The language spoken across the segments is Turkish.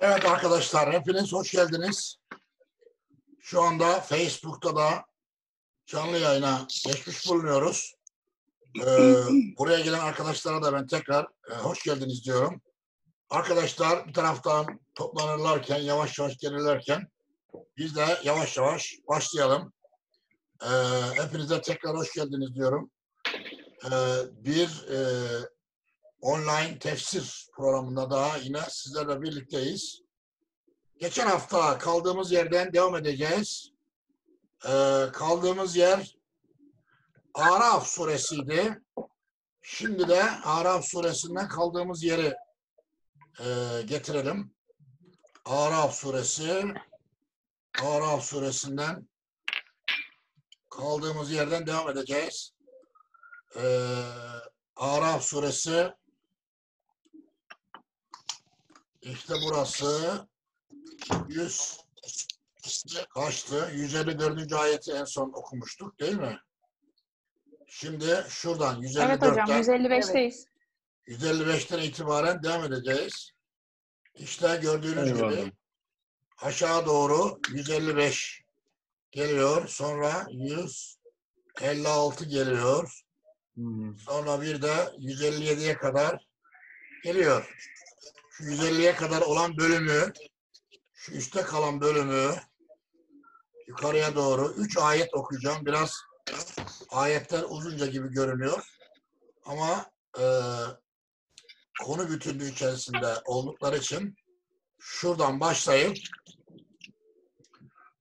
Evet arkadaşlar hepiniz hoş geldiniz. Şu anda Facebook'ta da canlı yayına geçmiş bulunuyoruz. Ee, buraya gelen arkadaşlara da ben tekrar e, hoş geldiniz diyorum. Arkadaşlar bir taraftan toplanırlarken, yavaş yavaş gelirlerken biz de yavaş yavaş başlayalım. Ee, hepinize tekrar hoş geldiniz diyorum. Ee, bir e, online tefsir programında daha yine sizlerle birlikteyiz. Geçen hafta kaldığımız yerden devam edeceğiz. Ee, kaldığımız yer Araf suresiydi. Şimdi de Araf suresinden kaldığımız yeri e, getirelim. Araf suresi Araf suresinden kaldığımız yerden devam edeceğiz. Ee, Araf suresi işte burası 100 kaçtı? 154. ayeti en son okumuştuk değil mi? Şimdi şuradan 154'ten Evet hocam 155'teyiz. 155'ten itibaren devam edeceğiz. İşte gördüğünüz Eyvallah. gibi aşağı doğru 155 geliyor. Sonra 156 geliyor. Sonra bir de 157'ye kadar geliyor. Şu 150'ye kadar olan bölümü, şu üstte kalan bölümü yukarıya doğru 3 ayet okuyacağım. Biraz ayetler uzunca gibi görünüyor. Ama e, konu bütünlüğü içerisinde oldukları için şuradan başlayıp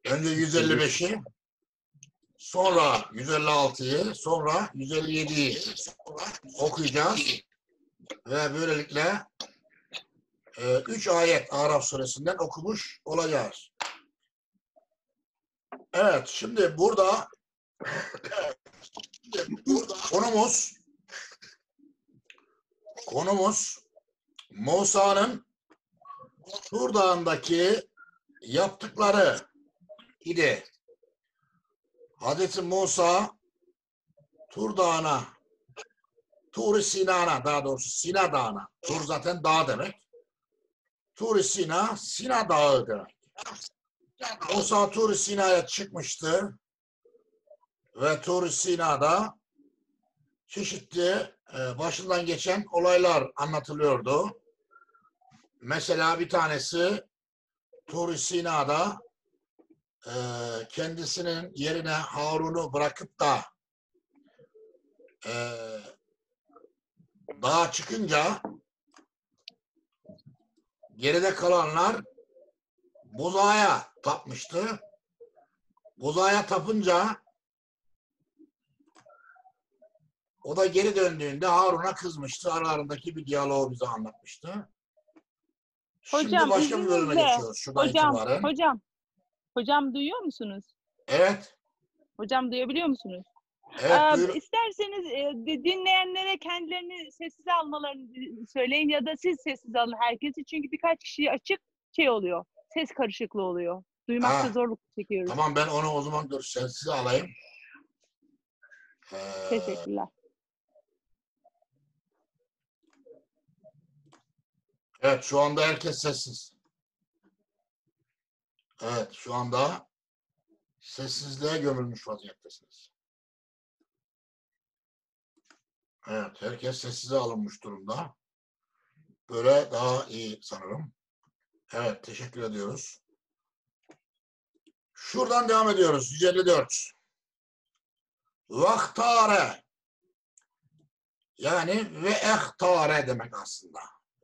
önce 155'i sonra 156'yı sonra 157'yi okuyacağız ve böylelikle e, üç ayet Araf suresinden okumuş olacağız. Evet, şimdi burada konumuz konumuz Musa'nın Tur Dağı'ndaki yaptıkları idi. Hazreti Musa Tur Dağı'na Tur-i Sina'na daha doğrusu Sina Dağı'na Tur zaten dağ demek. Tur-i Sina Sina Dağı demek. Musa Tur-i Sina'ya çıkmıştı ve Tur-i Sina'da çeşitli e, başından geçen olaylar anlatılıyordu. Mesela bir tanesi Tur-i Sina'da e, kendisinin yerine Harun'u bırakıp da e, dağa çıkınca geride kalanlar buzağa tapmıştı. Buzağa tapınca o da geri döndüğünde Harun'a kızmıştı. Aralarındaki bir diyaloğu bize anlatmıştı. Şimdi Hocam, başka bir bölüme geçiyoruz. Şuradan Hocam, itibaren. hocam. Hocam duyuyor musunuz? Evet. Hocam duyabiliyor musunuz? Evet. Buyurun. isterseniz e, di- dinleyenlere kendilerini sessize almalarını söyleyin ya da siz sessiz alın herkesi. Çünkü birkaç kişi açık şey oluyor. Ses karışıklığı oluyor. Duymakta Ha. zorluk çekiyoruz. Tamam ben onu o zaman dur sensiz alayım. Ee, Teşekkürler. evet şu anda herkes sessiz. Evet şu anda sessizliğe gömülmüş vaziyettesiniz. Evet herkes sessize alınmış durumda. Böyle daha iyi sanırım. Evet teşekkür ediyoruz. Şuradan devam ediyoruz. 154. Vaktare yani ve ehtare demek aslında.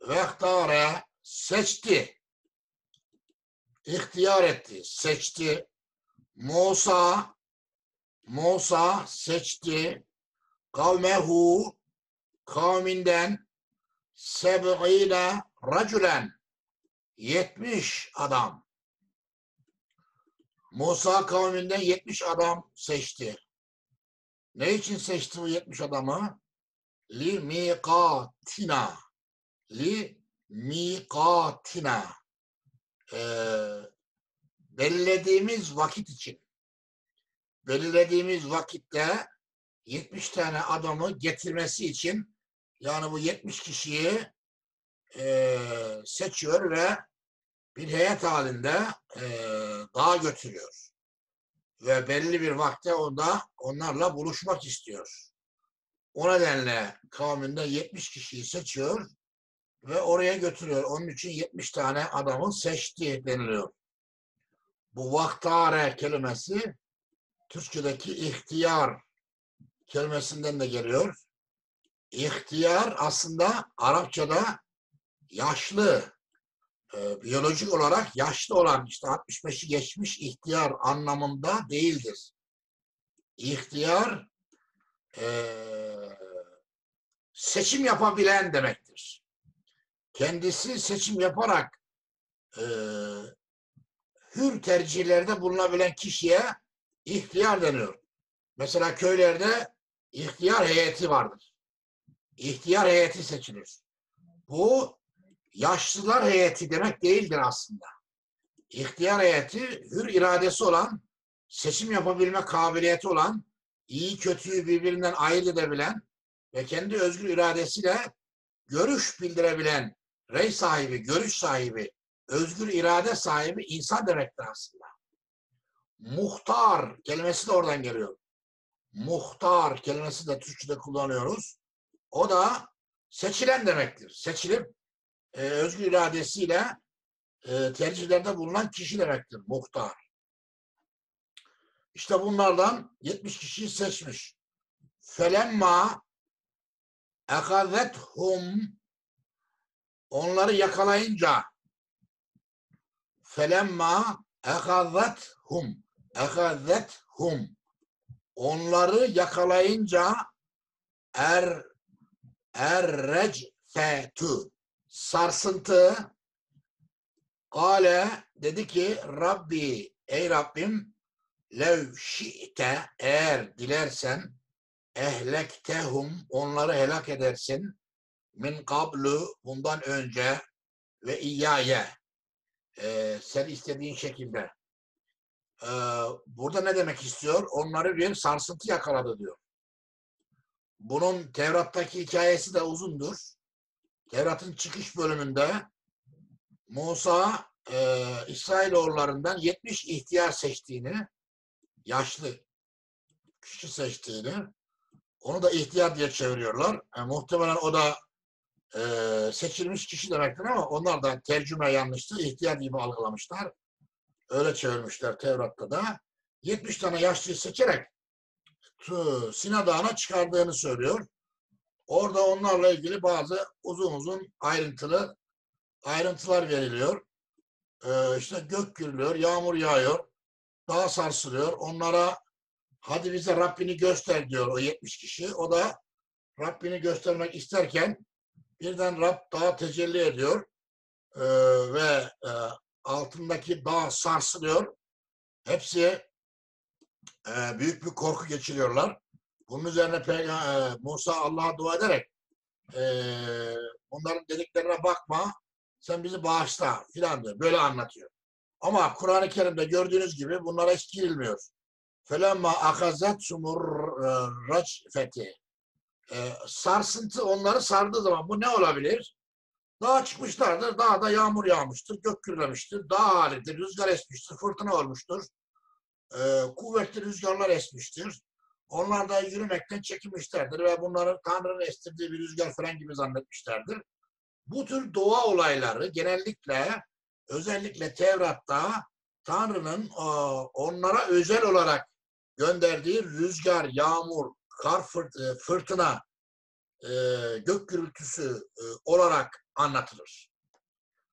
Ve ehtare seçti. İhtiyar etti, seçti. Musa Musa seçti. Kavmehu kavminden seb'ine racülen 70 adam. Musa kavminden 70 adam seçti. Ne için seçti bu 70 adamı? Li miqatina. Li miqatina. Ee, belirlediğimiz vakit için. Belirlediğimiz vakitte 70 tane adamı getirmesi için yani bu 70 kişiyi eee, seçiyor ve bir heyet halinde e, dağa götürüyor. Ve belli bir vakte onda onlarla buluşmak istiyor. O nedenle kavminde 70 kişiyi seçiyor ve oraya götürüyor. Onun için 70 tane adamı seçti deniliyor. Bu vaktare kelimesi Türkçedeki ihtiyar kelimesinden de geliyor. İhtiyar aslında Arapçada yaşlı, e, biyolojik olarak yaşlı olan işte 65'i geçmiş ihtiyar anlamında değildir. İhtiyar e, seçim yapabilen demektir. Kendisi seçim yaparak e, hür tercihlerde bulunabilen kişiye ihtiyar deniyor. Mesela köylerde ihtiyar heyeti vardır. İhtiyar heyeti seçilir. Bu yaşlılar heyeti demek değildir aslında. İhtiyar heyeti hür iradesi olan, seçim yapabilme kabiliyeti olan, iyi kötüyü birbirinden ayırt edebilen ve kendi özgür iradesiyle görüş bildirebilen rey sahibi, görüş sahibi, özgür irade sahibi insan demektir aslında. Muhtar kelimesi de oradan geliyor. Muhtar kelimesi de Türkçe'de kullanıyoruz. O da seçilen demektir. Seçilip e, özgür iradesiyle e, tercihlerde bulunan kişi demektir. Muhtar. İşte bunlardan 70 kişiyi seçmiş. Felemma ekazethum onları yakalayınca felemma ekazethum ekazethum onları yakalayınca er errecfetü sarsıntı. Kale dedi ki Rabbi ey Rabbim lev şi'te eğer dilersen ehlektehum onları helak edersin. Min kablu bundan önce ve iyyaye e, sen istediğin şekilde. E, burada ne demek istiyor? Onları bir sarsıntı yakaladı diyor. Bunun Tevrat'taki hikayesi de uzundur. Tevrat'ın çıkış bölümünde Musa e, İsrailoğullarından 70 ihtiyar seçtiğini, yaşlı kişi seçtiğini, onu da ihtiyar diye çeviriyorlar. E, muhtemelen o da e, seçilmiş kişi demektir ama onlar da tercüme yanlıştı. İhtiyar gibi algılamışlar. Öyle çevirmişler Tevrat'ta da. 70 tane yaşlıyı seçerek Sina Dağı'na çıkardığını söylüyor. Orada onlarla ilgili bazı uzun uzun ayrıntılı ayrıntılar veriliyor. Ee, işte gök gürülüyor, yağmur yağıyor, dağ sarsılıyor. Onlara hadi bize Rabbini göster diyor o 70 kişi. O da Rabbini göstermek isterken birden Rab dağa tecelli ediyor ee, ve e, altındaki dağ sarsılıyor. Hepsi e, büyük bir korku geçiriyorlar. Bunun üzerine e, Musa Allah'a dua ederek e, onların dediklerine bakma sen bizi bağışla filan diyor. Böyle anlatıyor. Ama Kur'an-ı Kerim'de gördüğünüz gibi bunlara hiç girilmiyor. Felemma akazet sumur fethi. Sarsıntı onları sardığı zaman bu ne olabilir? Dağa çıkmışlardır. Dağda yağmur yağmıştır, gök gürlemiştir, dağ halidir, rüzgar esmiştir, fırtına olmuştur. Ee, kuvvetli rüzgarlar esmiştir. Onlar da yürümekten çekinmişlerdir ve bunları Tanrı'nın estirdiği bir rüzgar falan gibi zannetmişlerdir. Bu tür doğa olayları genellikle özellikle Tevrat'ta Tanrı'nın e, onlara özel olarak gönderdiği rüzgar, yağmur, kar e, fırtına, e, gök gürültüsü olarak anlatılır.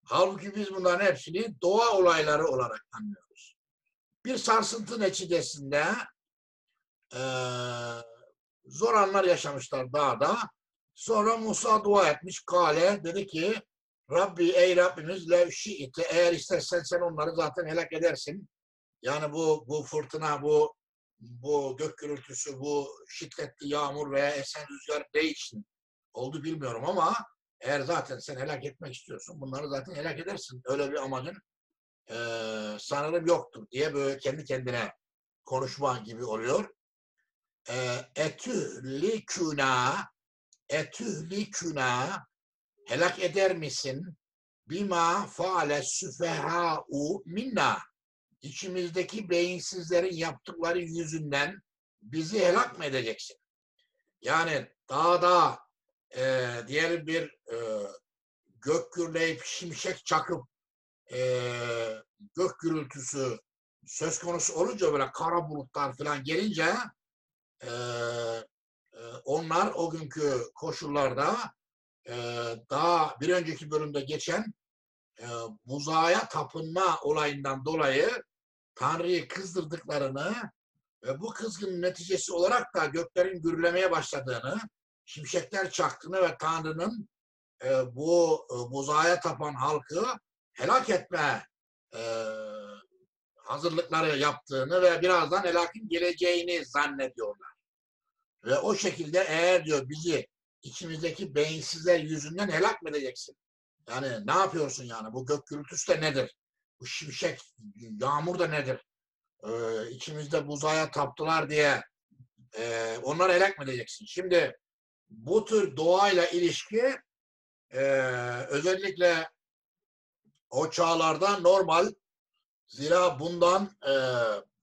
Halbuki biz bunların hepsini doğa olayları olarak anlıyoruz. Bir sarsıntı neticesinde zor anlar yaşamışlar dağda Sonra Musa dua etmiş. Kale dedi ki Rabbi ey Rabbimiz lev şi'te eğer istersen sen onları zaten helak edersin. Yani bu bu fırtına, bu bu gök gürültüsü, bu şiddetli yağmur veya esen rüzgar ne için oldu bilmiyorum ama eğer zaten sen helak etmek istiyorsun bunları zaten helak edersin. Öyle bir amacın e, sanırım yoktur diye böyle kendi kendine konuşma gibi oluyor. E, etühli küna etühliküna helak eder misin bima faale süfehâ'u minna. İçimizdeki beyinsizlerin yaptıkları yüzünden bizi helak mı edeceksin? Yani dağda e, diyelim bir e, gök gürleyip şimşek çakıp e, gök gürültüsü söz konusu olunca böyle kara bulutlar falan gelince e, e, onlar o günkü koşullarda e, daha bir önceki bölümde geçen e, buzağıya tapınma olayından dolayı Tanrı'yı kızdırdıklarını ve bu kızgın neticesi olarak da göklerin gürlemeye başladığını, şimşekler çaktığını ve Tanrı'nın e, bu e, buzağıya tapan halkı helak etme e, hazırlıkları yaptığını ve birazdan helakın geleceğini zannediyorlar. Ve o şekilde eğer diyor bizi içimizdeki beyinsizler yüzünden helak mı edeceksin? Yani ne yapıyorsun yani? Bu gök gürültüsü de nedir? Bu şimşek, yağmur da nedir? Ee, içimizde buzaya taptılar diye e, onları helak mı edeceksin? Şimdi bu tür doğayla ilişki e, özellikle o çağlarda normal. Zira bundan e,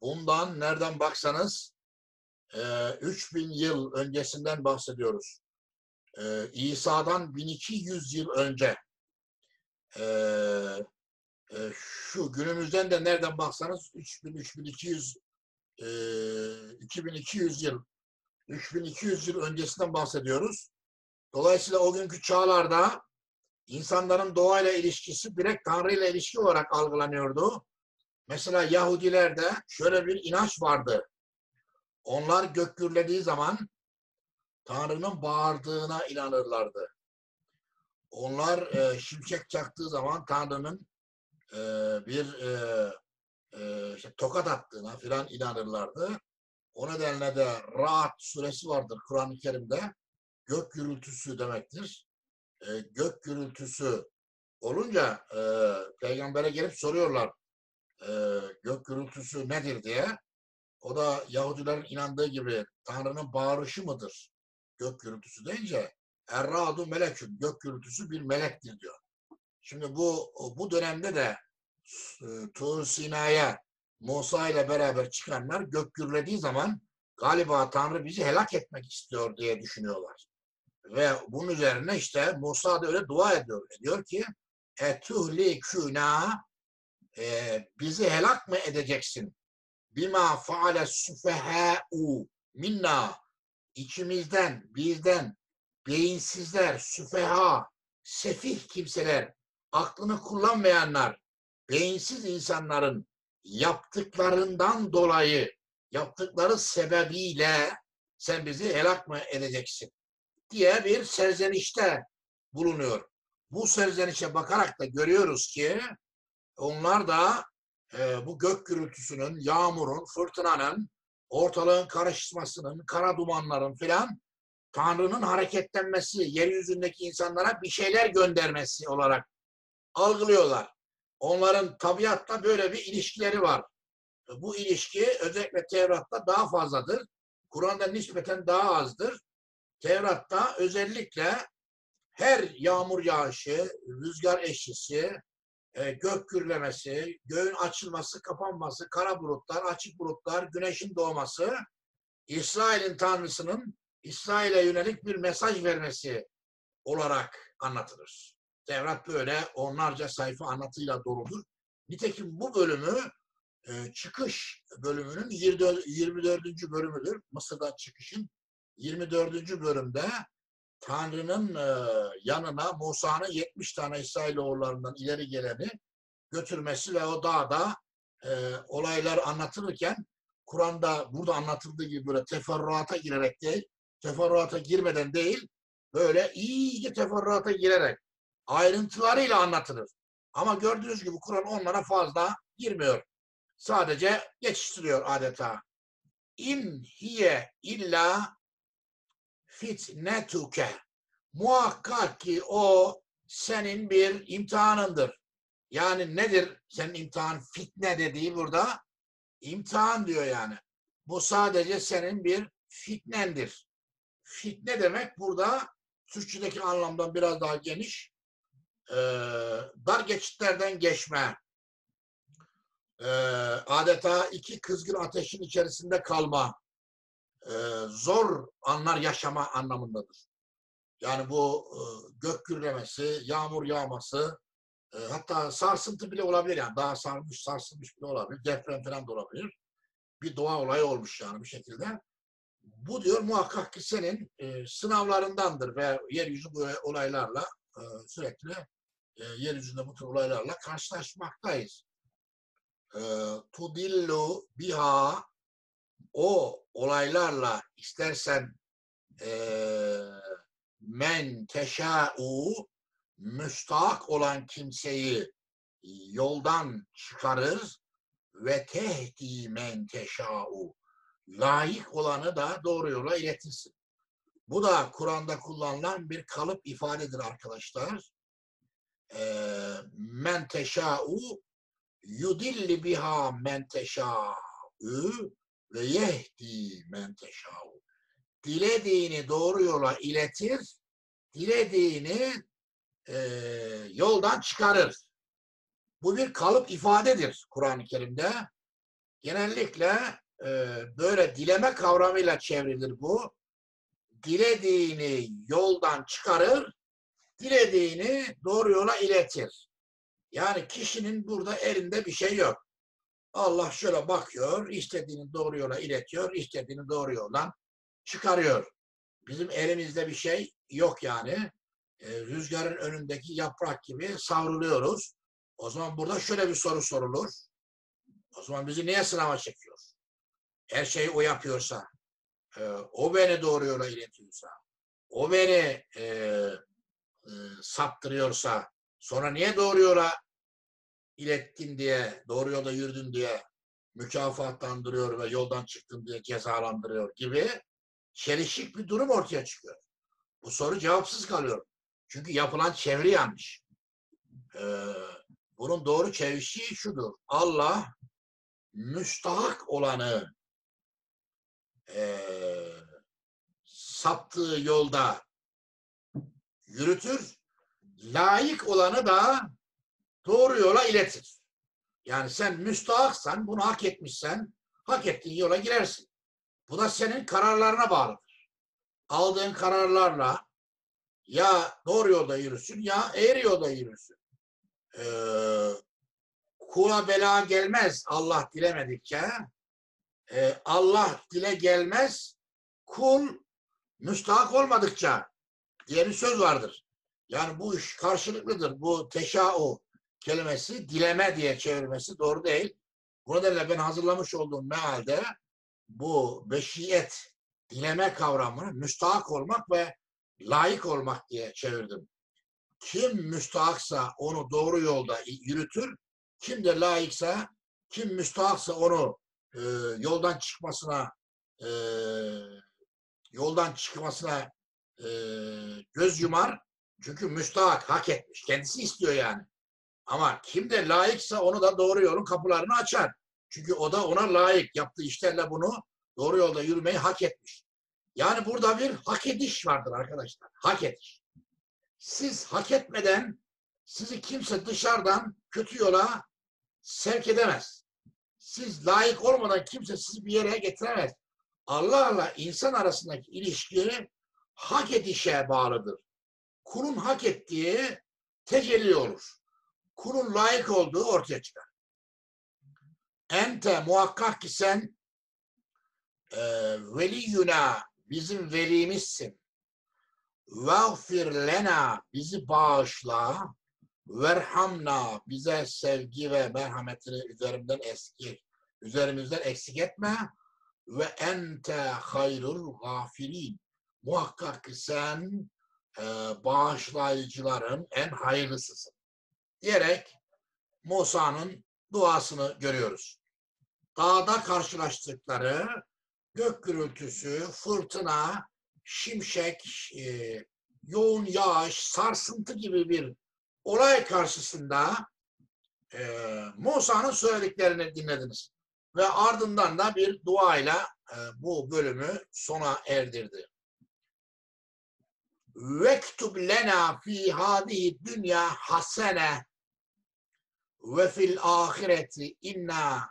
bundan nereden baksanız e, 3000 yıl öncesinden bahsediyoruz. E, İsa'dan 1200 yıl önce e, e, şu günümüzden de nereden baksanız 3000 3200 e, 2200 yıl 3200 yıl öncesinden bahsediyoruz. Dolayısıyla o günkü çağlarda insanların doğayla ilişkisi direkt Tanrı ile ilişki olarak algılanıyordu. Mesela Yahudilerde şöyle bir inanç vardı. Onlar gök gürlediği zaman Tanrı'nın bağırdığına inanırlardı. Onlar e, şimşek çaktığı zaman Tanrı'nın e, bir e, e, işte tokat attığına filan inanırlardı. O nedenle de Rahat suresi vardır Kur'an-ı Kerim'de. Gök gürültüsü demektir. E, gök gürültüsü olunca e, peygambere gelip soruyorlar e, gök gürültüsü nedir diye. O da Yahudilerin inandığı gibi Tanrı'nın bağırışı mıdır? Gök gürültüsü deyince Erradu melekün, gök gürültüsü bir melektir diyor. Şimdi bu bu dönemde de e, Tur Sina'ya Musa ile beraber çıkanlar gök gürlediği zaman galiba Tanrı bizi helak etmek istiyor diye düşünüyorlar. Ve bunun üzerine işte Musa da öyle dua ediyor. Diyor ki etuhlikuna e, bizi helak mı edeceksin? Bima faale süfehâ'u minna içimizden, bizden beyinsizler, süfeha, sefih kimseler, aklını kullanmayanlar, beyinsiz insanların yaptıklarından dolayı, yaptıkları sebebiyle sen bizi helak mı edeceksin diye bir serzenişte bulunuyor. Bu serzenişe bakarak da görüyoruz ki onlar da e, bu gök gürültüsünün, yağmurun, fırtınanın, ortalığın karışmasının, kara dumanların filan Tanrı'nın hareketlenmesi, yeryüzündeki insanlara bir şeyler göndermesi olarak algılıyorlar. Onların tabiatta böyle bir ilişkileri var. Bu ilişki özellikle Tevrat'ta daha fazladır. Kur'an'da nispeten daha azdır. Tevrat'ta özellikle her yağmur yağışı, rüzgar eşlisi, e, gök gürlemesi, göğün açılması, kapanması, kara bulutlar, açık bulutlar, güneşin doğması, İsrail'in tanrısının İsrail'e yönelik bir mesaj vermesi olarak anlatılır. Tevrat böyle onlarca sayfa anlatıyla doludur. Nitekim bu bölümü e, çıkış bölümünün 24. 24. bölümüdür. Mısır'dan çıkışın 24. bölümde Tanrı'nın e, yanına Musa'nın 70 tane İsrailoğullarından ileri geleni götürmesi ve o dağda e, olaylar anlatılırken Kur'an'da burada anlatıldığı gibi böyle teferruata girerek değil, teferruata girmeden değil, böyle iyice teferruata girerek ayrıntılarıyla anlatılır. Ama gördüğünüz gibi Kur'an onlara fazla girmiyor. Sadece geçiştiriyor adeta. İn hiye illa fitnetuke. Muhakkak ki o senin bir imtihanındır. Yani nedir senin imtihan? Fitne dediği burada imtihan diyor yani. Bu sadece senin bir fitnendir. Fitne demek burada Türkçedeki anlamdan biraz daha geniş. E, dar geçitlerden geçme, e, adeta iki kızgın ateşin içerisinde kalma, e, zor anlar yaşama anlamındadır. Yani bu e, gök gürlemesi, yağmur yağması, e, hatta sarsıntı bile olabilir yani daha sarmış, sarsılmış bile olabilir, deprem falan da olabilir. Bir doğa olayı olmuş yani bir şekilde. Bu diyor muhakkak ki senin e, sınavlarındandır ve yeryüzü bu olaylarla e, sürekli e, yeryüzünde bu tür olaylarla karşılaşmaktayız. E, tudillu biha o olaylarla istersen e, men teşâ'u müstahak olan kimseyi yoldan çıkarır ve tehdi men teşâ'u layık olanı da doğru yola iletirsin. Bu da Kur'an'da kullanılan bir kalıp ifadedir arkadaşlar. E, men teşâ'u yudilli biha men teşâ'u ve yehdi men teşâ'u. Dilediğini doğru yola iletir, dilediğini e, yoldan çıkarır. Bu bir kalıp ifadedir Kur'an-ı Kerim'de. Genellikle e, böyle dileme kavramıyla çevrilir bu. Dilediğini yoldan çıkarır, dilediğini doğru yola iletir. Yani kişinin burada elinde bir şey yok. Allah şöyle bakıyor, istediğini doğru yola iletiyor, istediğini doğru yoldan çıkarıyor. Bizim elimizde bir şey yok yani. E, rüzgarın önündeki yaprak gibi savruluyoruz. O zaman burada şöyle bir soru sorulur. O zaman bizi niye sınava çekiyor? Her şeyi o yapıyorsa, e, o beni doğru yola iletiyorsa, o beni e, e, saptırıyorsa, sonra niye doğru yola ilettin diye, doğru yolda yürüdün diye mükafatlandırıyor ve yoldan çıktın diye cezalandırıyor gibi çelişik bir durum ortaya çıkıyor. Bu soru cevapsız kalıyor. Çünkü yapılan çeviri yanlış. Ee, bunun doğru çevirisi şudur. Allah müstahak olanı e, saptığı yolda yürütür, layık olanı da doğru yola iletir. Yani sen müstahaksan, bunu hak etmişsen, hak ettiğin yola girersin. Bu da senin kararlarına bağlıdır. Aldığın kararlarla ya doğru yolda yürüsün ya eğri yolda yürüsün. Ee, kula bela gelmez Allah dilemedikçe. Ee, Allah dile gelmez kul müstahak olmadıkça diye bir söz vardır. Yani bu iş karşılıklıdır. Bu teşa'u kelimesi dileme diye çevirmesi doğru değil. Bu nedenle ben hazırlamış olduğum mealde bu beşiyet dileme kavramını müstahak olmak ve layık olmak diye çevirdim. Kim müstahaksa onu doğru yolda yürütür, kim de layıksa, kim müstahaksa onu e, yoldan çıkmasına e, yoldan çıkmasına e, göz yumar. Çünkü müstahak hak etmiş. Kendisi istiyor yani. Ama kim de layıksa onu da doğru yolun kapılarını açar. Çünkü o da ona layık. Yaptığı işlerle bunu doğru yolda yürümeyi hak etmiş. Yani burada bir hak ediş vardır arkadaşlar. Hak ediş. Siz hak etmeden sizi kimse dışarıdan kötü yola sevk edemez. Siz layık olmadan kimse sizi bir yere getiremez. Allah'la insan arasındaki ilişki hak edişe bağlıdır. Kulun hak ettiği tecelli olur. Kulun layık olduğu ortaya çıkar. Ente muhakkak ki sen e, veliyyuna bizim velimizsin. Vağfir lena bizi bağışla. Verhamna bize sevgi ve merhametini üzerimden eski üzerimizden eksik etme ve ente hayrul gafirin. Muhakkak ki sen e, bağışlayıcıların en hayırlısısın. Diyerek Musa'nın duasını görüyoruz. Dağda karşılaştıkları gök gürültüsü, fırtına, şimşek, e, yoğun yağış, sarsıntı gibi bir olay karşısında e, Musa'nın söylediklerini dinlediniz. Ve ardından da bir duayla e, bu bölümü sona erdirdi. Vektub lena fi hadihi dünya hasene ve fil ahireti inna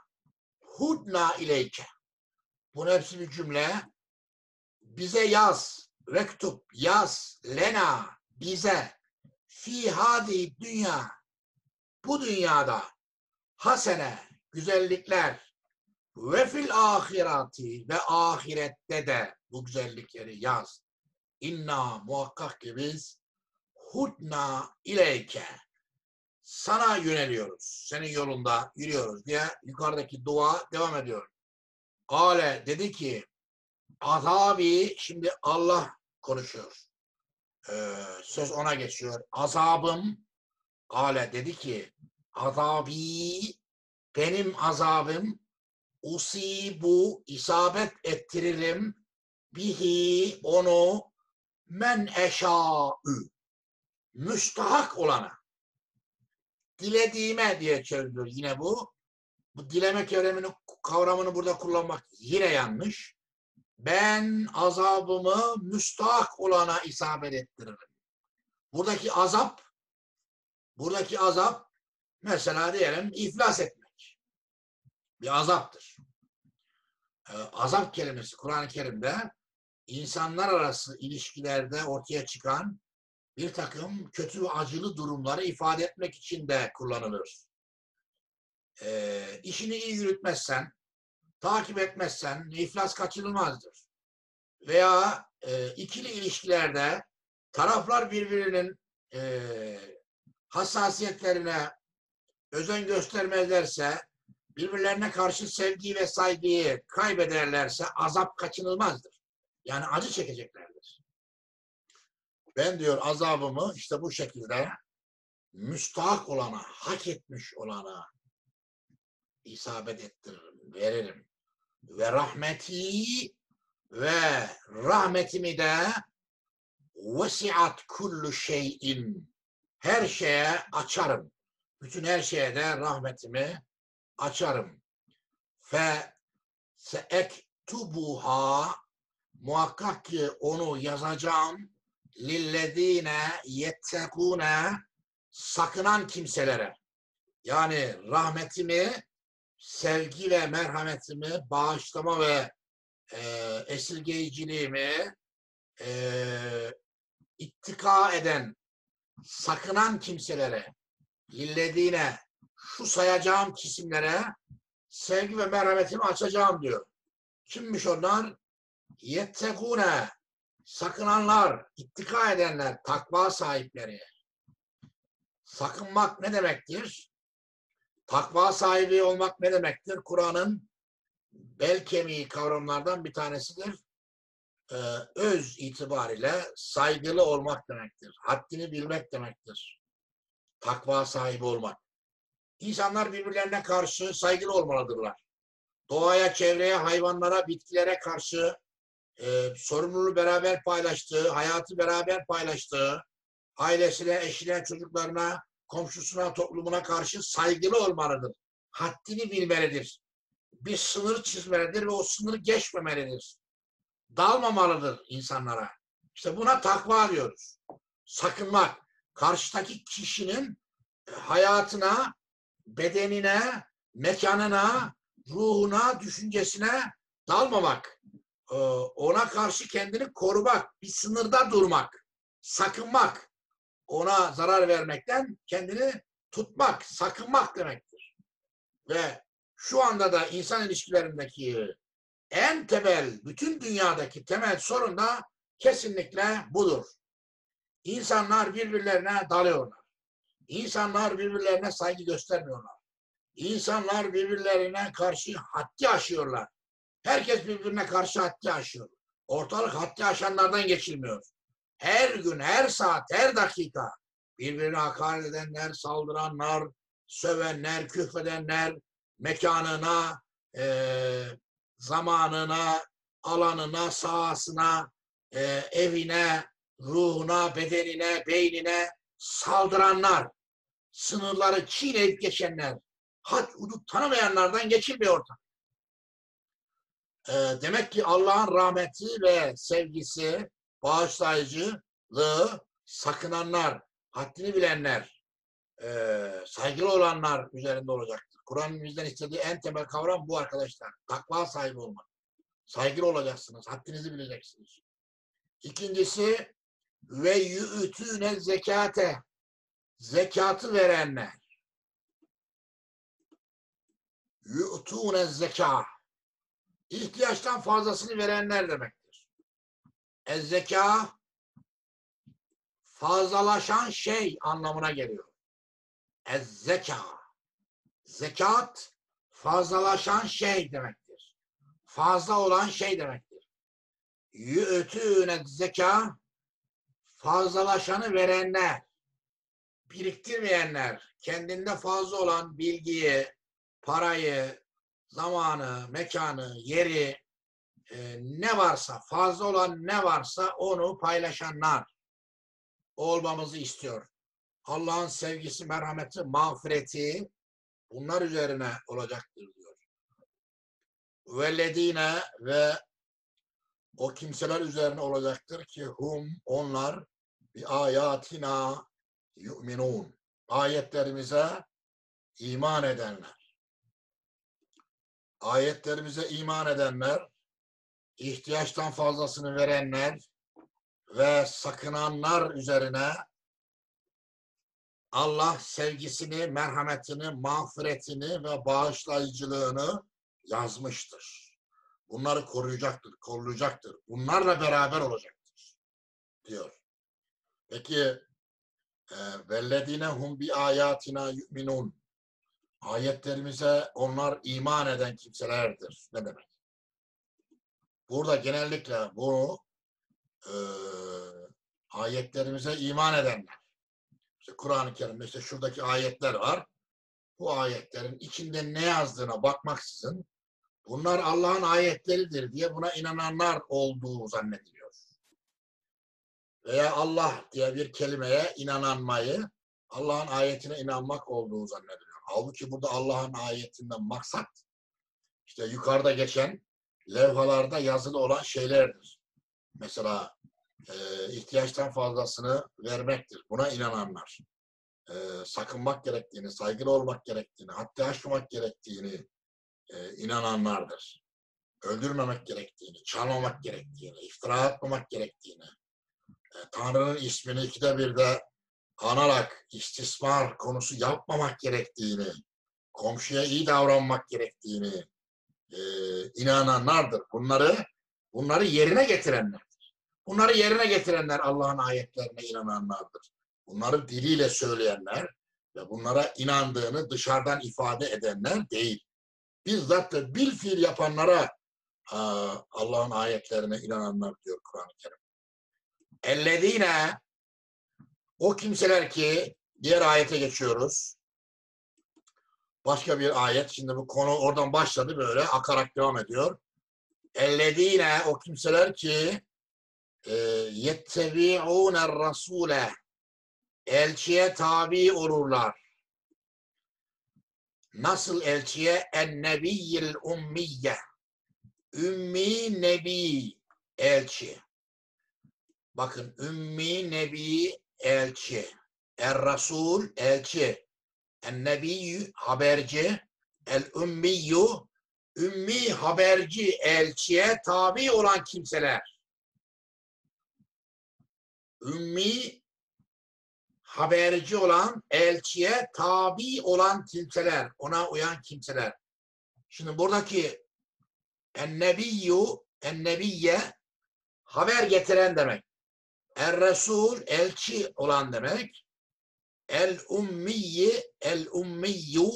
hudna ileyke. Bunun hepsi bir cümle. Bize yaz, vektub yaz, lena bize fi hadi dünya bu dünyada hasene güzellikler ve fil ahirati ve ahirette de bu güzellikleri yaz. İnna muhakkak ki biz hudna ileyke sana yöneliyoruz. Senin yolunda yürüyoruz diye yukarıdaki dua devam ediyor. Kale dedi ki azabi şimdi Allah konuşuyor. Ee, söz ona geçiyor. Azabım Kale dedi ki azabi benim azabım usibu isabet ettiririm bihi onu men eşâ'ü müstahak olana dilediğime diye çeviriyor yine bu. Bu dileme kavramını, kavramını burada kullanmak yine yanlış. Ben azabımı müstahak olana isabet ettiririm. Buradaki azap, buradaki azap mesela diyelim iflas etmek. Bir azaptır. Ee, azap kelimesi Kur'an-ı Kerim'de insanlar arası ilişkilerde ortaya çıkan bir takım kötü ve acılı durumları ifade etmek için de kullanılır. Ee, işini iyi yürütmezsen, takip etmezsen iflas kaçınılmazdır. Veya e, ikili ilişkilerde taraflar birbirinin e, hassasiyetlerine özen göstermezlerse, birbirlerine karşı sevgiyi ve saygıyı kaybederlerse azap kaçınılmazdır. Yani acı çekeceklerdir. Ben diyor azabımı işte bu şekilde müstahak olana, hak etmiş olana isabet ettiririm, veririm. Ve rahmeti ve rahmetimi de vesiat kullu şeyin her şeye açarım. Bütün her şeye de rahmetimi açarım. Fe seektubuha muhakkak ki onu yazacağım lillezine yettekune sakınan kimselere yani rahmetimi sevgi ve merhametimi bağışlama ve e, esirgeyiciliğimi e, ittika eden sakınan kimselere lillezine şu sayacağım cisimlere sevgi ve merhametimi açacağım diyor. Kimmiş onlar? Yettekune sakınanlar, ittika edenler, takva sahipleri. Sakınmak ne demektir? Takva sahibi olmak ne demektir? Kur'an'ın bel kemiği kavramlardan bir tanesidir. Ee, öz itibariyle saygılı olmak demektir. Haddini bilmek demektir. Takva sahibi olmak. İnsanlar birbirlerine karşı saygılı olmalıdırlar. Doğaya, çevreye, hayvanlara, bitkilere karşı e, sorumluluğu beraber paylaştığı, hayatı beraber paylaştığı, ailesine, eşine, çocuklarına, komşusuna, toplumuna karşı saygılı olmalıdır. Haddini bilmelidir. Bir sınır çizmelidir ve o sınırı geçmemelidir. Dalmamalıdır insanlara. İşte buna takva diyoruz. Sakınmak. Karşıdaki kişinin hayatına, bedenine, mekanına, ruhuna, düşüncesine dalmamak. Ona karşı kendini korumak, bir sınırda durmak, sakınmak ona zarar vermekten kendini tutmak, sakınmak demektir. Ve şu anda da insan ilişkilerindeki en temel, bütün dünyadaki temel sorun da kesinlikle budur. İnsanlar birbirlerine dalıyorlar. İnsanlar birbirlerine saygı göstermiyorlar. İnsanlar birbirlerine karşı haddi aşıyorlar. Herkes birbirine karşı haddi aşıyor. Ortalık haddi aşanlardan geçilmiyor her gün, her saat, her dakika birbirine hakaret edenler, saldıranlar, sövenler, küfredenler, mekanına, e, zamanına, alanına, sahasına, e, evine, ruhuna, bedenine, beynine saldıranlar, sınırları çiğneyip geçenler, had hudut tanımayanlardan geçilmiyor ortam. E, demek ki Allah'ın rahmeti ve sevgisi bağışlayıcı, sakınanlar, haddini bilenler, eee, saygılı olanlar üzerinde olacaktır. Kur'an'ın bizden istediği en temel kavram bu arkadaşlar. Takva sahibi olmak. Saygılı olacaksınız, haddinizi bileceksiniz. İkincisi ve yü'tüne zekate zekatı verenler. Yu'tune zeka. İhtiyaçtan fazlasını verenler demektir. Ez zeka fazlalaşan şey anlamına geliyor. Ez zeka. Zekat fazlalaşan şey demektir. Fazla olan şey demektir. Yü'tüne zeka fazlalaşanı verenler, biriktirmeyenler, kendinde fazla olan bilgiyi, parayı, zamanı, mekanı, yeri, e, ne varsa, fazla olan ne varsa onu paylaşanlar olmamızı istiyor. Allah'ın sevgisi, merhameti, mağfireti bunlar üzerine olacaktır diyor. Velledine ve o kimseler üzerine olacaktır ki hum onlar bir ayatina yu'minun. Ayetlerimize iman edenler. Ayetlerimize iman edenler, ihtiyaçtan fazlasını verenler ve sakınanlar üzerine Allah sevgisini, merhametini, mağfiretini ve bağışlayıcılığını yazmıştır. Bunları koruyacaktır, kollayacaktır. Bunlarla beraber olacaktır. Diyor. Peki vellezine hum bi ayatina yu'minun. Ayetlerimize onlar iman eden kimselerdir. Ne demek? Burada genellikle bu e, ayetlerimize iman edenler. İşte Kur'an-ı Kerim'de işte şuradaki ayetler var. Bu ayetlerin içinde ne yazdığına bakmaksızın bunlar Allah'ın ayetleridir diye buna inananlar olduğu zannediliyor. Veya Allah diye bir kelimeye inananmayı Allah'ın ayetine inanmak olduğu zannediliyor. Halbuki burada Allah'ın ayetinden maksat işte yukarıda geçen levhalarda yazılı olan şeylerdir. Mesela e, ihtiyaçtan fazlasını vermektir. Buna inananlar. E, sakınmak gerektiğini, saygılı olmak gerektiğini, hatta aşmamak gerektiğini e, inananlardır. Öldürmemek gerektiğini, çalmamak gerektiğini, iftira atmamak gerektiğini, e, Tanrı'nın ismini ikide bir de anarak istismar konusu yapmamak gerektiğini, komşuya iyi davranmak gerektiğini e, inananlardır. Bunları bunları yerine getirenlerdir. Bunları yerine getirenler Allah'ın ayetlerine inananlardır. Bunları diliyle söyleyenler ve bunlara inandığını dışarıdan ifade edenler değil. Bizzat da bil fiil yapanlara Allah'ın ayetlerine inananlar diyor Kur'an-ı Kerim. Ellezine o kimseler ki diğer ayete geçiyoruz. Başka bir ayet. Şimdi bu konu oradan başladı böyle akarak devam ediyor. Ellezine o kimseler ki e, yettebi'ûne rasûle elçiye tabi olurlar. Nasıl elçiye? En nebiyyil ummiyye. Ümmi nebi elçi. Bakın ümmi nebi elçi. Er Rasul elçi. En nebiyyü haberci. El ümmiyyu ümmi haberci elçiye tabi olan kimseler. Ümmi haberci olan elçiye tabi olan kimseler, ona uyan kimseler. Şimdi buradaki ennebiyyü, ennebiyye haber getiren demek. Er Resul elçi olan demek. El ummiyi, el ummiyyu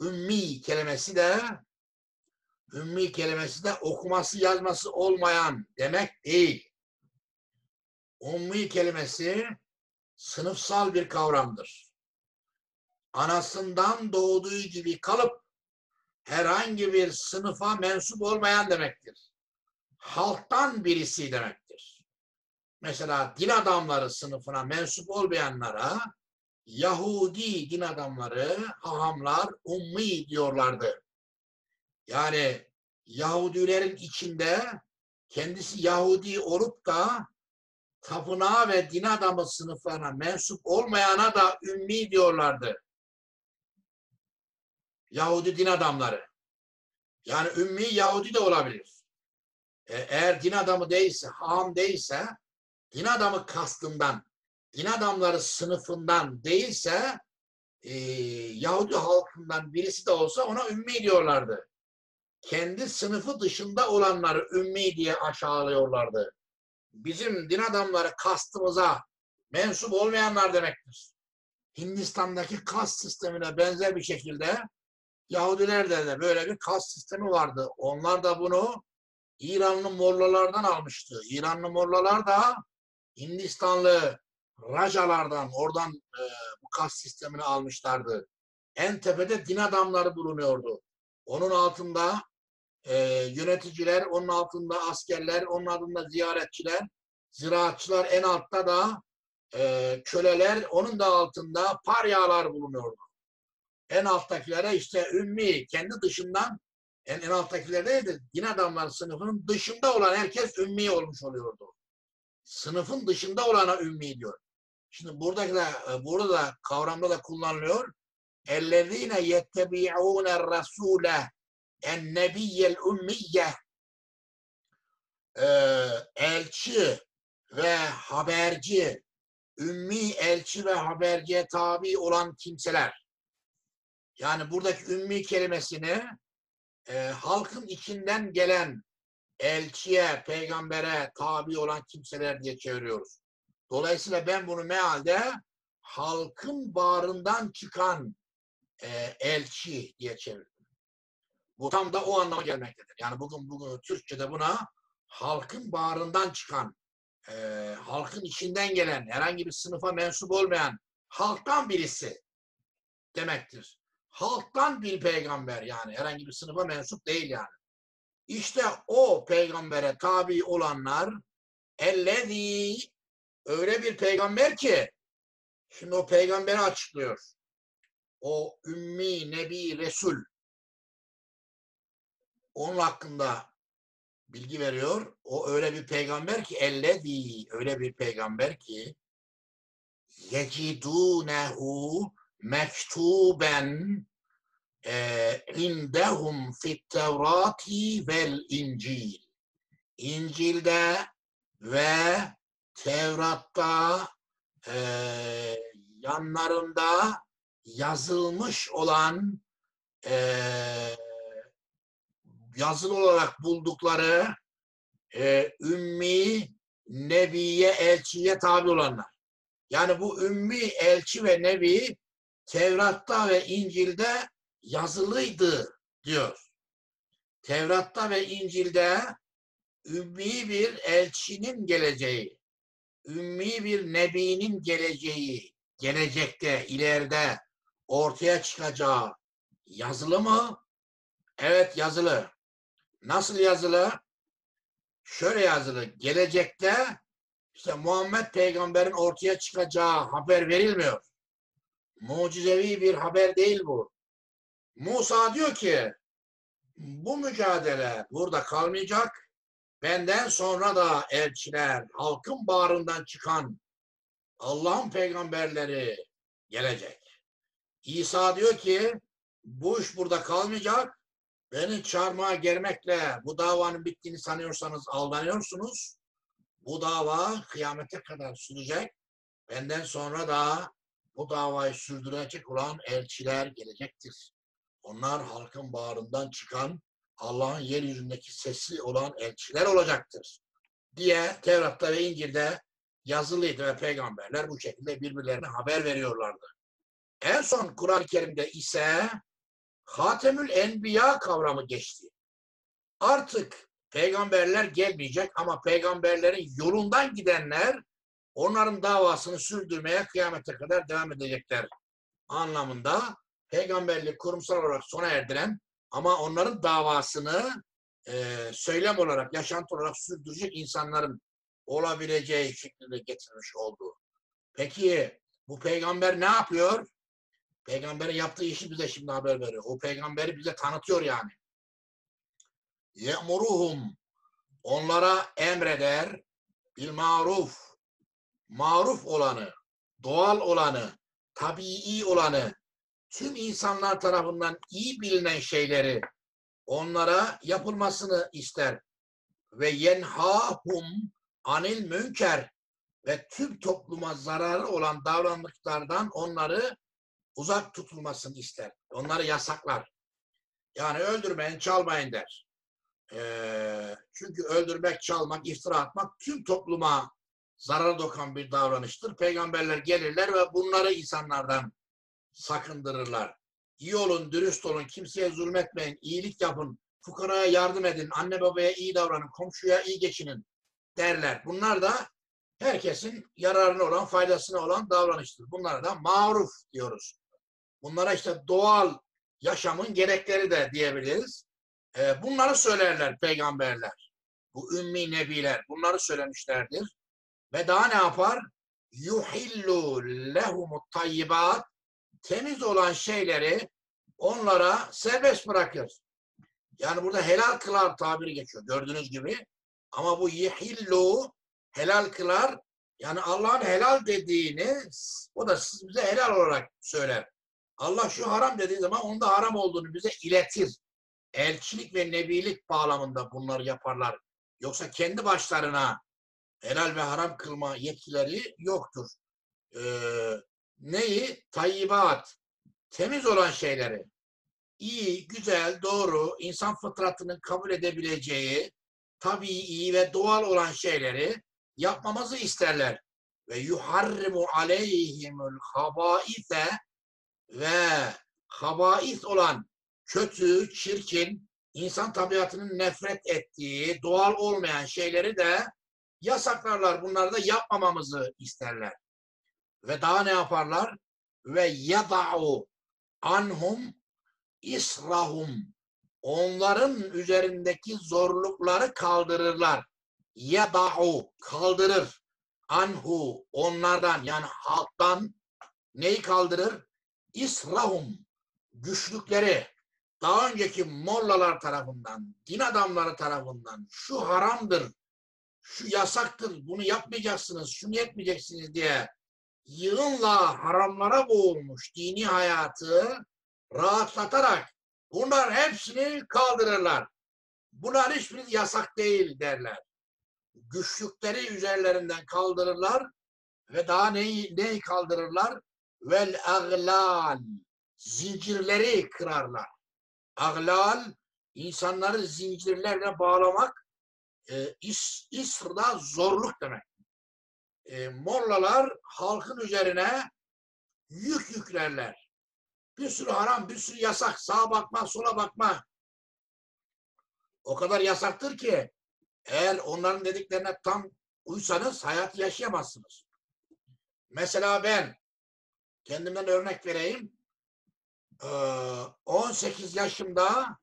ümmi kelimesi de ümmi kelimesi de okuması yazması olmayan demek değil. Ummi kelimesi sınıfsal bir kavramdır. Anasından doğduğu gibi kalıp herhangi bir sınıfa mensup olmayan demektir. Halktan birisi demektir. Mesela din adamları sınıfına mensup olmayanlara Yahudi din adamları, hahamlar, ummi diyorlardı. Yani Yahudilerin içinde kendisi Yahudi olup da tapınağa ve din adamı sınıflarına mensup olmayana da ümmi diyorlardı. Yahudi din adamları. Yani ümmi Yahudi de olabilir. E, eğer din adamı değilse, ham değilse, din adamı kastından, din adamları sınıfından değilse, e, Yahudi halkından birisi de olsa ona ümmi diyorlardı. Kendi sınıfı dışında olanları ümmi diye aşağılıyorlardı. Bizim din adamları kastımıza mensup olmayanlar demektir. Hindistan'daki kast sistemine benzer bir şekilde Yahudilerde de böyle bir kast sistemi vardı. Onlar da bunu İranlı Mollalardan almıştı. İranlı Mollalar da Hindistanlı Rajalardan oradan e, bu kast sistemini almışlardı. En tepede din adamları bulunuyordu. Onun altında e, yöneticiler, onun altında askerler, onun altında ziyaretçiler, ziraatçılar, en altta da e, köleler, onun da altında paryalar bulunuyordu. En alttakilere işte ümmi, kendi dışından en, en alttakilerde de din adamları sınıfının dışında olan herkes ümmi olmuş oluyordu sınıfın dışında olana ümmi diyor. Şimdi e, burada da burada kavramda da kullanılıyor. Ellezine yettebi'ûne rasûle en nebiyyel ümmiyye elçi ve haberci ümmi elçi ve haberciye tabi olan kimseler. Yani buradaki ümmi kelimesini e, halkın içinden gelen elçiye, peygambere tabi olan kimseler diye çeviriyoruz. Dolayısıyla ben bunu mealde halkın bağrından çıkan e, elçi diye çevirdim. Bu tam da o anlama gelmektedir. Yani bugün bugün Türkçe'de buna halkın bağrından çıkan, e, halkın içinden gelen, herhangi bir sınıfa mensup olmayan halktan birisi demektir. Halktan bir peygamber yani herhangi bir sınıfa mensup değil yani. İşte o peygambere tabi olanlar ellezî öyle bir peygamber ki şimdi o peygamberi açıklıyor. O ümmi, nebi, resul onun hakkında bilgi veriyor. O öyle bir peygamber ki ellezî öyle bir peygamber ki yecidûnehu mektuben indehum fit tevrati vel incil. İncil'de ve Tevrat'ta e, yanlarında yazılmış olan e, yazılı olarak buldukları e, ümmi nebiye, elçiye tabi olanlar. Yani bu ümmi elçi ve nebi Tevrat'ta ve İncil'de yazılıydı diyor. Tevrat'ta ve İncil'de ümmi bir elçinin geleceği, ümmi bir nebinin geleceği, gelecekte, ileride ortaya çıkacağı yazılı mı? Evet yazılı. Nasıl yazılı? Şöyle yazılı. Gelecekte işte Muhammed peygamberin ortaya çıkacağı haber verilmiyor. Mucizevi bir haber değil bu. Musa diyor ki bu mücadele burada kalmayacak. Benden sonra da elçiler, halkın bağrından çıkan Allah'ın peygamberleri gelecek. İsa diyor ki bu iş burada kalmayacak. Beni çarmıha germekle bu davanın bittiğini sanıyorsanız aldanıyorsunuz. Bu dava kıyamete kadar sürecek. Benden sonra da bu davayı sürdürecek olan elçiler gelecektir. Onlar halkın bağrından çıkan Allah'ın yeryüzündeki sesi olan elçiler olacaktır. Diye Tevrat'ta ve İncil'de yazılıydı ve peygamberler bu şekilde birbirlerine haber veriyorlardı. En son Kur'an-ı Kerim'de ise Hatemül Enbiya kavramı geçti. Artık peygamberler gelmeyecek ama peygamberlerin yolundan gidenler onların davasını sürdürmeye kıyamete kadar devam edecekler anlamında peygamberlik kurumsal olarak sona erdiren ama onların davasını e, söylem olarak, yaşantı olarak sürdürecek insanların olabileceği şeklinde getirmiş oldu. Peki bu peygamber ne yapıyor? Peygamberin yaptığı işi bize şimdi haber veriyor. O peygamberi bize tanıtıyor yani. Ye'muruhum onlara emreder bil maruf maruf olanı, doğal olanı, tabii olanı, tüm insanlar tarafından iyi bilinen şeyleri onlara yapılmasını ister. Ve yenhahum anil münker ve tüm topluma zararı olan davranışlardan onları uzak tutulmasını ister. Onları yasaklar. Yani öldürmeyin, çalmayın der. Ee, çünkü öldürmek, çalmak, iftira atmak tüm topluma zarar dokan bir davranıştır. Peygamberler gelirler ve bunları insanlardan sakındırırlar. İyi olun, dürüst olun, kimseye zulmetmeyin, iyilik yapın, fukaraya yardım edin, anne babaya iyi davranın, komşuya iyi geçinin derler. Bunlar da herkesin yararına olan, faydasına olan davranıştır. Bunlara da maruf diyoruz. Bunlara işte doğal yaşamın gerekleri de diyebiliriz. Ee, bunları söylerler peygamberler. Bu ümmi nebiler bunları söylemişlerdir. Ve daha ne yapar? Yuhillu lehumut tayyibat temiz olan şeyleri onlara serbest bırakır. Yani burada helal kılar tabiri geçiyor gördüğünüz gibi. Ama bu yihillu helal kılar yani Allah'ın helal dediğini o da bize helal olarak söyler. Allah şu haram dediği zaman onun da haram olduğunu bize iletir. Elçilik ve nebilik bağlamında bunları yaparlar. Yoksa kendi başlarına helal ve haram kılma yetkileri yoktur. Ee, neyi? Tayyibat. Temiz olan şeyleri. iyi, güzel, doğru, insan fıtratının kabul edebileceği, tabii ve doğal olan şeyleri yapmamızı isterler. Ve yuharrimu aleyhimul habaise ve habais olan kötü, çirkin, insan tabiatının nefret ettiği, doğal olmayan şeyleri de yasaklarlar. Bunları da yapmamamızı isterler. Ve daha ne yaparlar? Ve yada'u anhum israhum onların üzerindeki zorlukları kaldırırlar. Yada'u kaldırır. Anhu onlardan yani halktan neyi kaldırır? İsrahum güçlükleri daha önceki mollalar tarafından, din adamları tarafından şu haramdır, şu yasaktır, bunu yapmayacaksınız, şunu etmeyeceksiniz diye yığınla haramlara boğulmuş dini hayatı rahatlatarak bunlar hepsini kaldırırlar. Bunlar hiçbir yasak değil derler. Güçlükleri üzerlerinden kaldırırlar ve daha neyi, neyi kaldırırlar? Vel aglal zincirleri kırarlar. Aglal insanları zincirlerle bağlamak e, is, isrda zorluk demek. E, mollalar halkın üzerine yük yüklerler. Bir sürü haram, bir sürü yasak. Sağa bakma, sola bakma. O kadar yasaktır ki eğer onların dediklerine tam uysanız hayat yaşayamazsınız. Mesela ben kendimden örnek vereyim. 18 yaşımda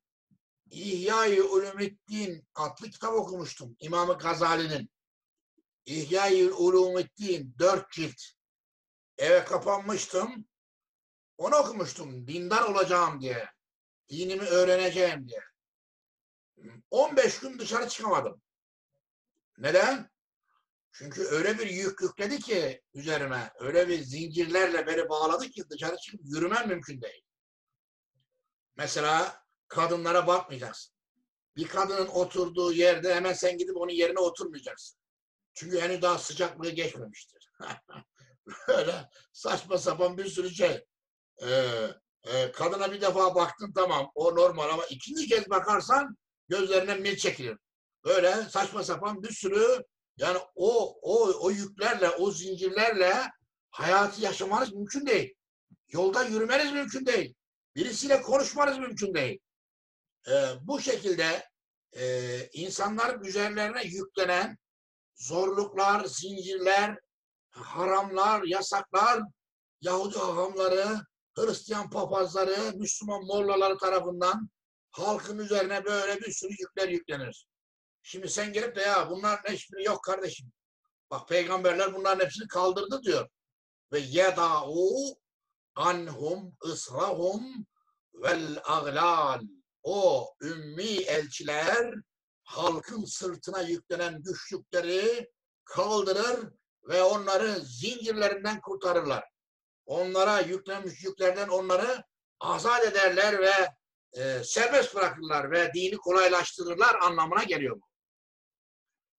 İhya-i Ulumiddin adlı kitap okumuştum. İmam Gazali'nin. İhya-i Ulumiddin dört cilt. Eve kapanmıştım. Onu okumuştum. Dindar olacağım diye. Dinimi öğreneceğim diye. 15 gün dışarı çıkamadım. Neden? Çünkü öyle bir yük yükledi ki üzerime, öyle bir zincirlerle beni bağladı ki dışarı çıkıp yürümem mümkün değil. Mesela kadınlara bakmayacaksın. Bir kadının oturduğu yerde hemen sen gidip onun yerine oturmayacaksın. Çünkü henüz daha sıcaklığı geçmemiştir. Böyle saçma sapan bir sürü şey. Ee, e, kadına bir defa baktın tamam o normal ama ikinci kez bakarsan gözlerine mil çekilir. Böyle saçma sapan bir sürü yani o o o yüklerle, o zincirlerle hayatı yaşamanız mümkün değil. Yolda yürümeniz mümkün değil. Birisiyle konuşmanız mümkün değil. Ee, bu şekilde e, insanların üzerlerine yüklenen zorluklar, zincirler, haramlar, yasaklar, Yahudi hahamları, Hristiyan papazları, Müslüman mollaları tarafından halkın üzerine böyle bir sürü yükler yüklenir. Şimdi sen gelip de ya bunların hiçbiri yok kardeşim. Bak peygamberler bunların hepsini kaldırdı diyor. Ve yeda'u anhum ısrahum vel aglal. O ümmi elçiler halkın sırtına yüklenen güçlükleri kaldırır ve onları zincirlerinden kurtarırlar. Onlara yüklenmiş yüklerden onları azat ederler ve e, serbest bırakırlar ve dini kolaylaştırırlar anlamına geliyor bu.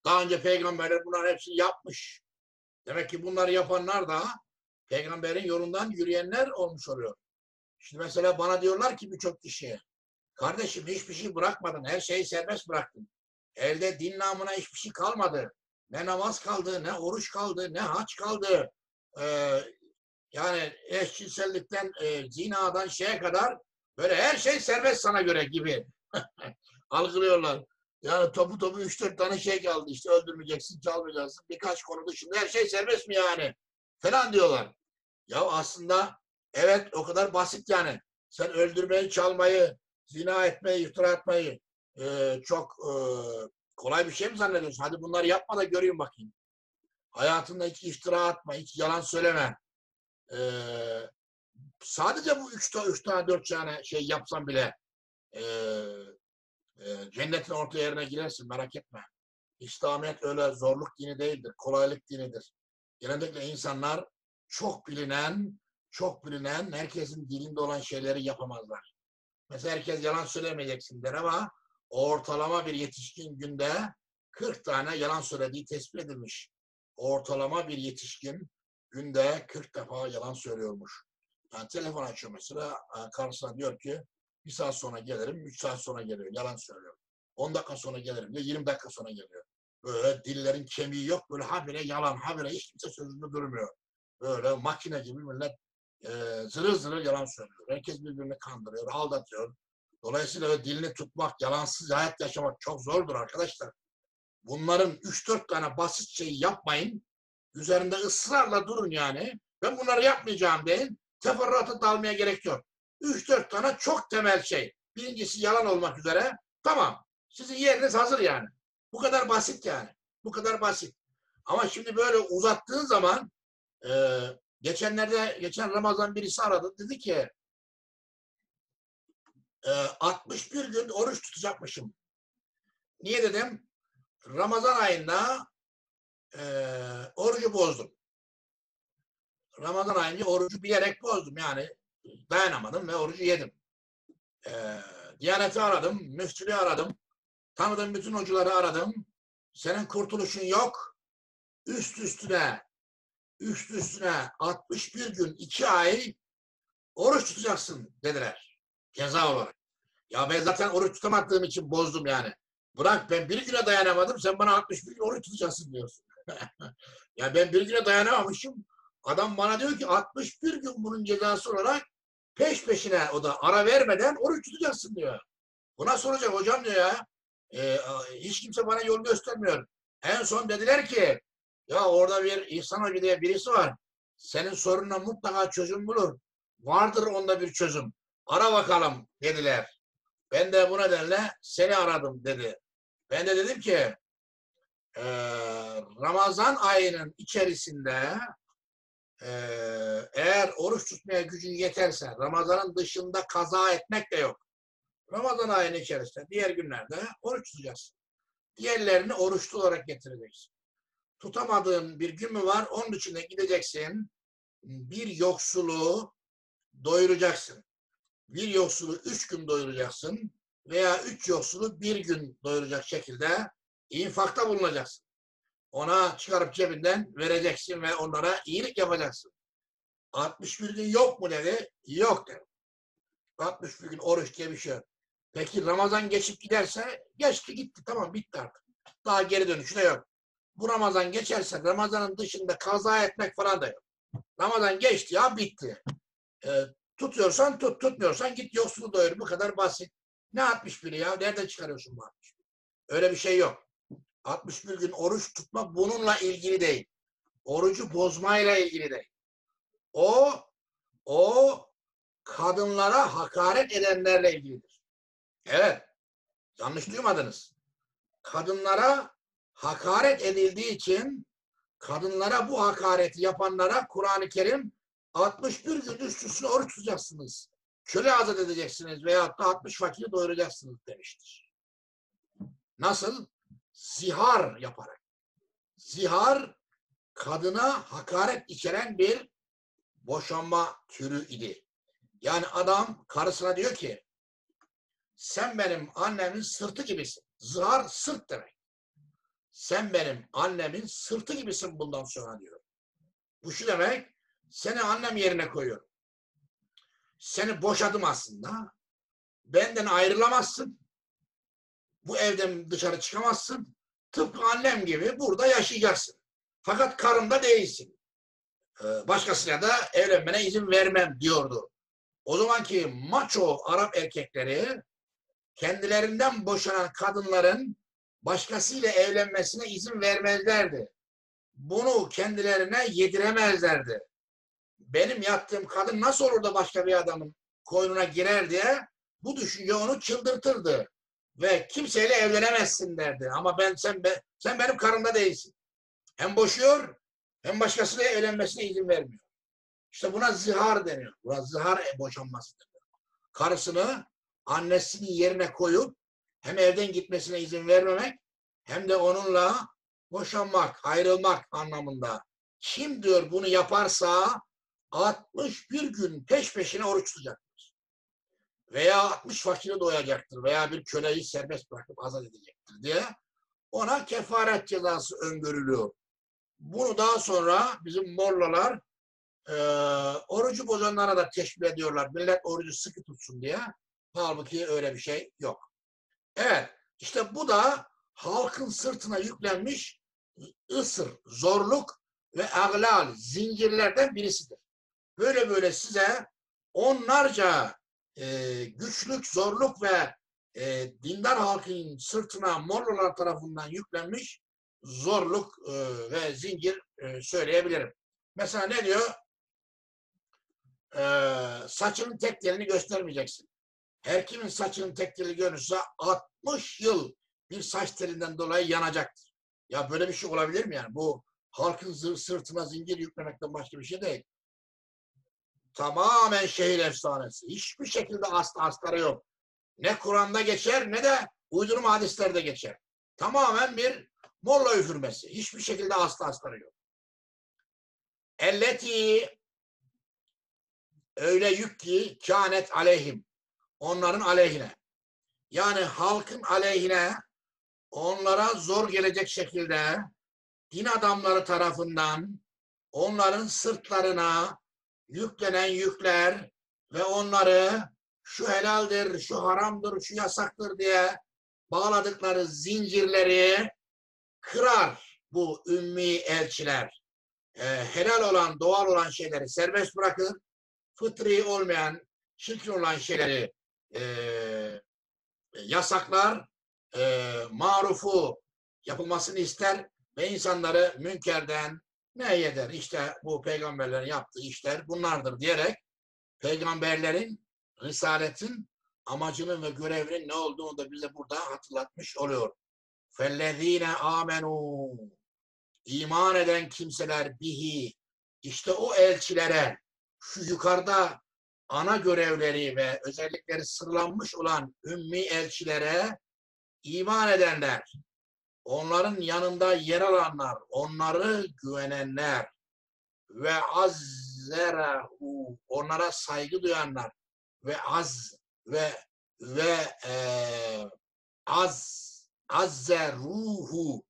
Daha önce peygamberler bunların hepsini yapmış. Demek ki bunları yapanlar da peygamberin yolundan yürüyenler olmuş oluyor. Şimdi mesela bana diyorlar ki birçok kişiye kardeşim hiçbir şey bırakmadın. Her şeyi serbest bıraktın. Elde din namına hiçbir şey kalmadı. Ne namaz kaldı, ne oruç kaldı, ne haç kaldı. Ee, yani eşcinsellikten, e, zinadan şeye kadar böyle her şey serbest sana göre gibi algılıyorlar. Yani topu topu üç dört tane şey kaldı işte öldürmeyeceksin, çalmayacaksın. Birkaç konu dışında her şey serbest mi yani? Falan diyorlar. Ya aslında evet o kadar basit yani. Sen öldürmeyi, çalmayı, zina etmeyi, iftira etmeyi e, çok e, kolay bir şey mi zannediyorsun? Hadi bunları yapma da göreyim bakayım. Hayatında hiç iftira atma, hiç yalan söyleme. E, sadece bu üç, üç tane, dört tane şey yapsan bile e, e, cennetin orta yerine girersin merak etme. İslamiyet öyle zorluk dini değildir, kolaylık dinidir. Genellikle insanlar çok bilinen, çok bilinen, herkesin dilinde olan şeyleri yapamazlar. Mesela herkes yalan söylemeyeceksin der ama ortalama bir yetişkin günde 40 tane yalan söylediği tespit edilmiş. Ortalama bir yetişkin günde 40 defa yalan söylüyormuş. Yani telefon açıyor mesela, karşısına diyor ki bir saat sonra gelirim, üç saat sonra geliyor. Yalan söylüyor. 10 dakika sonra gelirim diyor, 20 dakika sonra geliyor. Böyle dillerin kemiği yok, böyle habire yalan, habire hiç kimse sözünde durmuyor. Böyle makine gibi millet e, zırıl zırıl yalan söylüyor. Herkes birbirini kandırıyor, aldatıyor. Dolayısıyla dilini tutmak, yalansız hayat yaşamak çok zordur arkadaşlar. Bunların 3-4 tane basit şeyi yapmayın. Üzerinde ısrarla durun yani. Ben bunları yapmayacağım deyin. Teferruata dalmaya gerek yok. 3-4 tane çok temel şey. Birincisi yalan olmak üzere. Tamam. Sizin yeriniz hazır yani. Bu kadar basit yani. Bu kadar basit. Ama şimdi böyle uzattığın zaman e, geçenlerde geçen Ramazan birisi aradı. Dedi ki e, 61 gün oruç tutacakmışım. Niye dedim? Ramazan ayında e, orucu bozdum. Ramazan ayında orucu bilerek bozdum. Yani dayanamadım ve orucu yedim. E, Diyaneti aradım, müftülüğü aradım. Tanıdığım bütün hocaları aradım. Senin kurtuluşun yok. Üst üstüne üst üstüne 61 gün 2 ay oruç tutacaksın dediler. Ceza olarak. Ya ben zaten oruç tutamadığım için bozdum yani. Bırak ben bir güne dayanamadım sen bana 61 gün oruç tutacaksın diyorsun. ya ben bir güne dayanamamışım. Adam bana diyor ki 61 gün bunun cezası olarak peş peşine o da ara vermeden oruç tutacaksın diyor. Buna soracak hocam diyor ya. E, hiç kimse bana yol göstermiyor. En son dediler ki ya orada bir İhsan Hoca diye birisi var. Senin sorununa mutlaka çözüm bulur. Vardır onda bir çözüm. Ara bakalım dediler. Ben de bu nedenle seni aradım dedi. Ben de dedim ki e, Ramazan ayının içerisinde e, eğer oruç tutmaya gücün yeterse Ramazanın dışında kaza etmek de yok. Ramazan ayının içerisinde diğer günlerde oruç tutacaksın. Diğerlerini oruçlu olarak getireceksin. Tutamadığın bir gün mü var? Onun içinde gideceksin. Bir yoksulu doyuracaksın. Bir yoksulu üç gün doyuracaksın veya üç yoksulu bir gün doyuracak şekilde infakta bulunacaksın. Ona çıkarıp cebinden vereceksin ve onlara iyilik yapacaksın. 61 gün yok mu dedi? Yok dedi. 61 gün oruç diye bir şey yok. Peki Ramazan geçip giderse geçti gitti tamam bitti artık. Daha geri dönüşü de yok. Bu Ramazan geçerse Ramazan'ın dışında kaza etmek falan da yok. Ramazan geçti ya bitti. E, tutuyorsan tut, tutmuyorsan git yoksulu doyur. Bu kadar basit. Ne 61 ya? Nereden çıkarıyorsun bu 61? Öyle bir şey yok. 61 gün oruç tutmak bununla ilgili değil. Orucu bozmayla ilgili değil. O o kadınlara hakaret edenlerle ilgilidir. Evet. Yanlış duymadınız. Kadınlara hakaret edildiği için kadınlara bu hakareti yapanlara Kur'an-ı Kerim 61 gün üst üste oruç tutacaksınız. Köle azat edeceksiniz veyahut da 60 fakiri doyuracaksınız demiştir. Nasıl? Zihar yaparak. Zihar kadına hakaret içeren bir boşanma türü idi. Yani adam karısına diyor ki sen benim annemin sırtı gibisin. Zihar sırt demek. Sen benim annemin sırtı gibisin bundan sonra diyor. Bu şu demek seni annem yerine koyuyorum. Seni boşadım aslında. Benden ayrılamazsın. Bu evden dışarı çıkamazsın. Tıpkı annem gibi burada yaşayacaksın. Fakat karımda değilsin. Ee, başkasıyla da evlenmene izin vermem diyordu. O zamanki maço Arap erkekleri kendilerinden boşanan kadınların başkasıyla evlenmesine izin vermezlerdi. Bunu kendilerine yediremezlerdi. Benim yattığım kadın nasıl olur da başka bir adamın koynuna girer diye bu düşünce onu çıldırtırdı. Ve kimseyle evlenemezsin derdi. Ama ben sen be, sen benim karımda değilsin. Hem boşuyor hem başkasıyla evlenmesine izin vermiyor. İşte buna zihar deniyor. Buna zihar boşanması deniyor. Karısını annesinin yerine koyup hem evden gitmesine izin vermemek hem de onunla boşanmak, ayrılmak anlamında. Kim diyor bunu yaparsa 61 gün peş peşine oruç tutacaktır. Veya 60 fakiri doyacaktır veya bir köleyi serbest bırakıp azat edecektir diye ona kefaret cezası öngörülüyor. Bunu daha sonra bizim mollalar e, orucu bozanlara da teşbih ediyorlar. Millet orucu sıkı tutsun diye. Halbuki öyle bir şey yok. Evet, işte bu da halkın sırtına yüklenmiş ısır, zorluk ve aglal, zincirlerden birisidir. Böyle böyle size onlarca e, güçlük, zorluk ve e, dindar halkın sırtına Mollalar tarafından yüklenmiş zorluk e, ve zincir e, söyleyebilirim. Mesela ne diyor? E, saçının tek telini göstermeyeceksin. Her kimin saçının tek teli görürse 60 yıl bir saç telinden dolayı yanacaktır. Ya böyle bir şey olabilir mi yani? Bu halkın sırtına zincir yüklemekten başka bir şey değil. Tamamen şehir efsanesi. Hiçbir şekilde aslı astarı yok. Ne Kur'an'da geçer ne de uydurma hadislerde geçer. Tamamen bir molla üfürmesi. Hiçbir şekilde aslı astarı yok. Elleti öyle yük ki kânet aleyhim. Onların aleyhine. Yani halkın aleyhine onlara zor gelecek şekilde din adamları tarafından onların sırtlarına yüklenen yükler ve onları şu helaldir, şu haramdır, şu yasaktır diye bağladıkları zincirleri kırar bu ümmi elçiler. E, helal olan, doğal olan şeyleri serbest bırakır. Fıtri olmayan, çirkin olan şeyleri e, yasaklar, e, marufu yapılmasını ister ve insanları münkerden ne eder işte bu peygamberlerin yaptığı işler bunlardır diyerek peygamberlerin risaletin amacının ve görevinin ne olduğunu da bize burada hatırlatmış oluyor. Fellezine amenu iman eden kimseler bihi işte o elçilere şu yukarıda ana görevleri ve özellikleri sırlanmış olan ümmi elçilere iman edenler onların yanında yer alanlar, onları güvenenler ve azzerehu onlara saygı duyanlar ve az ve ve e, az azzeruhu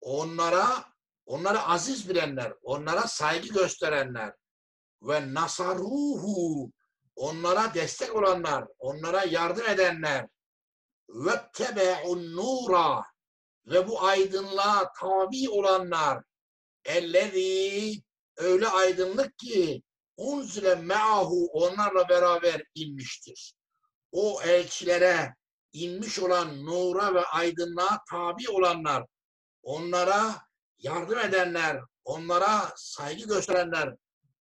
onlara onları aziz bilenler, onlara saygı gösterenler ve nasaruhu onlara destek olanlar, onlara yardım edenler ve tebe'un nura ve bu aydınlığa tabi olanlar ellezî öyle aydınlık ki unzile me'ahu onlarla beraber inmiştir. O elçilere inmiş olan nura ve aydınlığa tabi olanlar, onlara yardım edenler, onlara saygı gösterenler,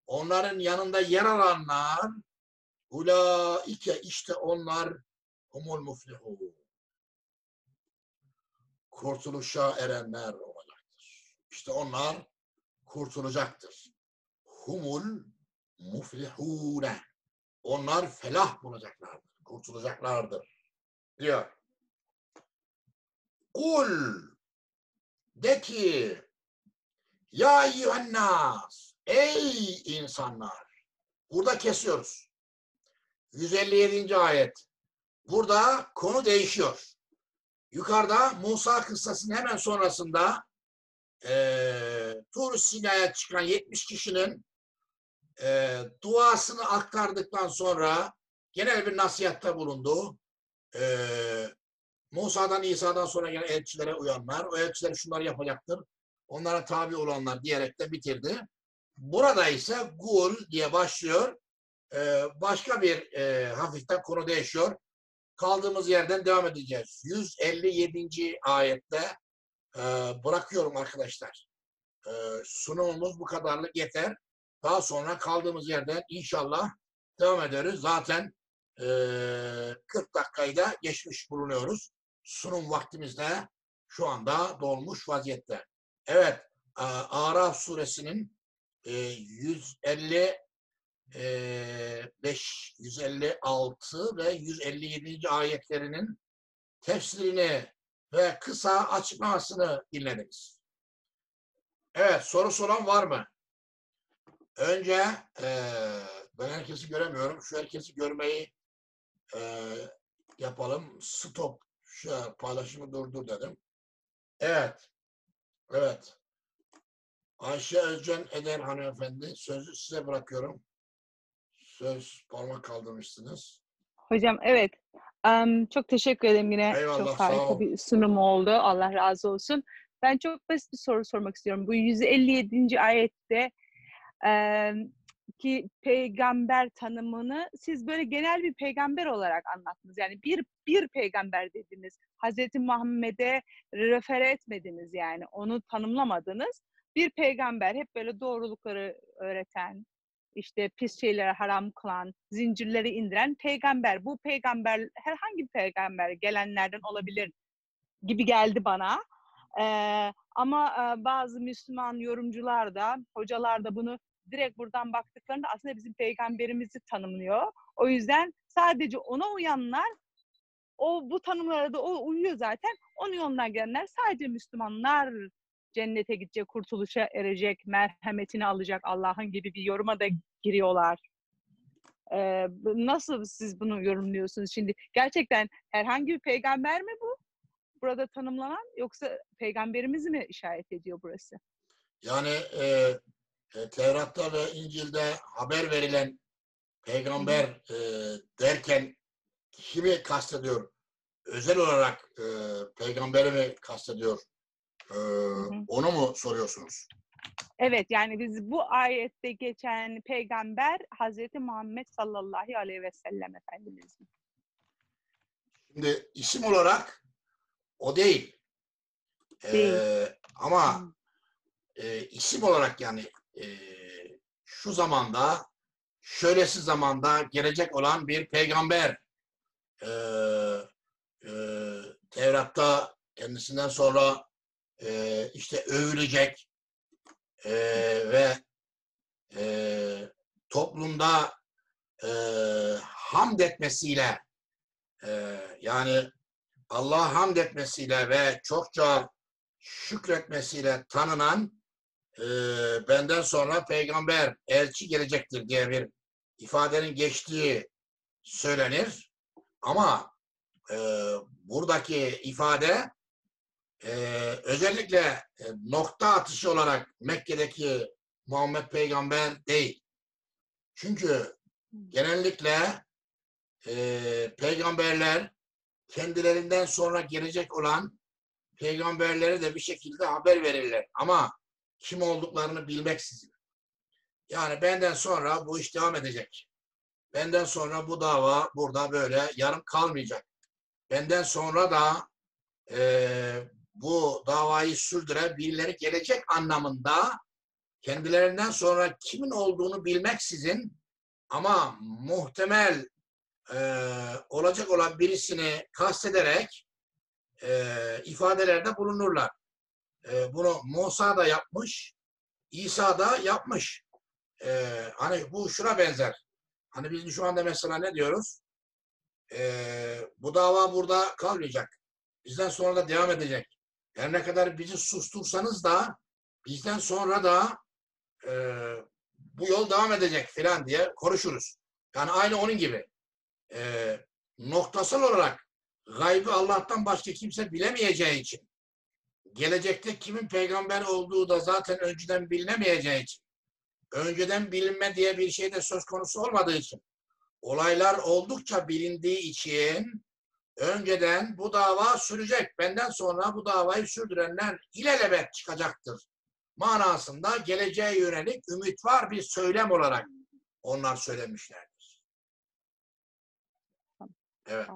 onların yanında yer alanlar, ulaike işte onlar humul muflihun. Kurtuluşa erenler olacaktır. İşte onlar kurtulacaktır. Humul muflihune. Onlar felah bulacaklardır, kurtulacaklardır diyor. Kul de ki Ya eyyühennas. Ey insanlar. Burada kesiyoruz. 157. ayet. Burada konu değişiyor. Yukarıda Musa kıssasının hemen sonrasında eee Tur Sina'ya çıkan 70 kişinin eee, duasını aktardıktan sonra genel bir nasihatte bulundu. Eee, Musa'dan İsa'dan sonra gelen elçilere uyanlar, o elçiler şunları yapacaktır, onlara tabi olanlar diyerek de bitirdi. Burada ise Gul diye başlıyor. Eee, başka bir eee, hafiften konu değişiyor. Kaldığımız yerden devam edeceğiz. 157. ayette eee, bırakıyorum arkadaşlar. Eee, sunumumuz bu kadarlık yeter. Daha sonra kaldığımız yerden inşallah devam ederiz. Zaten eee 40 dakikayı da geçmiş bulunuyoruz. Sunum vaktimiz de şu anda dolmuş vaziyette. Evet, eee, Araf suresinin eee, 150 eee, 5, 156 ve 157. ayetlerinin tefsirini ve kısa açıklamasını dinlediniz. Evet, soru olan var mı? Önce eee, ben herkesi göremiyorum. Şu herkesi görmeyi eee, yapalım. Stop. Şu paylaşımı durdur dedim. Evet. Evet. Ayşe Özcan Eder hanımefendi sözü size bırakıyorum. Söz parmak kaldırmışsınız. Hocam evet. Em, çok teşekkür ederim yine. Eyvallah, çok harika bir sunum oldu. Allah razı olsun. Ben çok basit bir soru sormak istiyorum. Bu 157. ayette em, ki peygamber tanımını siz böyle genel bir peygamber olarak anlattınız. Yani bir bir peygamber dediniz. Hazreti Muhammed'e refer etmediniz yani. Onu tanımlamadınız. Bir peygamber hep böyle doğrulukları öğreten, işte pis şeyleri haram kılan, zincirleri indiren peygamber. Bu peygamber herhangi bir peygamber gelenlerden olabilir gibi geldi bana. Ee, ama e, bazı Müslüman yorumcular da, hocalar da bunu direkt buradan baktıklarında aslında bizim peygamberimizi tanımlıyor. O yüzden sadece ona uyanlar, o bu tanımlara da o uyuyor zaten. Onun yoluna gelenler sadece Müslümanlar cennete gidecek, kurtuluşa erecek, merhametini alacak Allah'ın gibi bir yoruma da giriyorlar. Ee, nasıl siz bunu yorumluyorsunuz şimdi? Gerçekten herhangi bir peygamber mi bu? Burada tanımlanan yoksa peygamberimizi mi işaret ediyor burası? Yani e, e, Tevrat'ta ve İncil'de haber verilen peygamber e, derken kimi kastediyor? Özel olarak e, peygamberi mi kastediyor? E, onu mu soruyorsunuz? Evet yani biz bu ayette geçen peygamber Hazreti Muhammed sallallahu aleyhi ve sellem Efendimiz. Şimdi isim olarak o değil. E, Değil. ama e, isim olarak yani e, şu zamanda şöylesi zamanda gelecek olan bir peygamber e, e, Tevrat'ta kendisinden sonra e, işte övülecek e, ve e, toplumda e, hamd etmesiyle e, yani Allah hamd etmesiyle ve çokça şükretmesiyle tanınan e, benden sonra peygamber, elçi gelecektir diye bir ifadenin geçtiği söylenir. Ama e, buradaki ifade e, özellikle e, nokta atışı olarak Mekke'deki Muhammed peygamber değil. Çünkü genellikle e, peygamberler kendilerinden sonra gelecek olan peygamberlere de bir şekilde haber verirler. Ama kim olduklarını bilmeksizin. Yani benden sonra bu iş devam edecek. Benden sonra bu dava burada böyle yarım kalmayacak. Benden sonra da e, bu davayı sürdüren birileri gelecek anlamında kendilerinden sonra kimin olduğunu bilmeksizin ama muhtemel e, olacak olan birisini kastederek e, ifadelerde bulunurlar. E, bunu Musa da yapmış, İsa da yapmış. E, hani bu şuna benzer. Hani biz şu anda mesela ne diyoruz? E, bu dava burada kalmayacak. Bizden sonra da devam edecek. Her ne kadar bizi sustursanız da bizden sonra da e, bu yol devam edecek filan diye konuşuruz. Yani aynı onun gibi. E, noktasal olarak gaybı Allah'tan başka kimse bilemeyeceği için gelecekte kimin peygamber olduğu da zaten önceden bilinemeyeceği için önceden bilinme diye bir şey de söz konusu olmadığı için olaylar oldukça bilindiği için önceden bu dava sürecek. Benden sonra bu davayı sürdürenler ilelebet çıkacaktır. Manasında geleceğe yönelik ümit var bir söylem olarak onlar söylemişlerdir. Evet.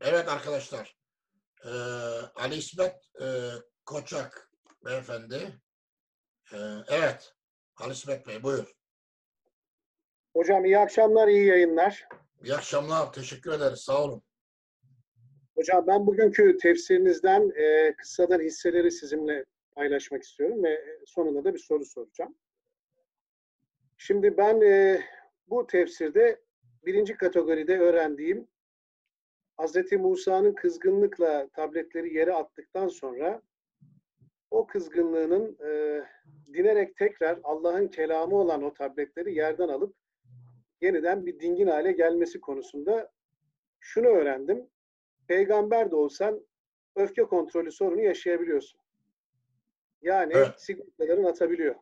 Evet arkadaşlar. Ee, Ali İsmet e, Koçak beyefendi. Ee, evet. Ali İsmet Bey buyur. Hocam iyi akşamlar, iyi yayınlar. İyi akşamlar. Teşekkür ederiz. Sağ olun. Hocam ben bugünkü tefsirinizden e, kıssadan hisseleri sizinle paylaşmak istiyorum ve sonunda da bir soru soracağım. Şimdi ben e, bu tefsirde birinci kategoride öğrendiğim Hz. Musa'nın kızgınlıkla tabletleri yere attıktan sonra o kızgınlığının e, dinerek tekrar Allah'ın kelamı olan o tabletleri yerden alıp yeniden bir dingin hale gelmesi konusunda şunu öğrendim. Peygamber de olsan öfke kontrolü sorunu yaşayabiliyorsun. Yani Evet. sigortaların atabiliyor.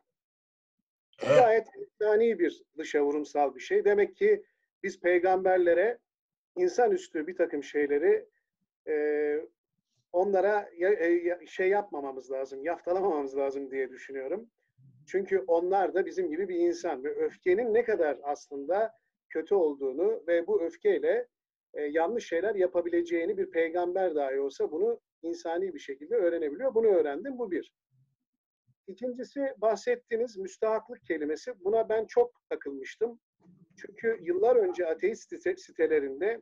Evet. Gayet insani bir dışa vurumsal bir şey. Demek ki biz peygamberlere insanüstü bir takım şeyleri e, onlara e, şey yapmamamız lazım, yaftalamamamız lazım diye düşünüyorum. Çünkü onlar da bizim gibi bir insan ve öfkenin ne kadar aslında kötü olduğunu ve bu öfkeyle e, yanlış şeyler yapabileceğini bir peygamber dahi olsa bunu insani bir şekilde öğrenebiliyor. Bunu öğrendim. Bu bir. İkincisi bahsettiğiniz müstahaklık kelimesi. Buna ben çok takılmıştım. Çünkü yıllar önce ateist site- sitelerinde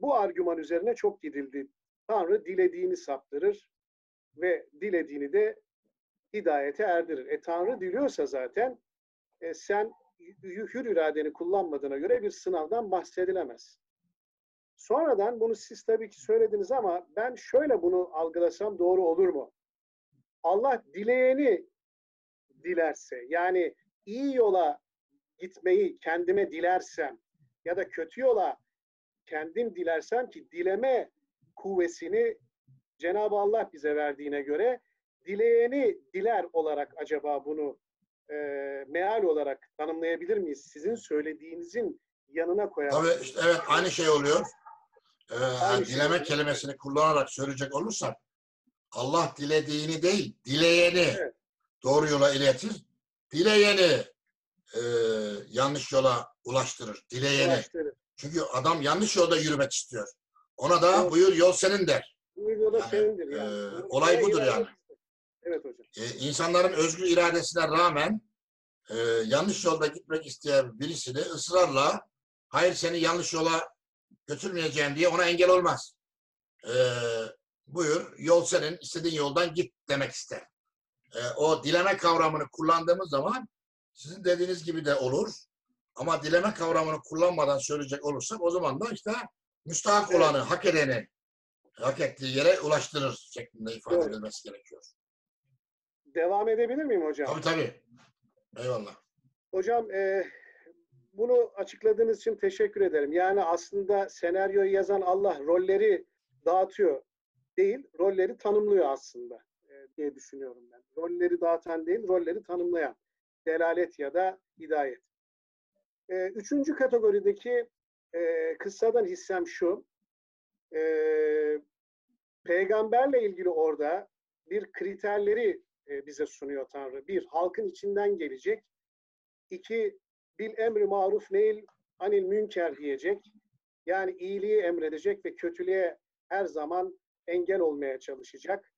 bu argüman üzerine çok gidildi. Tanrı dilediğini saptırır ve dilediğini de hidayete erdirir. E Tanrı diliyorsa zaten e, sen hü- hür iradeni kullanmadığına göre bir sınavdan bahsedilemez. Sonradan bunu siz tabii ki söylediniz ama ben şöyle bunu algılasam doğru olur mu? Allah dileyeni dilerse yani iyi yola gitmeyi kendime dilersem ya da kötü yola kendim dilersem ki dileme kuvvesini Cenab-ı Allah bize verdiğine göre dileyeni diler olarak acaba bunu e, meal olarak tanımlayabilir miyiz? Sizin söylediğinizin yanına koyarak. Tabii işte evet aynı şey oluyor. Ee, Aynı şey dileme oluyor. kelimesini kullanarak söyleyecek olursak Allah dilediğini değil, dileyeni Evet. doğru yola iletir. Dileyeni e, yanlış yola ulaştırır. Dileyeni. Ulaştırır. Çünkü adam yanlış yolda yürümek istiyor. Ona da Evet. buyur yol senin der. Bu videoda Yani, senindir yani. e, olay budur yani. Evet hocam. E, insanların özgür iradesine rağmen e, yanlış yolda gitmek isteyen birisini ısrarla hayır seni yanlış yola götürmeyeceğim diye ona engel olmaz. E, buyur yol senin istediğin yoldan git demek ister. E, o dileme kavramını kullandığımız zaman sizin dediğiniz gibi de olur. Ama dileme kavramını kullanmadan söyleyecek olursak o zaman da işte müstahak Evet. olanı, hak edeni hak ettiği yere ulaştırır şeklinde ifade Doğru. edilmesi gerekiyor. Devam edebilir miyim hocam? Tabii tabii. Eyvallah. Hocam e, bunu açıkladığınız için teşekkür ederim. Yani aslında senaryoyu yazan Allah rolleri dağıtıyor değil, rolleri tanımlıyor aslında e, diye düşünüyorum ben. Rolleri dağıtan değil, rolleri tanımlayan. Delalet ya da hidayet. E, üçüncü kategorideki e, kıssadan hissem şu. E, peygamberle ilgili orada bir kriterleri e, bize sunuyor Tanrı. Bir, halkın içinden gelecek. İki, bil emri maruf neil anil münker diyecek. Yani iyiliği emredecek ve kötülüğe her zaman engel olmaya çalışacak.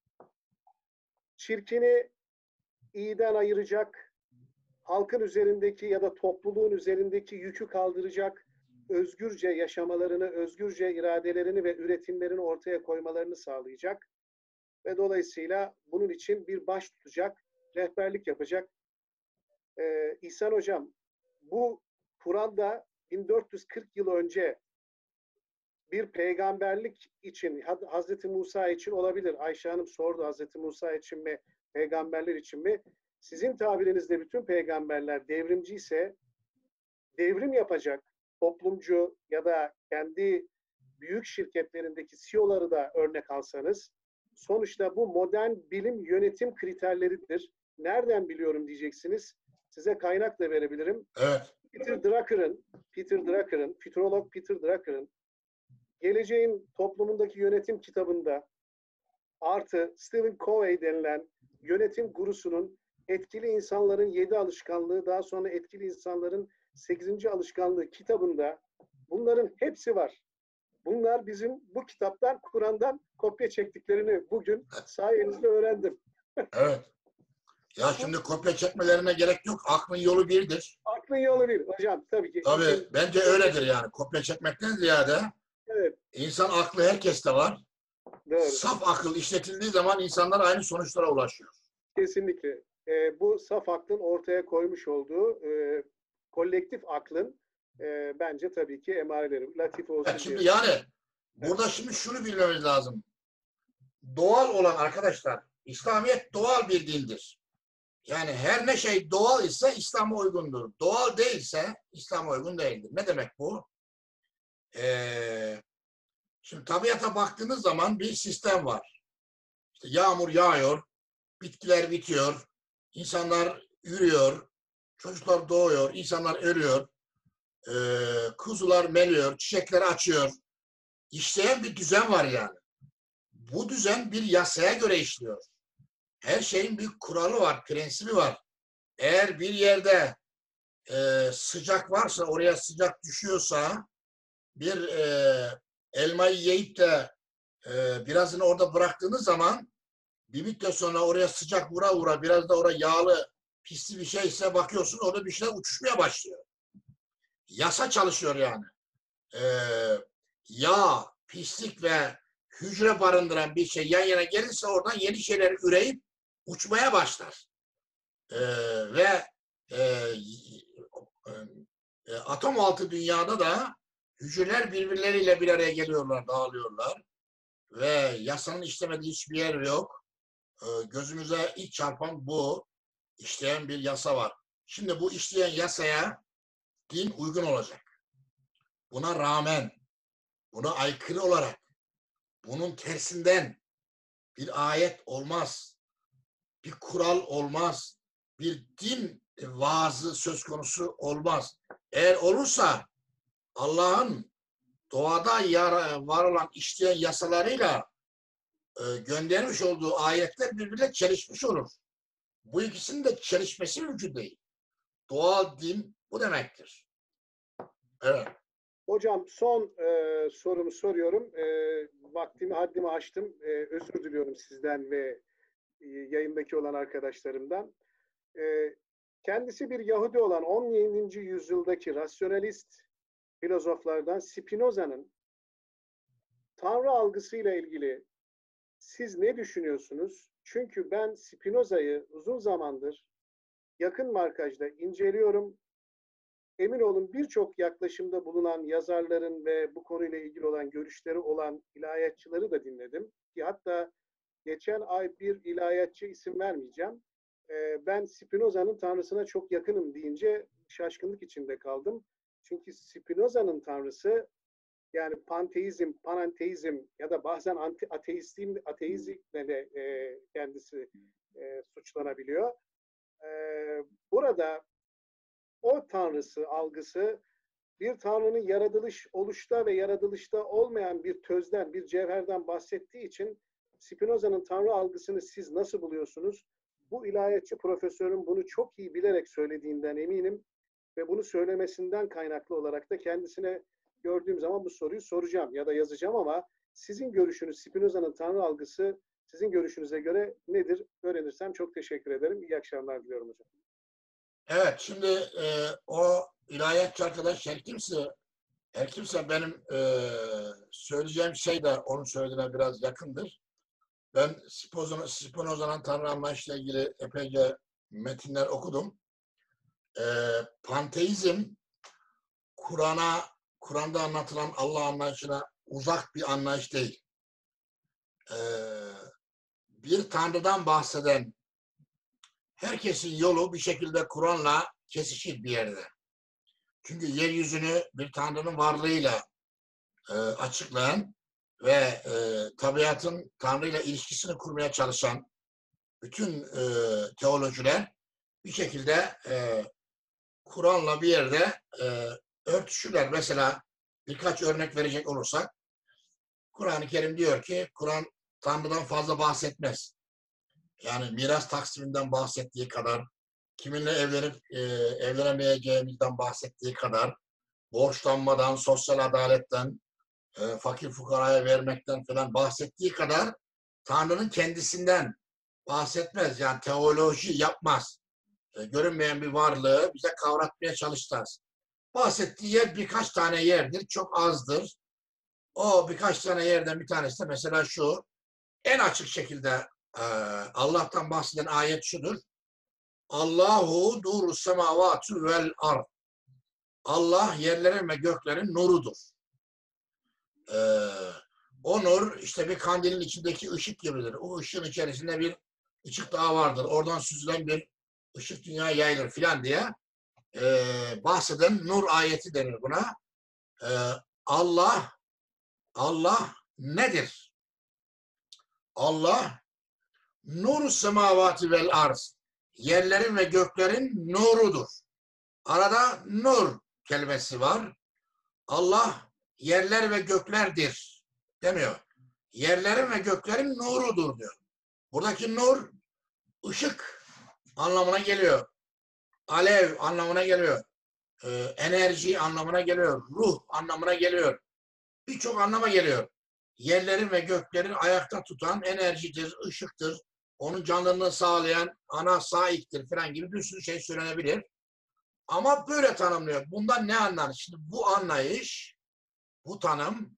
Çirkini iyiden ayıracak. Halkın üzerindeki ya da topluluğun üzerindeki yükü kaldıracak. Özgürce yaşamalarını, özgürce iradelerini ve üretimlerini ortaya koymalarını sağlayacak. Ve dolayısıyla bunun için bir baş tutacak, rehberlik yapacak ee, İhsan Hocam, bu Kur'an'da 1440 yıl önce bir peygamberlik için Ha- Hazreti Musa için olabilir. Ayşe Hanım sordu Hazreti Musa için mi, peygamberler için mi? Sizin tabirinizde bütün peygamberler devrimci ise devrim yapacak toplumcu ya da kendi büyük şirketlerindeki CEO'ları da örnek alsanız sonuçta bu modern bilim yönetim kriterleridir. Nereden biliyorum diyeceksiniz. Size kaynak da verebilirim. Evet. Peter Drucker'ın, Peter Drucker'ın, futurolog Peter Drucker'ın Geleceğin Toplumundaki Yönetim kitabında artı Stephen Covey denilen yönetim gurusunun etkili insanların yedi alışkanlığı, daha sonra etkili insanların sekizinci alışkanlığı kitabında bunların hepsi var. Bunlar bizim bu kitaptan, Kur'an'dan kopya çektiklerini bugün sayenizde öğrendim. Evet. Ya şimdi kopya çekmelerine gerek yok. Aklın yolu birdir. Aklın yolu bir. Hocam tabii ki. Tabii bence öyledir yani. Kopya çekmekten ziyade Evet, insan aklı herkeste var. doğru. Saf akıl işletildiği zaman insanlar aynı sonuçlara ulaşıyor. Kesinlikle. Ee, bu saf aklın ortaya koymuş olduğu e, kolektif aklın e, bence tabii ki emareleri. Latif olsun Evet, şimdi diye. yani burada şimdi şunu bilmemiz lazım. Doğal olan arkadaşlar, İslamiyet doğal bir dindir. Yani her ne şey doğal ise İslam'a uygundur. Doğal değilse İslam'a uygun değildir. Ne demek bu? Ee, şimdi tabiata baktığınız zaman bir sistem var. İşte yağmur yağıyor, bitkiler bitiyor, insanlar yürüyor, çocuklar doğuyor, insanlar ölüyor, ee, kuzular meliyor, çiçekler açıyor. İşleyen bir düzen var yani. Bu düzen bir yasaya göre işliyor. Her şeyin bir kuralı var, prensibi var. Eğer bir yerde e, sıcak varsa, oraya sıcak düşüyorsa, bir e, elmayı yiyip de e, birazını orada bıraktığınız zaman bir müddet sonra oraya sıcak vura vura biraz da oraya yağlı pisli bir şeyse bakıyorsun orada bir şeyler uçuşmaya başlıyor. Yasa çalışıyor yani. Ee, yağ, pislik ve hücre barındıran bir şey yan yana gelirse oradan yeni şeyler üreyip uçmaya başlar. Ee, ve e, e, atom altı dünyada da hücreler birbirleriyle bir araya geliyorlar, dağılıyorlar. Ve yasanın işlemediği hiçbir yer yok. Ee, gözümüze ilk çarpan bu. İşleyen bir yasa var. Şimdi bu işleyen yasaya din uygun olacak. Buna rağmen, buna aykırı olarak, bunun tersinden bir ayet olmaz, bir kural olmaz, bir din vaazı söz konusu olmaz. Eğer olursa Allah'ın doğada var olan işleyen yasalarıyla e, göndermiş olduğu ayetler birbirine çelişmiş olur. Bu ikisinin de çelişmesi mümkün değil. Doğal din bu demektir. Evet. Hocam son e, sorumu soruyorum. E, vaktimi haddimi aştım. E, özür diliyorum sizden ve e, yayındaki olan arkadaşlarımdan. E, kendisi bir Yahudi olan 17. yüzyıldaki rasyonalist filozoflardan Spinoza'nın Tanrı algısıyla ilgili siz ne düşünüyorsunuz? Çünkü ben Spinoza'yı uzun zamandır yakın markajda inceliyorum emin olun birçok yaklaşımda bulunan yazarların ve bu konuyla ilgili olan görüşleri olan ilahiyatçıları da dinledim. Ki hatta geçen ay bir ilahiyatçı isim vermeyeceğim. Ee, ben Spinoza'nın tanrısına çok yakınım deyince şaşkınlık içinde kaldım. Çünkü Spinoza'nın tanrısı yani panteizm, panenteizm ya da bazen anti ateizm, ateizmle de e, kendisi e, suçlanabiliyor. E, burada o tanrısı algısı bir tanrının yaratılış oluşta ve yaratılışta olmayan bir tözden, bir cevherden bahsettiği için Spinoza'nın tanrı algısını siz nasıl buluyorsunuz? Bu ilahiyatçı profesörün bunu çok iyi bilerek söylediğinden eminim ve bunu söylemesinden kaynaklı olarak da kendisine gördüğüm zaman bu soruyu soracağım ya da yazacağım ama sizin görüşünüz Spinoza'nın tanrı algısı sizin görüşünüze göre nedir? Öğrenirsem çok teşekkür ederim. İyi akşamlar diliyorum hocam. Evet, şimdi e, o ilahiyatçı arkadaş her kimse, her kimse benim e, söyleyeceğim şey de onun söylediğine biraz yakındır. Ben Spinoza'nın Tanrı anlayışıyla ilgili epeyce metinler okudum. E, panteizm, Kur'an'a, Kur'an'da anlatılan Allah anlayışına uzak bir anlayış değil. Ee, bir Tanrı'dan bahseden herkesin yolu bir şekilde Kur'an'la kesişir bir yerde. Çünkü yeryüzünü bir Tanrı'nın varlığıyla e, açıklayan ve e, tabiatın Tanrı ile ilişkisini kurmaya çalışan bütün e, teolojiler bir şekilde e, Kur'an'la bir yerde e, örtüşürler. Mesela birkaç örnek verecek olursak Kur'an-ı Kerim diyor ki Kur'an Tanrı'dan fazla bahsetmez. Yani miras taksiminden bahsettiği kadar, kiminle evlenip e, evlenemeyeceğimizden bahsettiği kadar, borçlanmadan, sosyal adaletten, e, fakir fukaraya vermekten falan bahsettiği kadar Tanrı'nın kendisinden bahsetmez. Yani teoloji yapmaz. E, görünmeyen bir varlığı bize kavratmaya çalışmaz. Bahsettiği yer birkaç tane yerdir, çok azdır. O birkaç tane yerden bir tanesi de mesela şu, en açık şekilde e, Allah'tan bahseden ayet şudur. Allahu nuru semavatü vel ard. Allah yerlerin ve göklerin nurudur. Ee, o nur işte bir kandilin içindeki ışık gibidir. O ışığın içerisinde bir ışık daha vardır. Oradan süzülen bir ışık dünya yayılır filan diye e, bahseden nur ayeti denir buna. E, Allah Allah nedir? Allah nur semavati vel arz. Yerlerin ve göklerin nurudur. Arada nur kelimesi var. Allah yerler ve göklerdir demiyor. Yerlerin ve göklerin nurudur diyor. Buradaki nur ışık anlamına geliyor. Alev anlamına geliyor. Ee, enerji anlamına geliyor. Ruh anlamına geliyor. Birçok anlama geliyor. Yerlerin ve göklerin ayakta tutan enerjidir, ışıktır. Onun canlılığını sağlayan ana sahiptir falan gibi bir sürü şey söylenebilir. Ama böyle tanımlıyor. Bundan ne anlar? Şimdi bu anlayış, bu tanım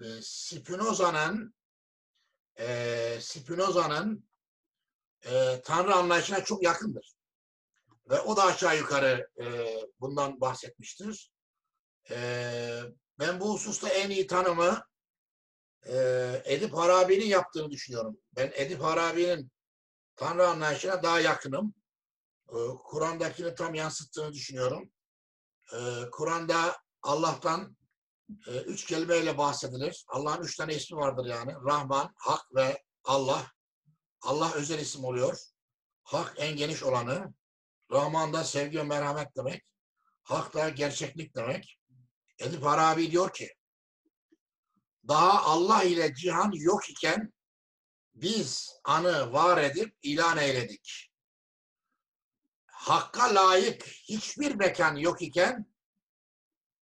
e, Spinoza'nın e, Spinoza'nın e, Tanrı anlayışına çok yakındır. Ve o da aşağı yukarı e, bundan bahsetmiştir. E, ben bu hususta en iyi tanımı e, Edip Harabi'nin yaptığını düşünüyorum. Ben Edip Harabi'nin Tanrı anlayışına daha yakınım. E, Kur'an'dakini tam yansıttığını düşünüyorum. E, Kur'an'da Allah'tan e, üç kelimeyle bahsedilir. Allah'ın üç tane ismi vardır yani. Rahman, Hak ve Allah. Allah özel isim oluyor. Hak en geniş olanı. Rahman da sevgi ve merhamet demek. Hak da gerçeklik demek. Edip Arabi diyor ki daha Allah ile cihan yok iken biz anı var edip ilan eyledik. Hakka layık hiçbir mekan yok iken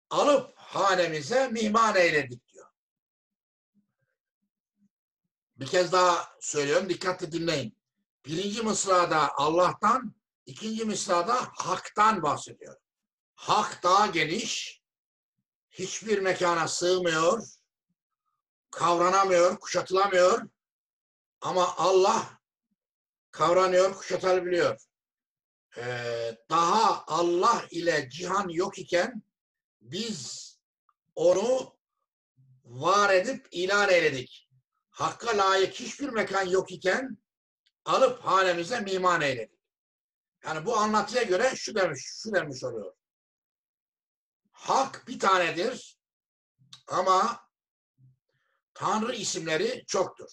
alıp hanemize mihman eyledik diyor. Bir kez daha söylüyorum, dikkatli dinleyin. Birinci mısrada Allah'tan, ikinci mısrada haktan bahsediyor. Hak daha geniş, hiçbir mekana sığmıyor, kavranamıyor, kuşatılamıyor. Ama Allah kavranıyor, kuşatabiliyor. Ee, daha Allah ile cihan yok iken biz onu var edip ilan eyledik. Hakka layık hiçbir mekan yok iken alıp hanemize miman eyledik. Yani bu anlatıya göre şu demiş, şu demiş oluyor. Hak bir tanedir ama Tanrı isimleri çoktur.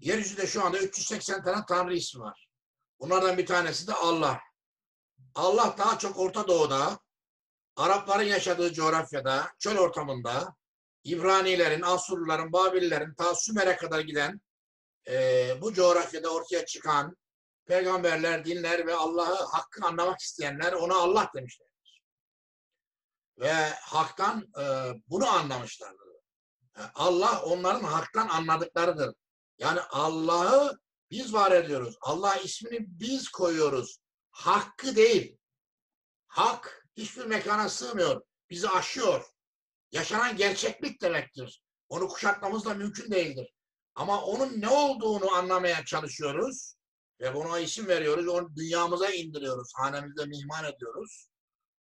Yeryüzünde şu anda 380 tane Tanrı ismi var. Bunlardan bir tanesi de Allah. Allah daha çok Orta Doğu'da, Arapların yaşadığı coğrafyada, çöl ortamında, İbranilerin, Asurluların, Babillerin ta Sümer'e kadar giden e, bu coğrafyada ortaya çıkan peygamberler, dinler ve Allah'ı hakkı anlamak isteyenler ona Allah demişlerdir. Ve haktan e, bunu anlamışlardır. E, Allah onların haktan anladıklarıdır. Yani Allah'ı biz var ediyoruz. Allah ismini biz koyuyoruz. Hakkı değil. Hak hiçbir mekana sığmıyor. Bizi aşıyor. Yaşanan gerçeklik demektir. Onu kuşatmamız da mümkün değildir. Ama onun ne olduğunu anlamaya çalışıyoruz ve buna isim veriyoruz. Onu dünyamıza indiriyoruz. Hanemizde mihman ediyoruz.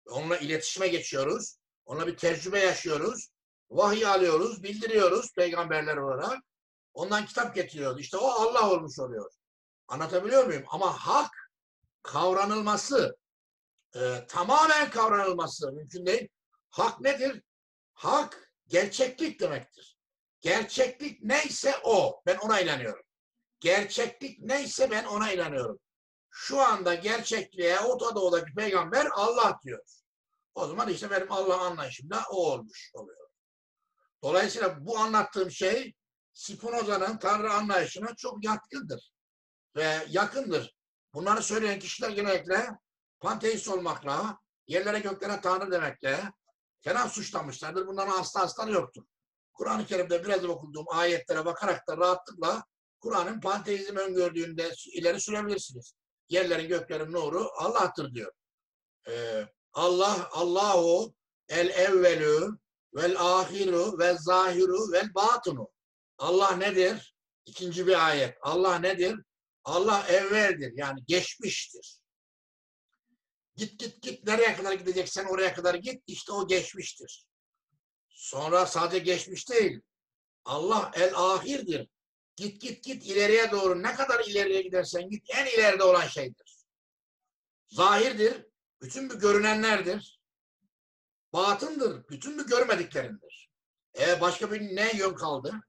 Onunla iletişime geçiyoruz. Onunla bir tecrübe yaşıyoruz. Vahiy alıyoruz, bildiriyoruz peygamberler olarak. Ondan kitap getiriyoruz. İşte o Allah olmuş oluyor. Anlatabiliyor muyum? Ama hak kavranılması, e, tamamen kavranılması mümkün değil. Hak nedir? Hak gerçeklik demektir. Gerçeklik neyse o. Ben ona inanıyorum. Gerçeklik neyse ben ona inanıyorum. Şu anda gerçekliğe Orta Doğu'daki peygamber Allah diyor. O zaman işte benim Allah anlayışımda o olmuş oluyor. Dolayısıyla bu anlattığım şey Spinoza'nın Tanrı anlayışına çok yatkındır ve yakındır. Bunları söyleyen kişiler genellikle panteist olmakla, yerlere göklere Tanrı demekle falan suçlamışlardır. Bunların asla asları yoktur. Kur'an-ı Kerim'de biraz okuduğum ayetlere bakarak da rahatlıkla Kur'an'ın panteizm öngördüğünde ileri sürebilirsiniz. Yerlerin göklerin nuru Allah'tır diyor. Ee, Allah, Allahu el evvelü vel ahiru vel zahiru vel batunu. Allah nedir? İkinci bir ayet. Allah nedir? Allah evveldir. Yani geçmiştir. Git git git nereye kadar gideceksen oraya kadar git. İşte o geçmiştir. Sonra sadece geçmiş değil. Allah el ahirdir. Git git git ileriye doğru ne kadar ileriye gidersen git en ileride olan şeydir. Zahirdir. Bütün bu görünenlerdir. Batındır. Bütün bu görmediklerindir. E başka bir ne yön kaldı?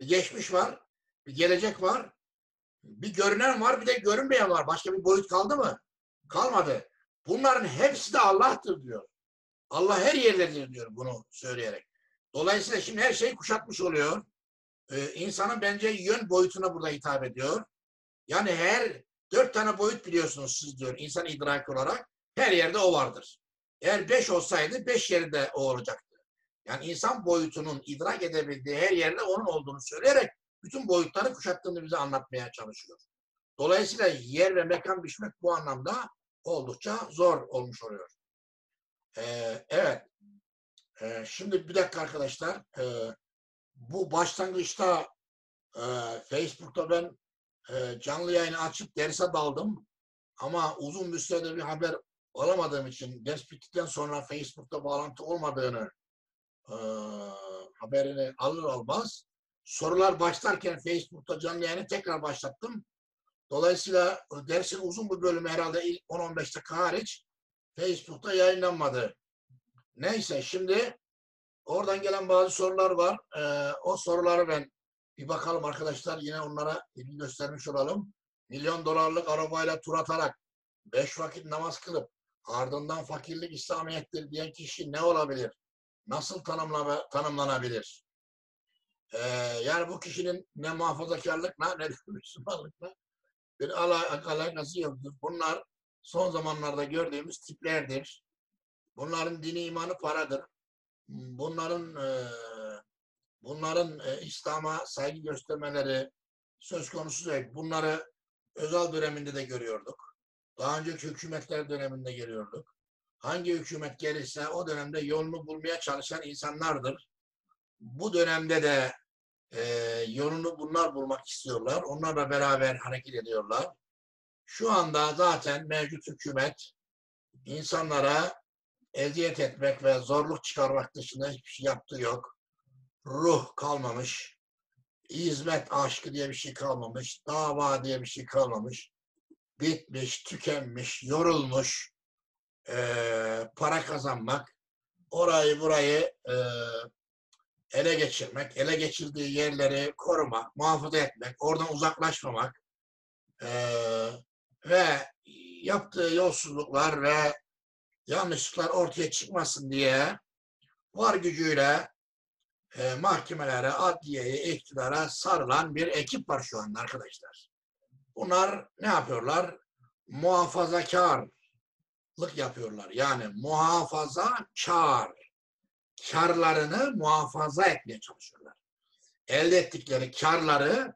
Bir geçmiş var. Bir gelecek var. Bir görünen var. Bir de görünmeyen var. Başka bir boyut kaldı mı? Kalmadı. Bunların hepsi de Allah'tır diyor. Allah her yerdedir diyor bunu söyleyerek. Dolayısıyla şimdi her şeyi kuşatmış oluyor. Ee, insanın bence yön boyutuna burada hitap ediyor. Yani her dört tane boyut biliyorsunuz siz diyor insan idrak olarak. Her yerde o vardır. Eğer beş olsaydı beş yerde o olacaktı. Yani insan boyutunun idrak edebildiği her yerde onun olduğunu söyleyerek bütün boyutları kuşattığını bize anlatmaya çalışıyor. Dolayısıyla yer ve mekan biçmek bu anlamda oldukça zor olmuş oluyor. Ee, evet. Ee, şimdi bir dakika arkadaşlar. Ee, bu başlangıçta e, Facebook'ta ben e, canlı yayını açıp derse daldım. Ama uzun bir süredir bir haber alamadığım için ders bittikten sonra Facebook'ta bağlantı olmadığını e, haberini alır almaz sorular başlarken Facebook'ta canlı yayını tekrar başlattım. Dolayısıyla dersin uzun bir bölümü herhalde ilk 10-15 dakika hariç Facebook'ta yayınlanmadı. Neyse şimdi oradan gelen bazı sorular var. Ee, o soruları ben bir bakalım arkadaşlar. Yine onlara ilgi göstermiş olalım. Milyon dolarlık arabayla tur atarak beş vakit namaz kılıp ardından fakirlik İslamiyettir diyen kişi ne olabilir? Nasıl tanımlama, tanımlanabilir? Ee, yani bu kişinin ne muhafazakarlıkla ne de Müslümanlıkla bir ala- alakası yoktur. Bunlar son zamanlarda gördüğümüz tiplerdir. Bunların dini imanı paradır. Bunların e, bunların e, İslam'a saygı göstermeleri söz konusu değil. Bunları özel döneminde de görüyorduk. Daha önceki hükümetler döneminde görüyorduk. Hangi hükümet gelirse o dönemde yolunu bulmaya çalışan insanlardır. Bu dönemde de e, yolunu bunlar bulmak istiyorlar. Onlarla beraber hareket ediyorlar. Şu anda zaten mevcut hükümet insanlara eziyet etmek ve zorluk çıkarmak dışında hiçbir şey yaptığı yok. Ruh kalmamış. hizmet aşkı diye bir şey kalmamış. Dava diye bir şey kalmamış. Bitmiş, tükenmiş, yorulmuş. Ee, para kazanmak. Orayı burayı e, ele geçirmek, ele geçirdiği yerleri korumak, muhafaza etmek, oradan uzaklaşmamak ee, ve yaptığı yolsuzluklar ve yanlışlıklar ortaya çıkmasın diye var gücüyle e, mahkemelere, adliyeye, iktidara sarılan bir ekip var şu anda arkadaşlar. Bunlar ne yapıyorlar? Muhafazakarlık yapıyorlar. Yani muhafazakar karlarını muhafaza etmeye çalışıyorlar. Elde ettikleri karları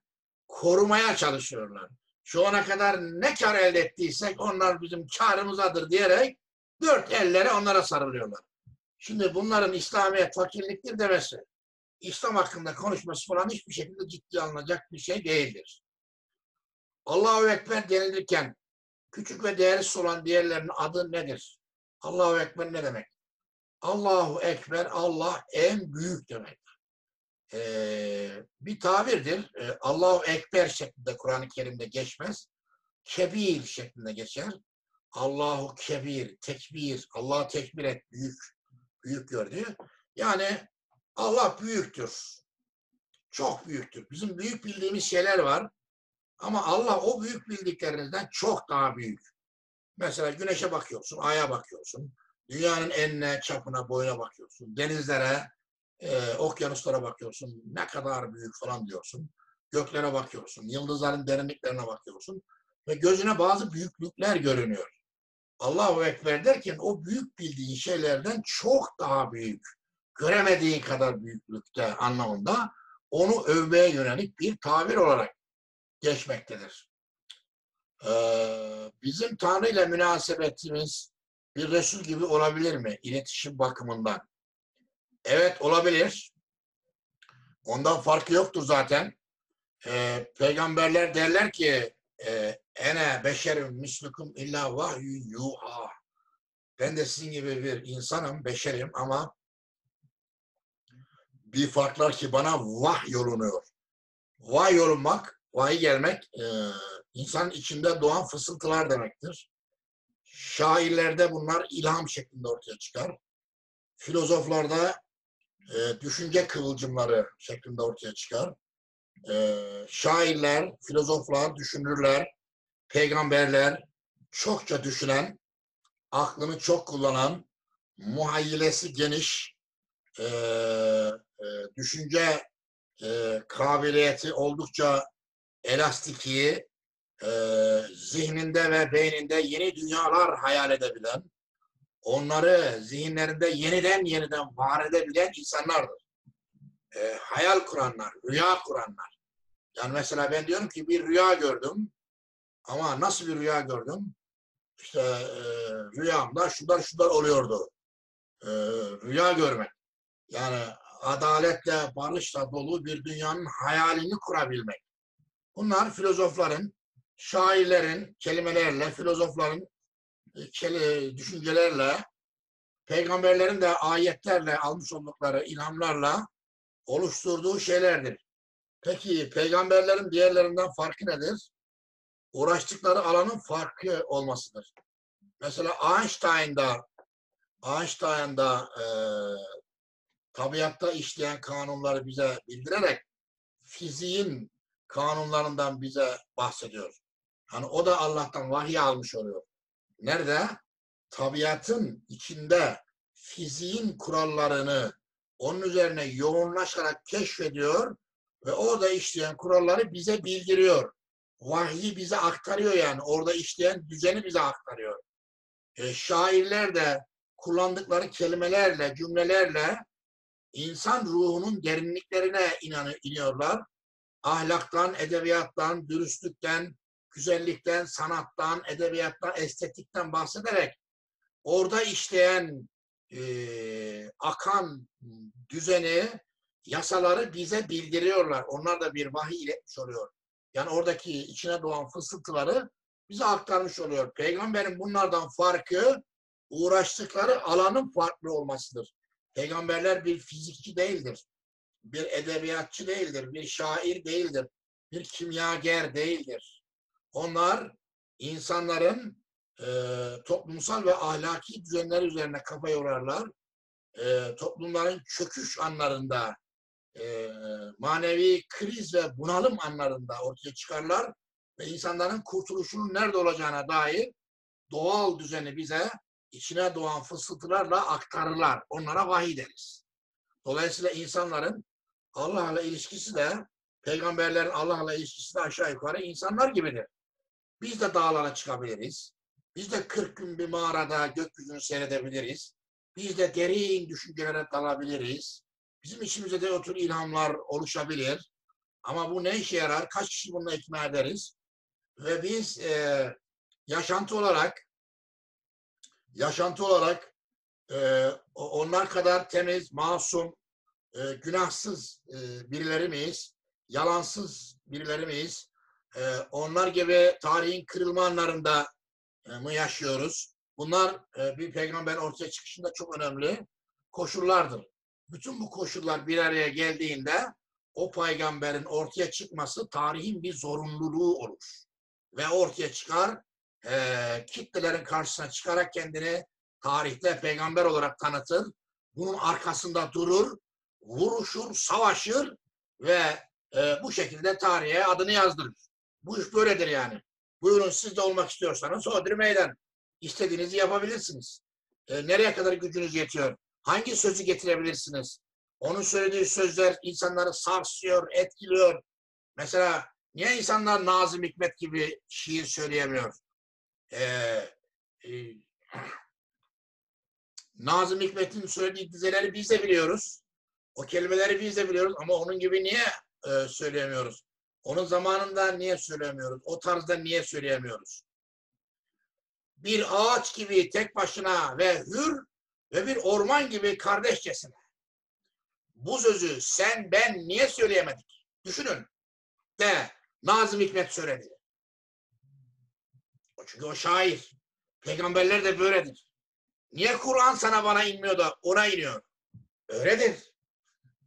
korumaya çalışıyorlar. Şu ana kadar ne kar elde ettiysek onlar bizim karımızadır diyerek dört ellere onlara sarılıyorlar. Şimdi bunların İslamiyet fakirliktir demesi, İslam hakkında konuşması falan hiçbir şekilde ciddi alınacak bir şey değildir. Allahu Ekber denilirken küçük ve değersiz olan diğerlerinin adı nedir? Allahu Ekber ne demek? Allahu Ekber, Allah en büyük demek. Ee, bir tabirdir. Ee, Allahu Ekber şeklinde Kur'an-ı Kerim'de geçmez. Kebir şeklinde geçer. Allahu Kebir, tekbir, Allah tekbir et, büyük, büyük gördü. Yani Allah büyüktür. Çok büyüktür. Bizim büyük bildiğimiz şeyler var. Ama Allah o büyük bildiklerinizden çok daha büyük. Mesela güneşe bakıyorsun, aya bakıyorsun. Dünyanın enine, çapına, boyuna bakıyorsun. Denizlere, e, okyanuslara bakıyorsun. Ne kadar büyük falan diyorsun. Göklere bakıyorsun. Yıldızların derinliklerine bakıyorsun. Ve gözüne bazı büyüklükler görünüyor. Allahu Ekber derken o büyük bildiğin şeylerden çok daha büyük. Göremediğin kadar büyüklükte anlamında onu övmeye yönelik bir tabir olarak geçmektedir. Ee, bizim Tanrı ile münasebetimiz bir Resul gibi olabilir mi? İletişim bakımından. Evet olabilir. Ondan farkı yoktur zaten. Ee, peygamberler derler ki e, ene beşerim mislukum illa vahyu yuha. Ben de sizin gibi bir insanım, beşerim ama bir farklar ki bana vah yolunuyor. Vah yolunmak, vahiy gelmek e, insanın içinde doğan fısıltılar demektir. Şairlerde bunlar ilham şeklinde ortaya çıkar. Filozoflarda e, düşünce kıvılcımları şeklinde ortaya çıkar. E, şairler, filozoflar, düşünürler, peygamberler, çokça düşünen, aklını çok kullanan, muhayyilesi geniş, e, e, düşünce e, kabiliyeti oldukça elastiki, e, zihninde ve beyninde yeni dünyalar hayal edebilen, onları zihinlerinde yeniden yeniden var edebilen insanlardır. E, hayal kuranlar, rüya kuranlar. Yani mesela ben diyorum ki bir rüya gördüm ama nasıl bir rüya gördüm? İşte e, rüyamda şunlar şunlar oluyordu. E, rüya görmek. Yani adaletle, barışla dolu bir dünyanın hayalini kurabilmek. Bunlar filozofların, şairlerin kelimelerle, filozofların düşüncelerle, peygamberlerin de ayetlerle almış oldukları ilhamlarla oluşturduğu şeylerdir. Peki peygamberlerin diğerlerinden farkı nedir? Uğraştıkları alanın farkı olmasıdır. Mesela Einstein'da Einstein'da e, tabiatta işleyen kanunları bize bildirerek fiziğin kanunlarından bize bahsediyor. Hani o da Allah'tan vahiy almış oluyor. Nerede? Tabiatın içinde fiziğin kurallarını onun üzerine yoğunlaşarak keşfediyor ve orada işleyen kuralları bize bildiriyor. Vahyi bize aktarıyor yani. Orada işleyen düzeni bize aktarıyor. E, şairler de kullandıkları kelimelerle, cümlelerle insan ruhunun derinliklerine inanı, iniyorlar. Ahlaktan, edebiyattan, dürüstlükten, güzellikten, sanattan, edebiyattan, estetikten bahsederek orada işleyen e, akan düzeni, yasaları bize bildiriyorlar. Onlar da bir vahiy iletmiş oluyor. Yani oradaki içine doğan fısıltıları bize aktarmış oluyor. Peygamberin bunlardan farkı uğraştıkları alanın farklı olmasıdır. Peygamberler bir fizikçi değildir. Bir edebiyatçı değildir. Bir şair değildir. Bir kimyager değildir. Onlar insanların e, toplumsal ve ahlaki düzenler üzerine kafa yorarlar. E, toplumların çöküş anlarında, e, manevi kriz ve bunalım anlarında ortaya çıkarlar ve insanların kurtuluşunun nerede olacağına dair doğal düzeni bize içine doğan fısıltılarla aktarırlar. Onlara vahiy deriz. Dolayısıyla insanların Allah'la ilişkisi de peygamberlerin Allah'la ilişkisi de aşağı yukarı insanlar gibidir. Biz de dağlara çıkabiliriz. Biz de 40 gün bir mağarada gökyüzünü seyredebiliriz. Biz de derin düşüncelere dalabiliriz. Bizim içimizde de o ilhamlar oluşabilir. Ama bu ne işe yarar? Kaç kişi bununla ikna ederiz? Ve biz e, yaşantı olarak yaşantı olarak e, onlar kadar temiz, masum, e, günahsız e, birileri miyiz? Yalansız birileri miyiz? E, onlar gibi tarihin kırılma anlarında e, mı yaşıyoruz? Bunlar e, bir peygamberin ortaya çıkışında çok önemli. koşullardır. Bütün bu koşullar bir araya geldiğinde o peygamberin ortaya çıkması tarihin bir zorunluluğu olur. Ve ortaya çıkar, e, kitlelerin karşısına çıkarak kendini tarihte peygamber olarak tanıtır. Bunun arkasında durur, vuruşur, savaşır ve e, bu şekilde tarihe adını yazdırır. Bu iş böyledir yani. Buyurun siz de olmak istiyorsanız hodri meydan. İstediğinizi yapabilirsiniz. E, nereye kadar gücünüz yetiyor? Hangi sözü getirebilirsiniz? Onun söylediği sözler insanları sarsıyor, etkiliyor. Mesela niye insanlar Nazım Hikmet gibi şiir söyleyemiyor? Ee, e, Nazım Hikmet'in söylediği dizeleri biz de biliyoruz. O kelimeleri biz de biliyoruz ama onun gibi niye e, söyleyemiyoruz? Onun zamanında niye söyleyemiyoruz? O tarzda niye söyleyemiyoruz? Bir ağaç gibi tek başına ve hür ve bir orman gibi kardeşçesine. Bu sözü sen ben niye söyleyemedik? Düşünün. De Nazım Hikmet söyledi. Çünkü o şair. Peygamberler de böyledir. Niye Kur'an sana bana inmiyor da ona iniyor? Öyledir.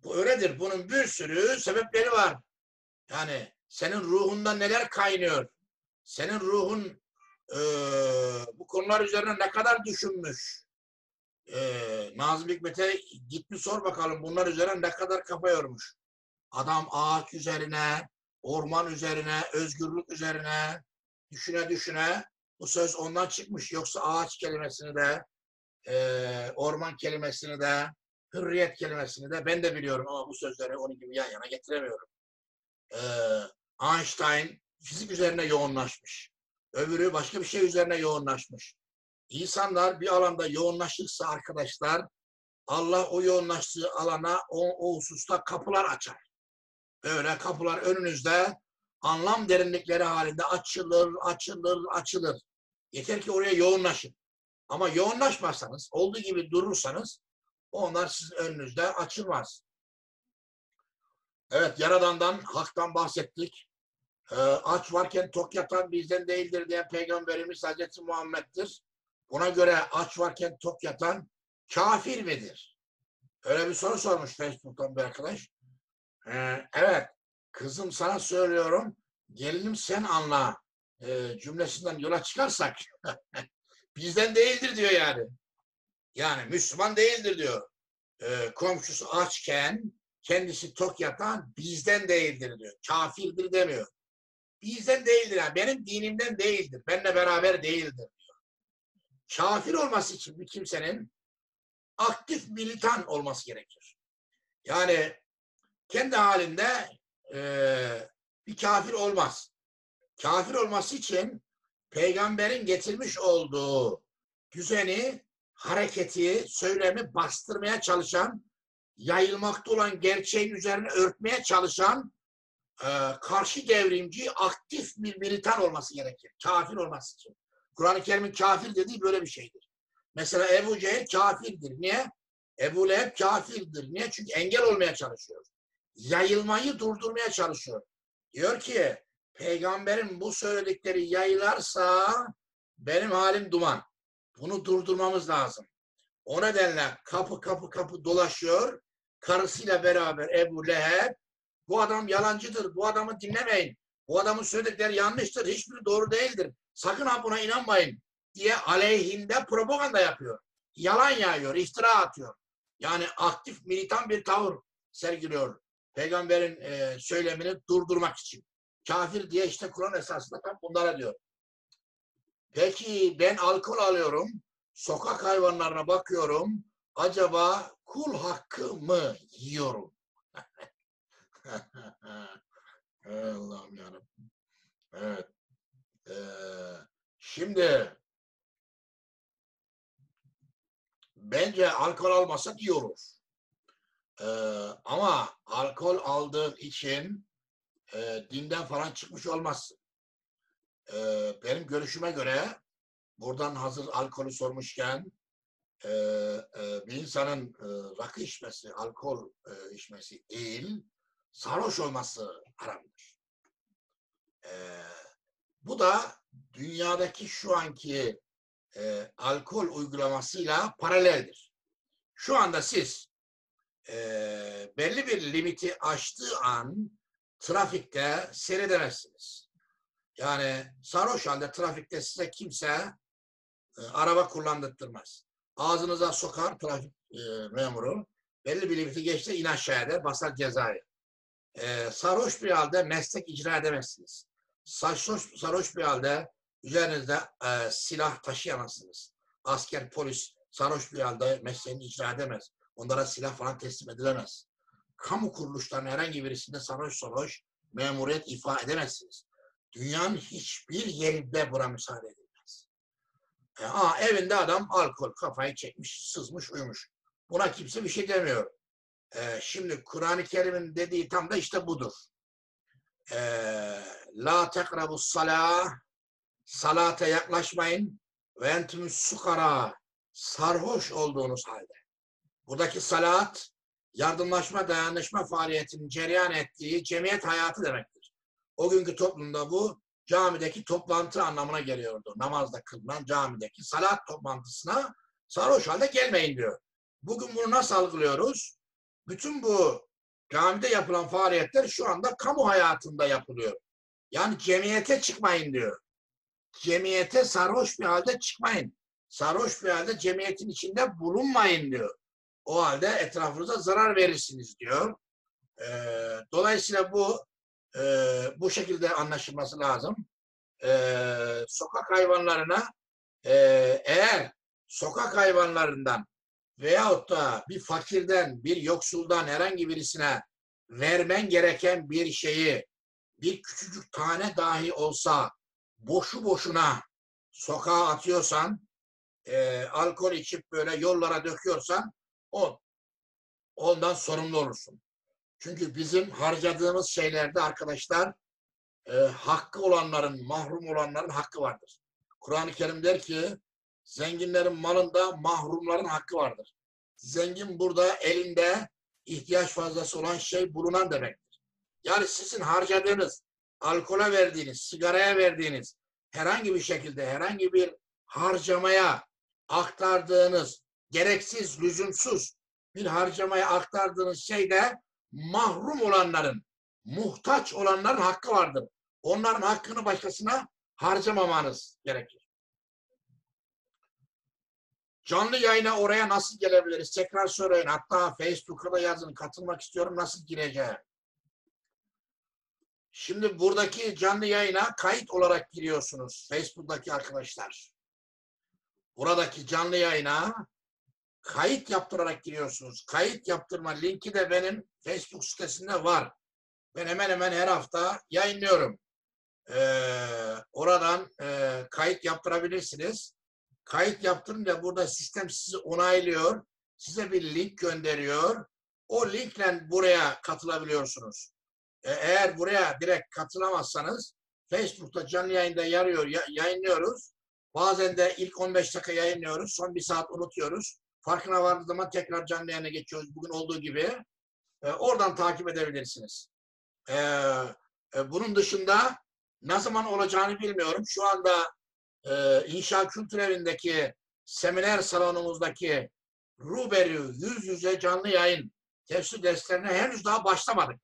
Bu öyledir. Bunun bir sürü sebepleri var. Yani senin ruhunda neler kaynıyor? Senin ruhun e, bu konular üzerine ne kadar düşünmüş? E, Nazım Hikmet'e git bir sor bakalım bunlar üzerine ne kadar kafa yormuş. Adam ağaç üzerine, orman üzerine, özgürlük üzerine düşüne düşüne bu söz ondan çıkmış. Yoksa ağaç kelimesini de, e, orman kelimesini de, hürriyet kelimesini de ben de biliyorum ama bu sözleri onun gibi yan yana getiremiyorum. E, Einstein fizik üzerine yoğunlaşmış. Öbürü başka bir şey üzerine yoğunlaşmış. İnsanlar bir alanda yoğunlaşırsa arkadaşlar Allah o yoğunlaştığı alana o, o hususta kapılar açar. Böyle kapılar önünüzde anlam derinlikleri halinde açılır, açılır, açılır. Yeter ki oraya yoğunlaşın. Ama yoğunlaşmazsanız, olduğu gibi durursanız onlar sizin önünüzde açılmaz. Evet, Yaradan'dan, Hak'tan bahsettik. Ee, aç varken tok yatan bizden değildir diyen Peygamberimiz Hazreti Muhammed'dir. Buna göre aç varken tok yatan kafir midir? Öyle bir soru sormuş Facebook'tan bir arkadaş. Ee, evet, kızım sana söylüyorum, gelinim sen anla e, cümlesinden yola çıkarsak bizden değildir diyor yani. Yani Müslüman değildir diyor. E, komşusu açken kendisi tok yatan bizden değildir diyor. Kafirdir demiyor. Bizden değildir. Yani benim dinimden değildir. Benimle beraber değildir. Kafir olması için bir kimsenin aktif militan olması gerekir. Yani kendi halinde e, bir kafir olmaz. Kafir olması için peygamberin getirmiş olduğu düzeni, hareketi, söylemi bastırmaya çalışan, yayılmakta olan gerçeğin üzerine örtmeye çalışan e, karşı devrimci, aktif bir militan olması gerekir. Kafir olması için. Kur'an-ı Kerim'in kafir dediği böyle bir şeydir. Mesela Ebu Cehil kafirdir. Niye? Ebu Leheb kafirdir. Niye? Çünkü engel olmaya çalışıyor. Yayılmayı durdurmaya çalışıyor. Diyor ki peygamberin bu söyledikleri yayılarsa benim halim duman. Bunu durdurmamız lazım. O nedenle kapı kapı kapı dolaşıyor. Karısıyla beraber Ebu Leheb bu adam yalancıdır. Bu adamı dinlemeyin. Bu adamın söyledikleri yanlıştır. Hiçbiri doğru değildir. Sakın ha buna inanmayın diye aleyhinde propaganda yapıyor. Yalan yayıyor, iftira atıyor. Yani aktif militan bir tavır sergiliyor. Peygamberin e, söylemini durdurmak için. Kafir diye işte Kur'an esasında tam bunlara diyor. Peki ben alkol alıyorum, sokak hayvanlarına bakıyorum, acaba kul hakkı mı yiyorum? Allah'ım yarabbim. Evet. Ee, şimdi bence alkol almasak iyi olur. Ee, ama alkol aldığın için e, dinden falan çıkmış olmazsın. Ee, benim görüşüme göre buradan hazır alkolü sormuşken e, e, bir insanın e, rakı içmesi, alkol e, içmesi değil, sarhoş olması haramdır. E, bu da dünyadaki şu anki e, alkol uygulamasıyla paraleldir. Şu anda siz e, belli bir limiti aştığı an trafikte seyredemezsiniz. Yani sarhoş halde trafikte size kimse e, araba kullandırtmaz. Ağzınıza sokar trafik e, memuru. Belli bir limiti geçti in aşağıya der, basar cezayı. E, sarhoş bir halde meslek icra edemezsiniz. Sarhoş, sarhoş bir halde üzerinizde e, silah taşıyamazsınız. Asker, polis sarhoş bir halde mesleğini icra edemez. Onlara silah falan teslim edilemez. Kamu kuruluşlarının herhangi birisinde sarhoş sarhoş memuriyet ifa edemezsiniz. Dünyanın hiçbir yerinde buna müsaade edilmez. E, aa, evinde adam alkol kafayı çekmiş, sızmış, uyumuş. Buna kimse bir şey demiyor. E, şimdi Kur'an-ı Kerim'in dediği tam da işte budur. La tekrabus salah salate yaklaşmayın ve entümüs sukara sarhoş olduğunuz halde. Buradaki salat yardımlaşma, dayanışma faaliyetinin cereyan ettiği cemiyet hayatı demektir. O günkü toplumda bu camideki toplantı anlamına geliyordu. Namazda kılınan camideki salat toplantısına sarhoş halde gelmeyin diyor. Bugün bunu nasıl algılıyoruz? Bütün bu camide yapılan faaliyetler şu anda kamu hayatında yapılıyor. Yani cemiyete çıkmayın diyor. Cemiyete sarhoş bir halde çıkmayın. Sarhoş bir halde cemiyetin içinde bulunmayın diyor. O halde etrafınıza zarar verirsiniz diyor. Ee, dolayısıyla bu e, bu şekilde anlaşılması lazım. Ee, sokak hayvanlarına e, eğer sokak hayvanlarından veyahut da bir fakirden, bir yoksuldan herhangi birisine vermen gereken bir şeyi bir küçücük tane dahi olsa boşu boşuna sokağa atıyorsan, e, alkol içip böyle yollara döküyorsan o ondan sorumlu olursun. Çünkü bizim harcadığımız şeylerde arkadaşlar e, hakkı olanların, mahrum olanların hakkı vardır. Kur'an-ı Kerim der ki zenginlerin malında mahrumların hakkı vardır. Zengin burada elinde ihtiyaç fazlası olan şey bulunan demektir. Yani sizin harcadığınız, alkola verdiğiniz, sigaraya verdiğiniz herhangi bir şekilde herhangi bir harcamaya aktardığınız gereksiz, lüzumsuz bir harcamaya aktardığınız şeyde mahrum olanların, muhtaç olanların hakkı vardır. Onların hakkını başkasına harcamamanız gerekir. Canlı yayına oraya nasıl gelebiliriz? Tekrar söyleyin. Hatta Facebook'a da yazın. Katılmak istiyorum. Nasıl gireceğim? Şimdi buradaki canlı yayına kayıt olarak giriyorsunuz. Facebook'taki arkadaşlar. Buradaki canlı yayına kayıt yaptırarak giriyorsunuz. Kayıt yaptırma linki de benim Facebook sitesinde var. Ben hemen hemen her hafta yayınlıyorum. Ee, oradan e, kayıt yaptırabilirsiniz. Kayıt yaptırınca burada sistem sizi onaylıyor. Size bir link gönderiyor. O linkle buraya katılabiliyorsunuz. Ee, eğer buraya direkt katılamazsanız Facebook'ta canlı yayında yarıyor, yayınlıyoruz. Bazen de ilk 15 dakika yayınlıyoruz. Son bir saat unutuyoruz. Farkına vardığı zaman tekrar canlı yayına geçiyoruz. Bugün olduğu gibi. E, oradan takip edebilirsiniz. E, e, bunun dışında ne zaman olacağını bilmiyorum. Şu anda e, İnşa Kültür Evi'ndeki seminer salonumuzdaki Ruberü yüz yüze canlı yayın tefsir derslerine henüz daha başlamadık.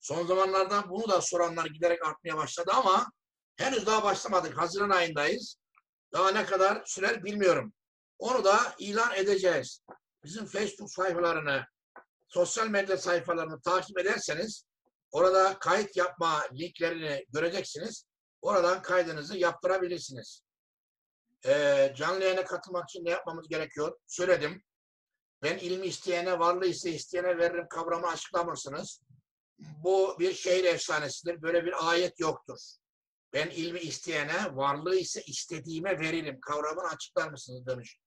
Son zamanlarda bunu da soranlar giderek artmaya başladı ama henüz daha başlamadık. Haziran ayındayız. Daha ne kadar sürer bilmiyorum. Onu da ilan edeceğiz. Bizim Facebook sayfalarını, sosyal medya sayfalarını takip ederseniz orada kayıt yapma linklerini göreceksiniz. Oradan kaydınızı yaptırabilirsiniz. Ee, canlı yayına katılmak için ne yapmamız gerekiyor? Söyledim. Ben ilmi isteyene, varlığı ise isteyene veririm kavramı açıklamışsınız. Bu bir şehir efsanesidir. Böyle bir ayet yoktur. Ben ilmi isteyene, varlığı ise istediğime veririm. Kavramını açıklar mısınız demiş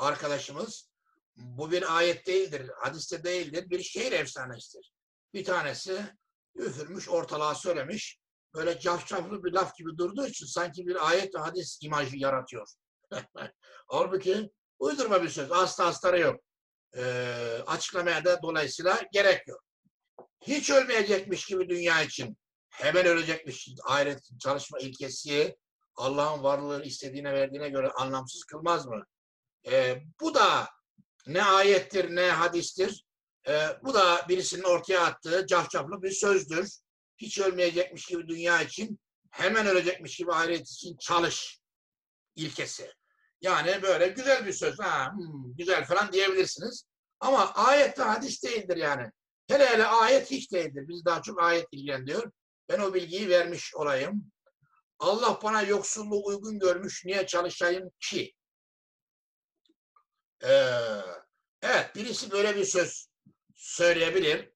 arkadaşımız. Bu bir ayet değildir, hadiste değildir, bir şehir efsanesidir. Bir tanesi üfürmüş, ortalığa söylemiş. Böyle cafcaflı bir laf gibi durduğu için sanki bir ayet ve hadis imajı yaratıyor. Halbuki uydurma bir söz. Asla astarı yok. Ee, açıklamaya da dolayısıyla gerek yok. Hiç ölmeyecekmiş gibi dünya için hemen ölecekmiş ahiret çalışma ilkesi Allah'ın varlığını istediğine verdiğine göre anlamsız kılmaz mı? E, bu da ne ayettir ne hadistir. Ee, bu da birisinin ortaya attığı cafcaflı bir sözdür. Hiç ölmeyecekmiş gibi dünya için, hemen ölecekmiş gibi ahiret için çalış ilkesi. Yani böyle güzel bir söz. Ha, hmm, güzel falan diyebilirsiniz. Ama ayet ve hadis değildir yani. Hele hele ayet hiç değildir. Biz daha çok ayet ilgilendiriyor. Ben o bilgiyi vermiş olayım. Allah bana yoksulluğu uygun görmüş. Niye çalışayım ki? Ee, evet birisi böyle bir söz söyleyebilir.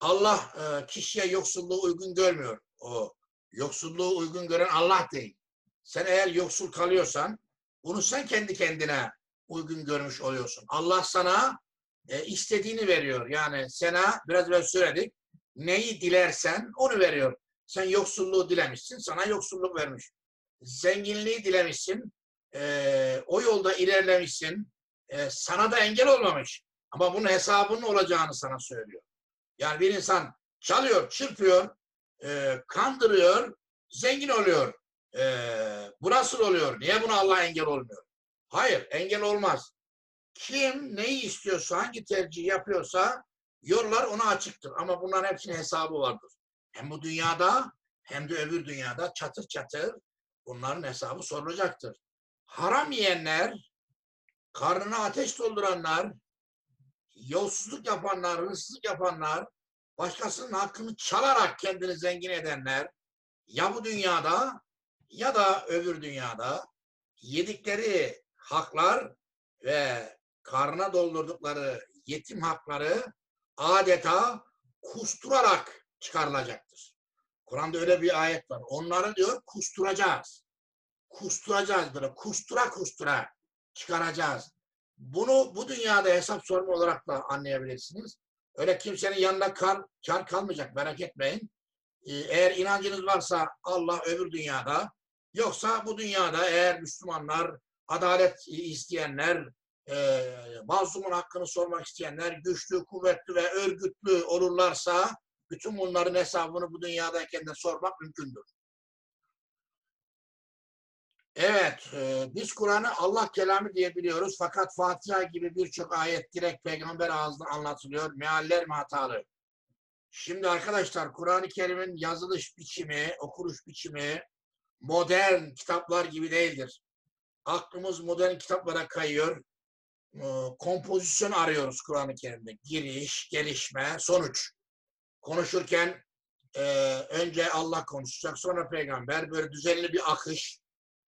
Allah e, kişiye yoksulluğu uygun görmüyor. O yoksulluğu uygun gören Allah değil. Sen eğer yoksul kalıyorsan bunu sen kendi kendine uygun görmüş oluyorsun. Allah sana e, istediğini veriyor. Yani sana biraz evvel söyledik. Neyi dilersen onu veriyor. Sen yoksulluğu dilemişsin, sana yoksulluk vermiş. Zenginliği dilemişsin, e, o yolda ilerlemişsin, e, sana da engel olmamış. Ama bunun hesabının olacağını sana söylüyor. Yani bir insan çalıyor, çırpıyor, e, kandırıyor, zengin oluyor. E, bu nasıl oluyor? Niye buna Allah engel olmuyor? Hayır, engel olmaz. Kim neyi istiyorsa, hangi tercih yapıyorsa yollar ona açıktır. Ama bunların hepsinin hesabı vardır. Hem bu dünyada hem de öbür dünyada çatır çatır bunların hesabı sorulacaktır. Haram yiyenler, karnına ateş dolduranlar, yolsuzluk yapanlar, hırsızlık yapanlar, başkasının hakkını çalarak kendini zengin edenler ya bu dünyada ya da öbür dünyada yedikleri haklar ve karnına doldurdukları yetim hakları adeta kusturarak çıkarılacaktır. Kur'an'da öyle bir ayet var. Onları diyor kusturacağız. Kusturacağız böyle. Kustura kustura çıkaracağız. Bunu bu dünyada hesap sorma olarak da anlayabilirsiniz. Öyle kimsenin yanında kar, kar kalmayacak merak etmeyin. Ee, eğer inancınız varsa Allah öbür dünyada yoksa bu dünyada eğer Müslümanlar adalet isteyenler e, mazlumun hakkını sormak isteyenler güçlü, kuvvetli ve örgütlü olurlarsa bütün bunların hesabını bu dünyadayken de sormak mümkündür. Evet, e, biz Kur'an'ı Allah kelamı diyebiliyoruz fakat Fatiha gibi birçok ayet direkt peygamber ağzından anlatılıyor. Mealler mi hatalı? Şimdi arkadaşlar Kur'an-ı Kerim'in yazılış biçimi, okuruş biçimi modern kitaplar gibi değildir. Aklımız modern kitaplara kayıyor. E, kompozisyon arıyoruz Kur'an-ı Kerim'de. Giriş, gelişme, sonuç. Konuşurken e, önce Allah konuşacak, sonra peygamber. Böyle düzenli bir akış.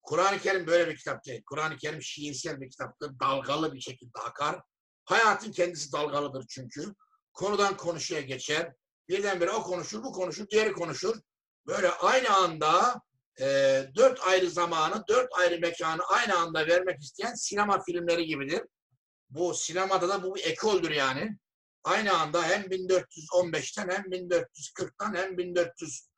Kur'an-ı Kerim böyle bir kitap değil. Kur'an-ı Kerim şiirsel bir kitaptır. Dalgalı bir şekilde akar. Hayatın kendisi dalgalıdır çünkü. Konudan konuşuya geçer. Birdenbire o konuşur, bu konuşur, diğeri konuşur. Böyle aynı anda e, dört ayrı zamanı, dört ayrı mekanı aynı anda vermek isteyen sinema filmleri gibidir. Bu sinemada da bu bir ekoldür yani. Aynı anda hem 1415'ten hem 1440'tan hem 1400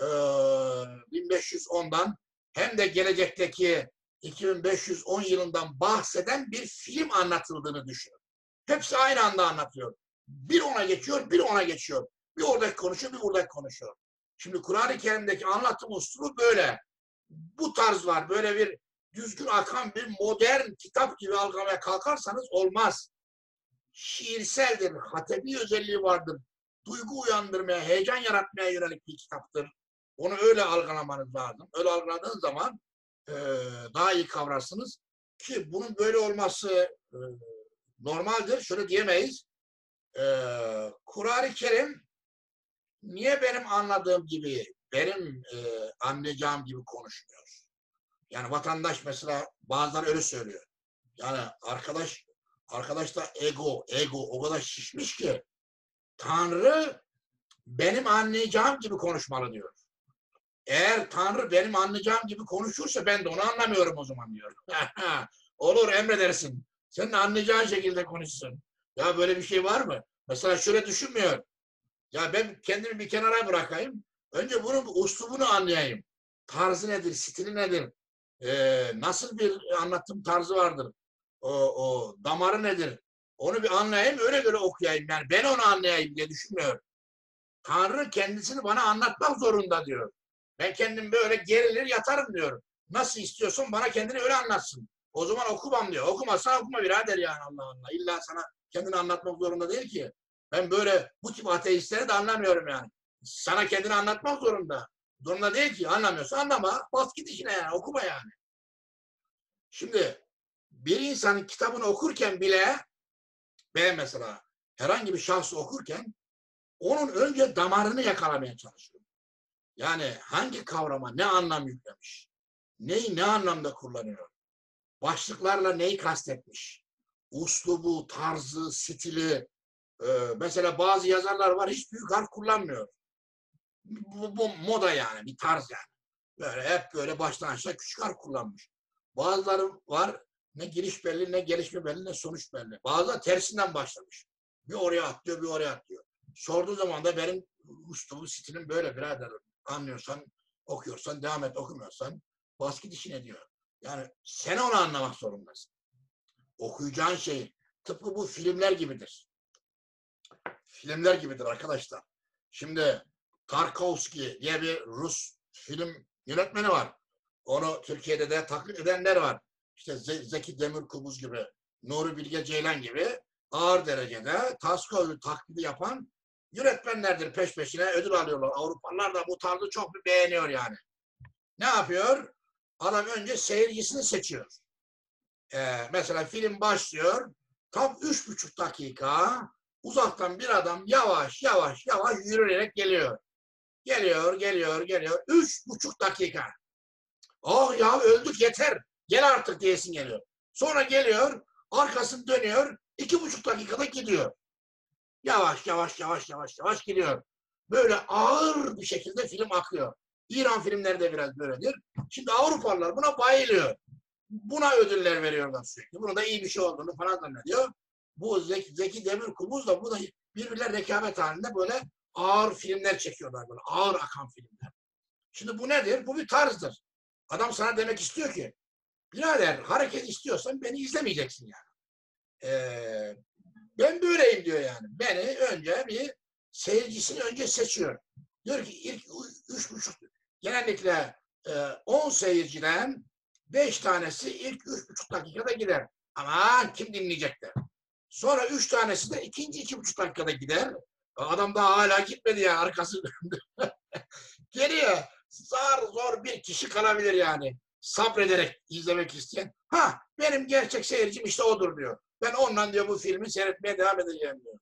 e, 1510'dan hem de gelecekteki 2510 yılından bahseden bir film anlatıldığını düşünün. Hepsi aynı anda anlatıyor. Bir ona geçiyor, bir ona geçiyor. Bir oradaki konuşuyor, bir buradaki konuşuyor. Şimdi Kur'an-ı Kerim'deki anlatım uslubu böyle. Bu tarz var. Böyle bir düzgün akan bir modern kitap gibi algılamaya kalkarsanız olmaz. Şiirseldir, hatebi özelliği vardır. Duygu uyandırmaya, heyecan yaratmaya yönelik bir kitaptır. Onu öyle algılamanız lazım. Öyle algıladığınız zaman e, daha iyi kavrarsınız. Ki bunun böyle olması e, normaldir. Şöyle diyemeyiz. E, Kur'an-ı Kerim niye benim anladığım gibi, benim e, anlayacağım gibi konuşmuyor? Yani vatandaş mesela bazıları öyle söylüyor. Yani arkadaş arkadaş da ego, ego o kadar şişmiş ki Tanrı benim anlayacağım gibi konuşmalı diyor. Eğer Tanrı benim anlayacağım gibi konuşursa ben de onu anlamıyorum o zaman diyor. Olur emredersin. Senin anlayacağın şekilde konuşsun. Ya böyle bir şey var mı? Mesela şöyle düşünmüyor. Ya ben kendimi bir kenara bırakayım. Önce bunun uslubunu anlayayım. Tarzı nedir, stili nedir? Ee, nasıl bir anlatım tarzı vardır? O, o damarı nedir? Onu bir anlayayım, öyle göre okuyayım. Yani ben onu anlayayım diye düşünmüyor. Tanrı kendisini bana anlatmak zorunda diyor. Ben kendim böyle gerilir yatarım diyor. Nasıl istiyorsun bana kendini öyle anlatsın. O zaman okumam diyor. Okumazsan okuma birader yani Allah Allah. İlla sana kendini anlatmak zorunda değil ki. Ben böyle bu tip ateistleri de anlamıyorum yani. Sana kendini anlatmak zorunda. Zorunda değil ki. Anlamıyorsa anlama. Bas git işine yani. Okuma yani. Şimdi bir insanın kitabını okurken bile ben mesela herhangi bir şahsı okurken onun önce damarını yakalamaya çalışıyorum. Yani hangi kavrama ne anlam yüklemiş? Neyi ne anlamda kullanıyor? Başlıklarla neyi kastetmiş? Uslubu, tarzı, stili. Ee, mesela bazı yazarlar var hiç büyük harf kullanmıyor. Bu, bu moda yani bir tarz yani. Böyle hep böyle baştan aşağı küçük harf kullanmış. Bazıları var ne giriş belli ne gelişme belli ne sonuç belli. Bazıları tersinden başlamış. Bir oraya atlıyor bir oraya atlıyor. Sorduğu zaman da benim uslubu stilim böyle birader. Anlıyorsan okuyorsan devam et okumuyorsan bas git işine diyor. Yani sen onu anlamak zorundasın. Okuyacağın şey tıpkı bu filmler gibidir. Filmler gibidir arkadaşlar. Şimdi Tarkovski diye bir Rus film yönetmeni var. Onu Türkiye'de de taklit edenler var. İşte Ze- Zeki Demirkubuz gibi, Nuri Bilge Ceylan gibi ağır derecede Tarkovski taklidi yapan yönetmenlerdir peş peşine ödül alıyorlar. Avrupalılar da bu tarzı çok bir beğeniyor yani. Ne yapıyor? Adam önce seyircisini seçiyor. Ee, mesela film başlıyor. Tam üç buçuk dakika uzaktan bir adam yavaş yavaş yavaş yürüyerek geliyor. Geliyor, geliyor, geliyor. Üç buçuk dakika. Oh ya öldük yeter. Gel artık diyesin geliyor. Sonra geliyor, arkasını dönüyor. iki buçuk dakikada gidiyor. Yavaş yavaş yavaş yavaş yavaş gidiyor. Böyle ağır bir şekilde film akıyor. İran filmleri de biraz böyledir. Şimdi Avrupalılar buna bayılıyor. Buna ödüller veriyorlar sürekli. Bunun da iyi bir şey olduğunu falan zannediyor. Bu Zeki, Zeki Demirkubuz da bu da birbirler rekabet halinde böyle ağır filmler çekiyorlar böyle. Ağır akan filmler. Şimdi bu nedir? Bu bir tarzdır. Adam sana demek istiyor ki birader hareket istiyorsan beni izlemeyeceksin yani. Ee, ben böyleyim diyor yani. Beni önce bir seyircisini önce seçiyor. Diyor ki ilk üç buçuk genellikle e, 10 seyirciden beş tanesi ilk üç buçuk dakikada gider. Ama kim dinleyecekler? Sonra üç tanesi de ikinci iki buçuk dakikada gider. Adam daha hala gitmedi ya arkası. Geriye zar zor bir kişi kalabilir yani. Sabrederek izlemek isteyen. Ha benim gerçek seyircim işte odur diyor. Ben ondan diyor bu filmi seyretmeye devam edeceğim diyor.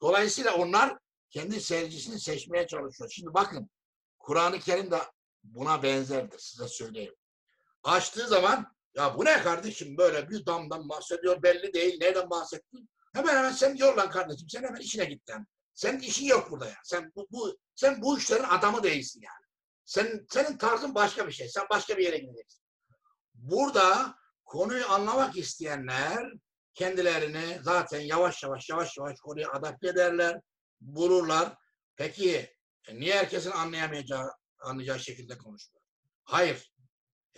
Dolayısıyla onlar kendi seyircisini seçmeye çalışıyor. Şimdi bakın Kur'an-ı Kerim de buna benzerdir size söyleyeyim. Açtığı zaman ya bu ne kardeşim böyle bir damdan bahsediyor belli değil. Neden bahsettin? Hemen hemen sen diyor lan kardeşim sen hemen işine git yani. Senin işin yok burada ya. Sen bu, bu sen bu işlerin adamı değilsin yani. Sen, senin tarzın başka bir şey. Sen başka bir yere gideceksin. Burada konuyu anlamak isteyenler kendilerini zaten yavaş yavaş yavaş yavaş konuya adapte ederler, bulurlar. Peki e, niye herkesin anlayamayacağı, anlayacağı şekilde konuşuyor? Hayır.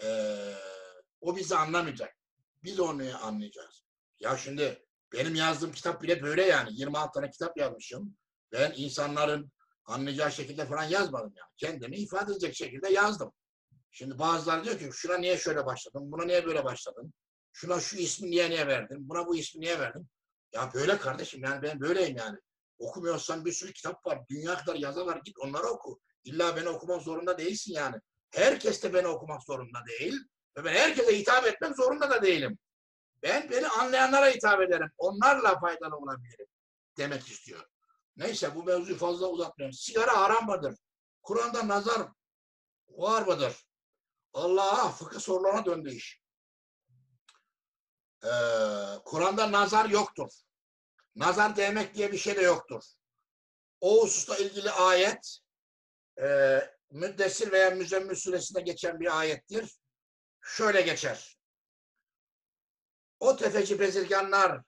Ee, o bizi anlamayacak. Biz onu anlayacağız. Ya şimdi benim yazdığım kitap bile böyle yani. 26 tane kitap yazmışım. Ben insanların anlayacağı şekilde falan yazmadım yani. Kendimi ifade edecek şekilde yazdım. Şimdi bazıları diyor ki şuna niye şöyle başladın, buna niye böyle başladın? Şuna şu ismi niye niye verdin, buna bu ismi niye verdin? Ya böyle kardeşim yani ben böyleyim yani. Okumuyorsan bir sürü kitap var, dünya kadar yazı var git onları oku. İlla beni okumak zorunda değilsin yani. Herkes de beni okumak zorunda değil. Ve ben herkese hitap etmek zorunda da değilim. Ben beni anlayanlara hitap ederim. Onlarla faydalı olabilirim demek istiyor. Neyse bu mevzuyu fazla uzatmayalım. Sigara haram mıdır? Kur'an'da nazar var mıdır? Allah'a fıkıh sorularına döndü iş. Ee, Kur'an'da nazar yoktur. Nazar değmek diye bir şey de yoktur. O hususla ilgili ayet e, Müddessir veya Müzemmil suresinde geçen bir ayettir. Şöyle geçer. O tefeci bezirganlar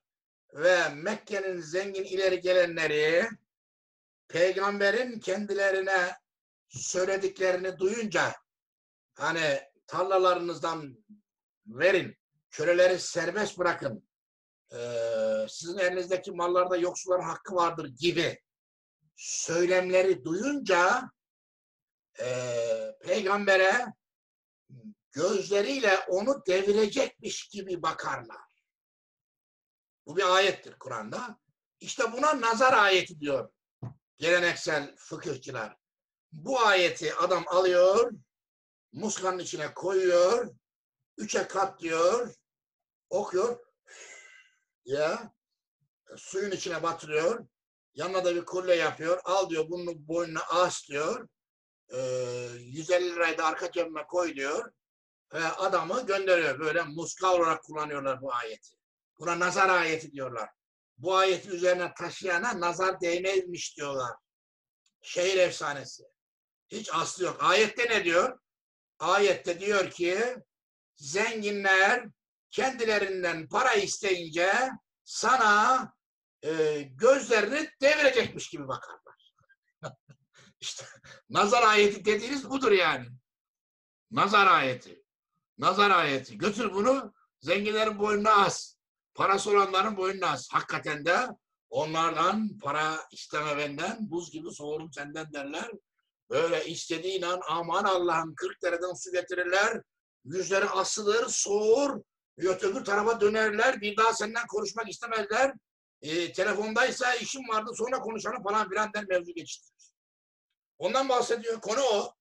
ve Mekke'nin zengin ileri gelenleri peygamberin kendilerine söylediklerini duyunca hani tarlalarınızdan verin, köleleri serbest bırakın, sizin elinizdeki mallarda yoksulların hakkı vardır gibi söylemleri duyunca e, peygambere gözleriyle onu devirecekmiş gibi bakarlar. Bu bir ayettir Kur'an'da. İşte buna nazar ayeti diyor geleneksel fıkıhçılar. Bu ayeti adam alıyor, muskanın içine koyuyor, üçe katlıyor, okuyor, ya suyun içine batırıyor, yanına da bir kulle yapıyor, al diyor bunu boynuna as diyor, e, 150 lirayı da arka cebime koy diyor, adamı gönderiyor. Böyle muska olarak kullanıyorlar bu ayeti. Buna nazar ayeti diyorlar. Bu ayeti üzerine taşıyana nazar değmezmiş diyorlar. Şehir efsanesi. Hiç aslı yok. Ayette ne diyor? Ayette diyor ki zenginler kendilerinden para isteyince sana e, gözlerini devirecekmiş gibi bakarlar. işte nazar ayeti dediğiniz budur yani. Nazar ayeti. Nazar ayeti. Götür bunu zenginlerin boynuna as. Parası olanların boynuna as. Hakikaten de onlardan para isteme benden, buz gibi soğurum senden derler. Böyle istediğin an aman Allah'ım 40 dereden su getirirler. Yüzleri asılır, soğur. Öbür tarafa dönerler. Bir daha senden konuşmak istemezler. E, telefondaysa işim vardı sonra konuşalım falan filan der mevzu geçiştirir. Ondan bahsediyor. Konu o.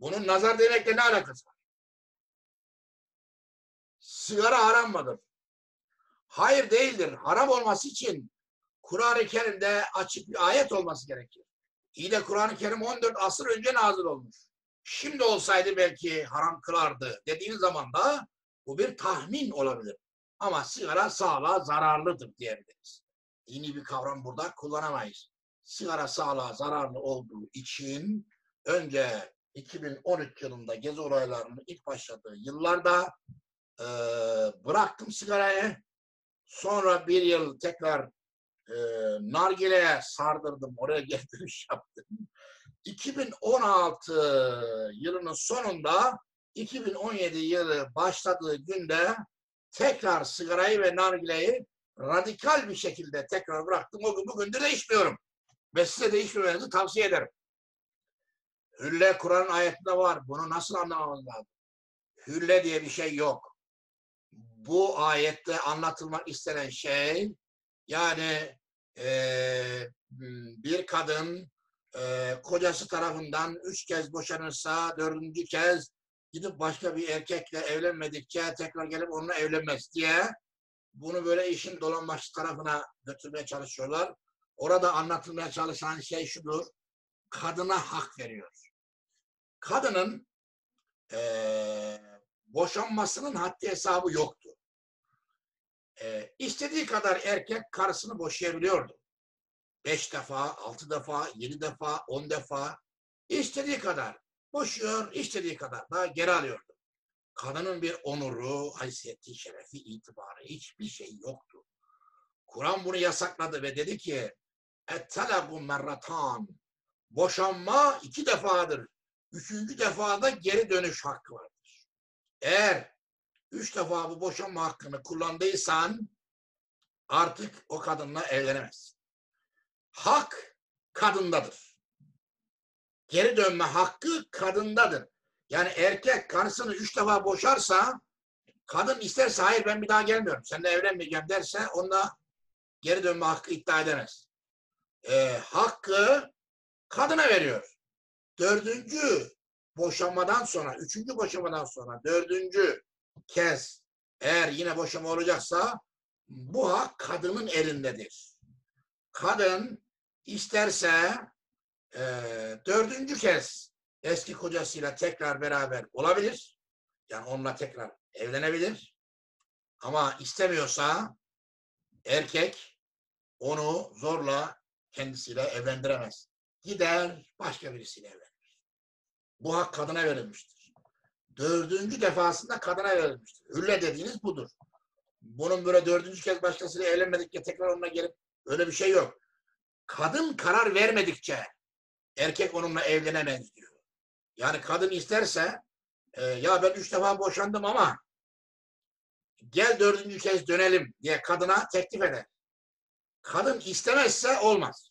Bunun nazar demekle ne alakası var? Sigara haram mıdır? Hayır değildir. Haram olması için Kur'an-ı Kerim'de açık bir ayet olması gerekir. İyi de Kur'an-ı Kerim 14 asır önce nazil olmuş. Şimdi olsaydı belki haram kılardı dediğiniz zaman da bu bir tahmin olabilir. Ama sigara sağlığa zararlıdır diyebiliriz. Yeni bir kavram burada kullanamayız. Sigara sağlığa zararlı olduğu için önce 2013 yılında gezi olaylarının ilk başladığı yıllarda e, bıraktım sigarayı. Sonra bir yıl tekrar e, nargileye sardırdım. Oraya dönüş yaptım. 2016 yılının sonunda 2017 yılı başladığı günde tekrar sigarayı ve nargileyi radikal bir şekilde tekrar bıraktım. O gün bugündür de içmiyorum. Ve size de içmemenizi tavsiye ederim. Hülle Kur'an ayetinde var. Bunu nasıl anlamamız lazım? Hülle diye bir şey yok. Bu ayette anlatılmak istenen şey yani e, bir kadın e, kocası tarafından üç kez boşanırsa dördüncü kez gidip başka bir erkekle evlenmedikçe tekrar gelip onunla evlenmez diye bunu böyle işin dolanbaşı tarafına götürmeye çalışıyorlar. Orada anlatılmaya çalışan şey şudur. Kadına hak veriyor. Kadının e, boşanmasının haddi hesabı yoktu. E, istediği kadar erkek karısını boşayabiliyordu. Beş defa, altı defa, yedi defa, on defa istediği kadar boşuyor, istediği kadar daha geri alıyordu. Kadının bir onuru, haysiyeti, şerefi, itibarı hiçbir şey yoktu. Kur'an bunu yasakladı ve dedi ki ettelagu merratan boşanma iki defadır. Üçüncü defada geri dönüş hakkı vardır. Eğer üç defa bu boşanma hakkını kullandıysan artık o kadınla evlenemezsin. Hak kadındadır. Geri dönme hakkı kadındadır. Yani erkek karısını üç defa boşarsa kadın isterse hayır ben bir daha gelmiyorum. Seninle evlenmeyeceğim derse onunla geri dönme hakkı iddia edemez. Ee, hakkı kadına veriyor. Dördüncü boşanmadan sonra, üçüncü boşanmadan sonra dördüncü kez eğer yine boşanma olacaksa bu hak kadının elindedir. Kadın isterse e, dördüncü kez eski kocasıyla tekrar beraber olabilir. Yani onunla tekrar evlenebilir. Ama istemiyorsa erkek onu zorla kendisiyle evlendiremez. Gider başka birisiyle evlenir. Bu hak kadına verilmiştir. Dördüncü defasında kadına verilmiştir. Hülle dediğiniz budur. Bunun böyle dördüncü kez başkasıyla evlenmedikçe tekrar onunla gelip öyle bir şey yok. Kadın karar vermedikçe erkek onunla evlenemez diyor. Yani kadın isterse e, ya ben üç defa boşandım ama gel dördüncü kez dönelim diye kadına teklif eder. Kadın istemezse olmaz.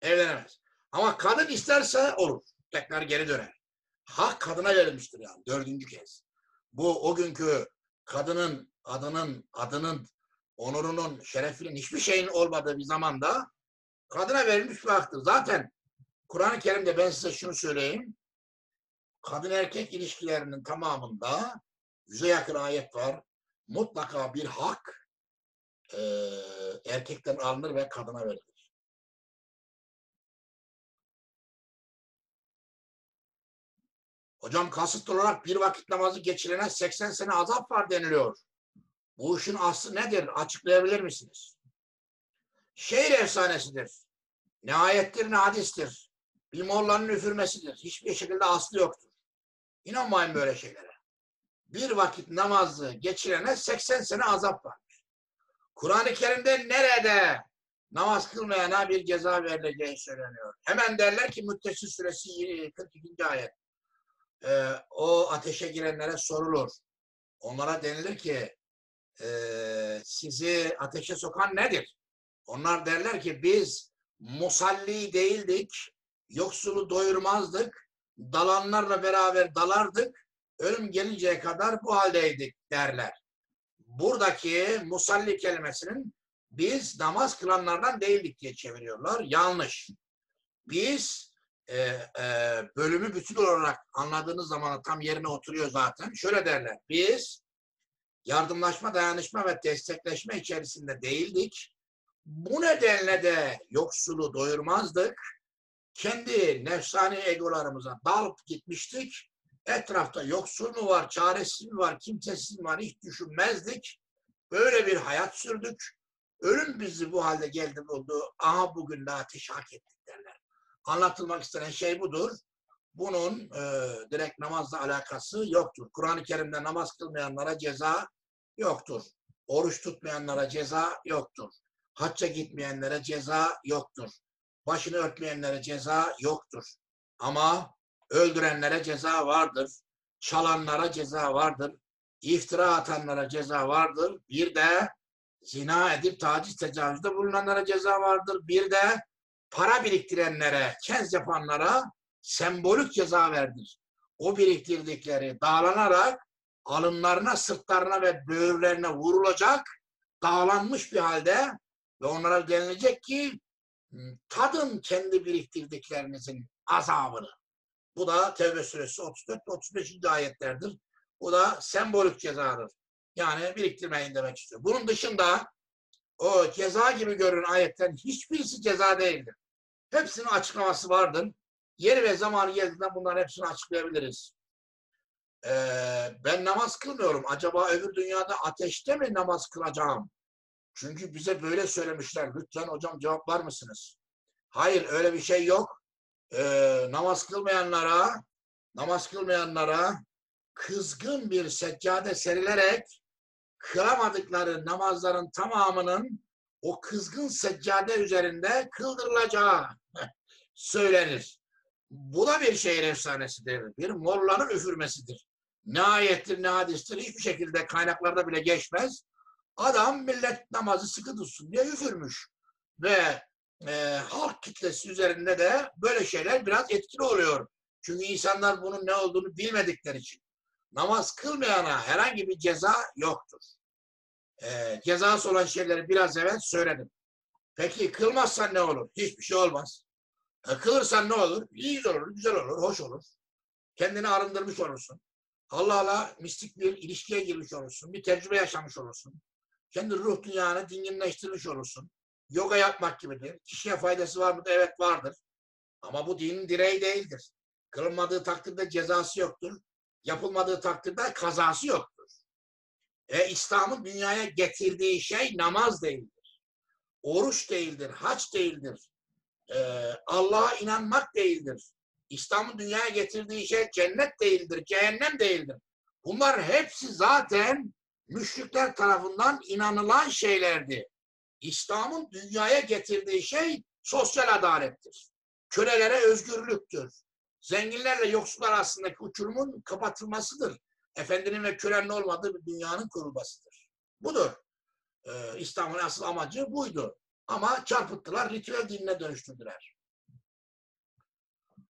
Evlenemez. Ama kadın isterse olur. Tekrar geri döner. Hak kadına verilmiştir yani dördüncü kez. Bu o günkü kadının adının adının onurunun şerefinin hiçbir şeyin olmadığı bir zamanda kadına verilmiş bir haktır. Zaten Kur'an-ı Kerim'de ben size şunu söyleyeyim. Kadın erkek ilişkilerinin tamamında yüze yakın ayet var. Mutlaka bir hak eee erkekten alınır ve kadına verilir. Hocam kasıtlı olarak bir vakit namazı geçirene 80 sene azap var deniliyor. Bu işin aslı nedir? Açıklayabilir misiniz? Şehir efsanesidir. Ne ayettir ne hadistir. Bir mollanın üfürmesidir. Hiçbir şekilde aslı yoktur. İnanmayın böyle şeylere. Bir vakit namazı geçirene 80 sene azap varmış. Kur'an-ı Kerim'de nerede namaz kılmayana bir ceza verileceği söyleniyor. Hemen derler ki Müttesir Suresi 42. ayet. Ee, o ateşe girenlere sorulur. Onlara denilir ki ee, sizi ateşe sokan nedir? Onlar derler ki biz musalli değildik, yoksulu doyurmazdık, dalanlarla beraber dalardık, ölüm gelinceye kadar bu haldeydik derler. Buradaki musalli kelimesinin biz namaz kılanlardan değildik diye çeviriyorlar. Yanlış. Biz e, e, bölümü bütün olarak anladığınız zaman tam yerine oturuyor zaten. Şöyle derler. Biz yardımlaşma, dayanışma ve destekleşme içerisinde değildik. Bu nedenle de yoksulu doyurmazdık. Kendi nefsani egolarımıza dalıp gitmiştik. Etrafta yoksul mu var, çaresiz mi var, kimsesiz mi var hiç düşünmezdik. Böyle bir hayat sürdük. Ölüm bizi bu halde geldi buldu. Aha bugün de ateş hak ettik. Anlatılmak istenen şey budur. Bunun e, direkt namazla alakası yoktur. Kur'an-ı Kerim'de namaz kılmayanlara ceza yoktur. Oruç tutmayanlara ceza yoktur. Hacca gitmeyenlere ceza yoktur. Başını örtmeyenlere ceza yoktur. Ama öldürenlere ceza vardır. Çalanlara ceza vardır. İftira atanlara ceza vardır. Bir de zina edip taciz tecavüzde bulunanlara ceza vardır. Bir de para biriktirenlere, kenz yapanlara sembolik ceza verdir. O biriktirdikleri dağlanarak alınlarına, sırtlarına ve böğürlerine vurulacak, dağlanmış bir halde ve onlara denilecek ki tadın kendi biriktirdiklerinizin azabını. Bu da Tevbe suresi 34 35. ayetlerdir. Bu da sembolik cezadır. Yani biriktirmeyin demek istiyor. Bunun dışında o ceza gibi görünen ayetlerin hiçbirisi ceza değildir. Hepsinin açıklaması vardır. Yeri ve zamanı geldiğinde bunların hepsini açıklayabiliriz. Ee, ben namaz kılmıyorum. Acaba öbür dünyada ateşte mi namaz kılacağım? Çünkü bize böyle söylemişler. Lütfen hocam cevaplar mısınız? Hayır öyle bir şey yok. Ee, namaz kılmayanlara namaz kılmayanlara kızgın bir seccade serilerek kılamadıkları namazların tamamının o kızgın seccade üzerinde kıldırılacağı söylenir. Bu da bir şehir efsanesidir. Bir mollanın üfürmesidir. Ne ayettir ne hadistir hiçbir şekilde kaynaklarda bile geçmez. Adam millet namazı sıkı tutsun diye üfürmüş. Ve e, halk kitlesi üzerinde de böyle şeyler biraz etkili oluyor. Çünkü insanlar bunun ne olduğunu bilmedikleri için. Namaz kılmayana herhangi bir ceza yoktur. E, cezası olan şeyleri biraz evvel söyledim. Peki kılmazsan ne olur? Hiçbir şey olmaz. E, kılırsan ne olur? İyi olur, güzel olur, hoş olur. Kendini arındırmış olursun. Allah'la mistik bir ilişkiye girmiş olursun. Bir tecrübe yaşamış olursun. Kendi ruh dünyanı dinginleştirmiş olursun. Yoga yapmak gibidir. Kişiye faydası var mı? Evet vardır. Ama bu dinin direği değildir. Kılınmadığı takdirde cezası yoktur. Yapılmadığı takdirde kazası yoktur. E, İslam'ın dünyaya getirdiği şey namaz değildir. Oruç değildir, haç değildir. E, Allah'a inanmak değildir. İslam'ın dünyaya getirdiği şey cennet değildir, cehennem değildir. Bunlar hepsi zaten müşrikler tarafından inanılan şeylerdi. İslam'ın dünyaya getirdiği şey sosyal adalettir. Kölelere özgürlüktür. Zenginlerle yoksullar arasındaki uçurumun kapatılmasıdır. Efendinin ve kölenin olmadığı bir dünyanın kurulmasıdır. Budur. Ee, İslam'ın asıl amacı buydu. Ama çarpıttılar, ritüel dinine dönüştürdüler.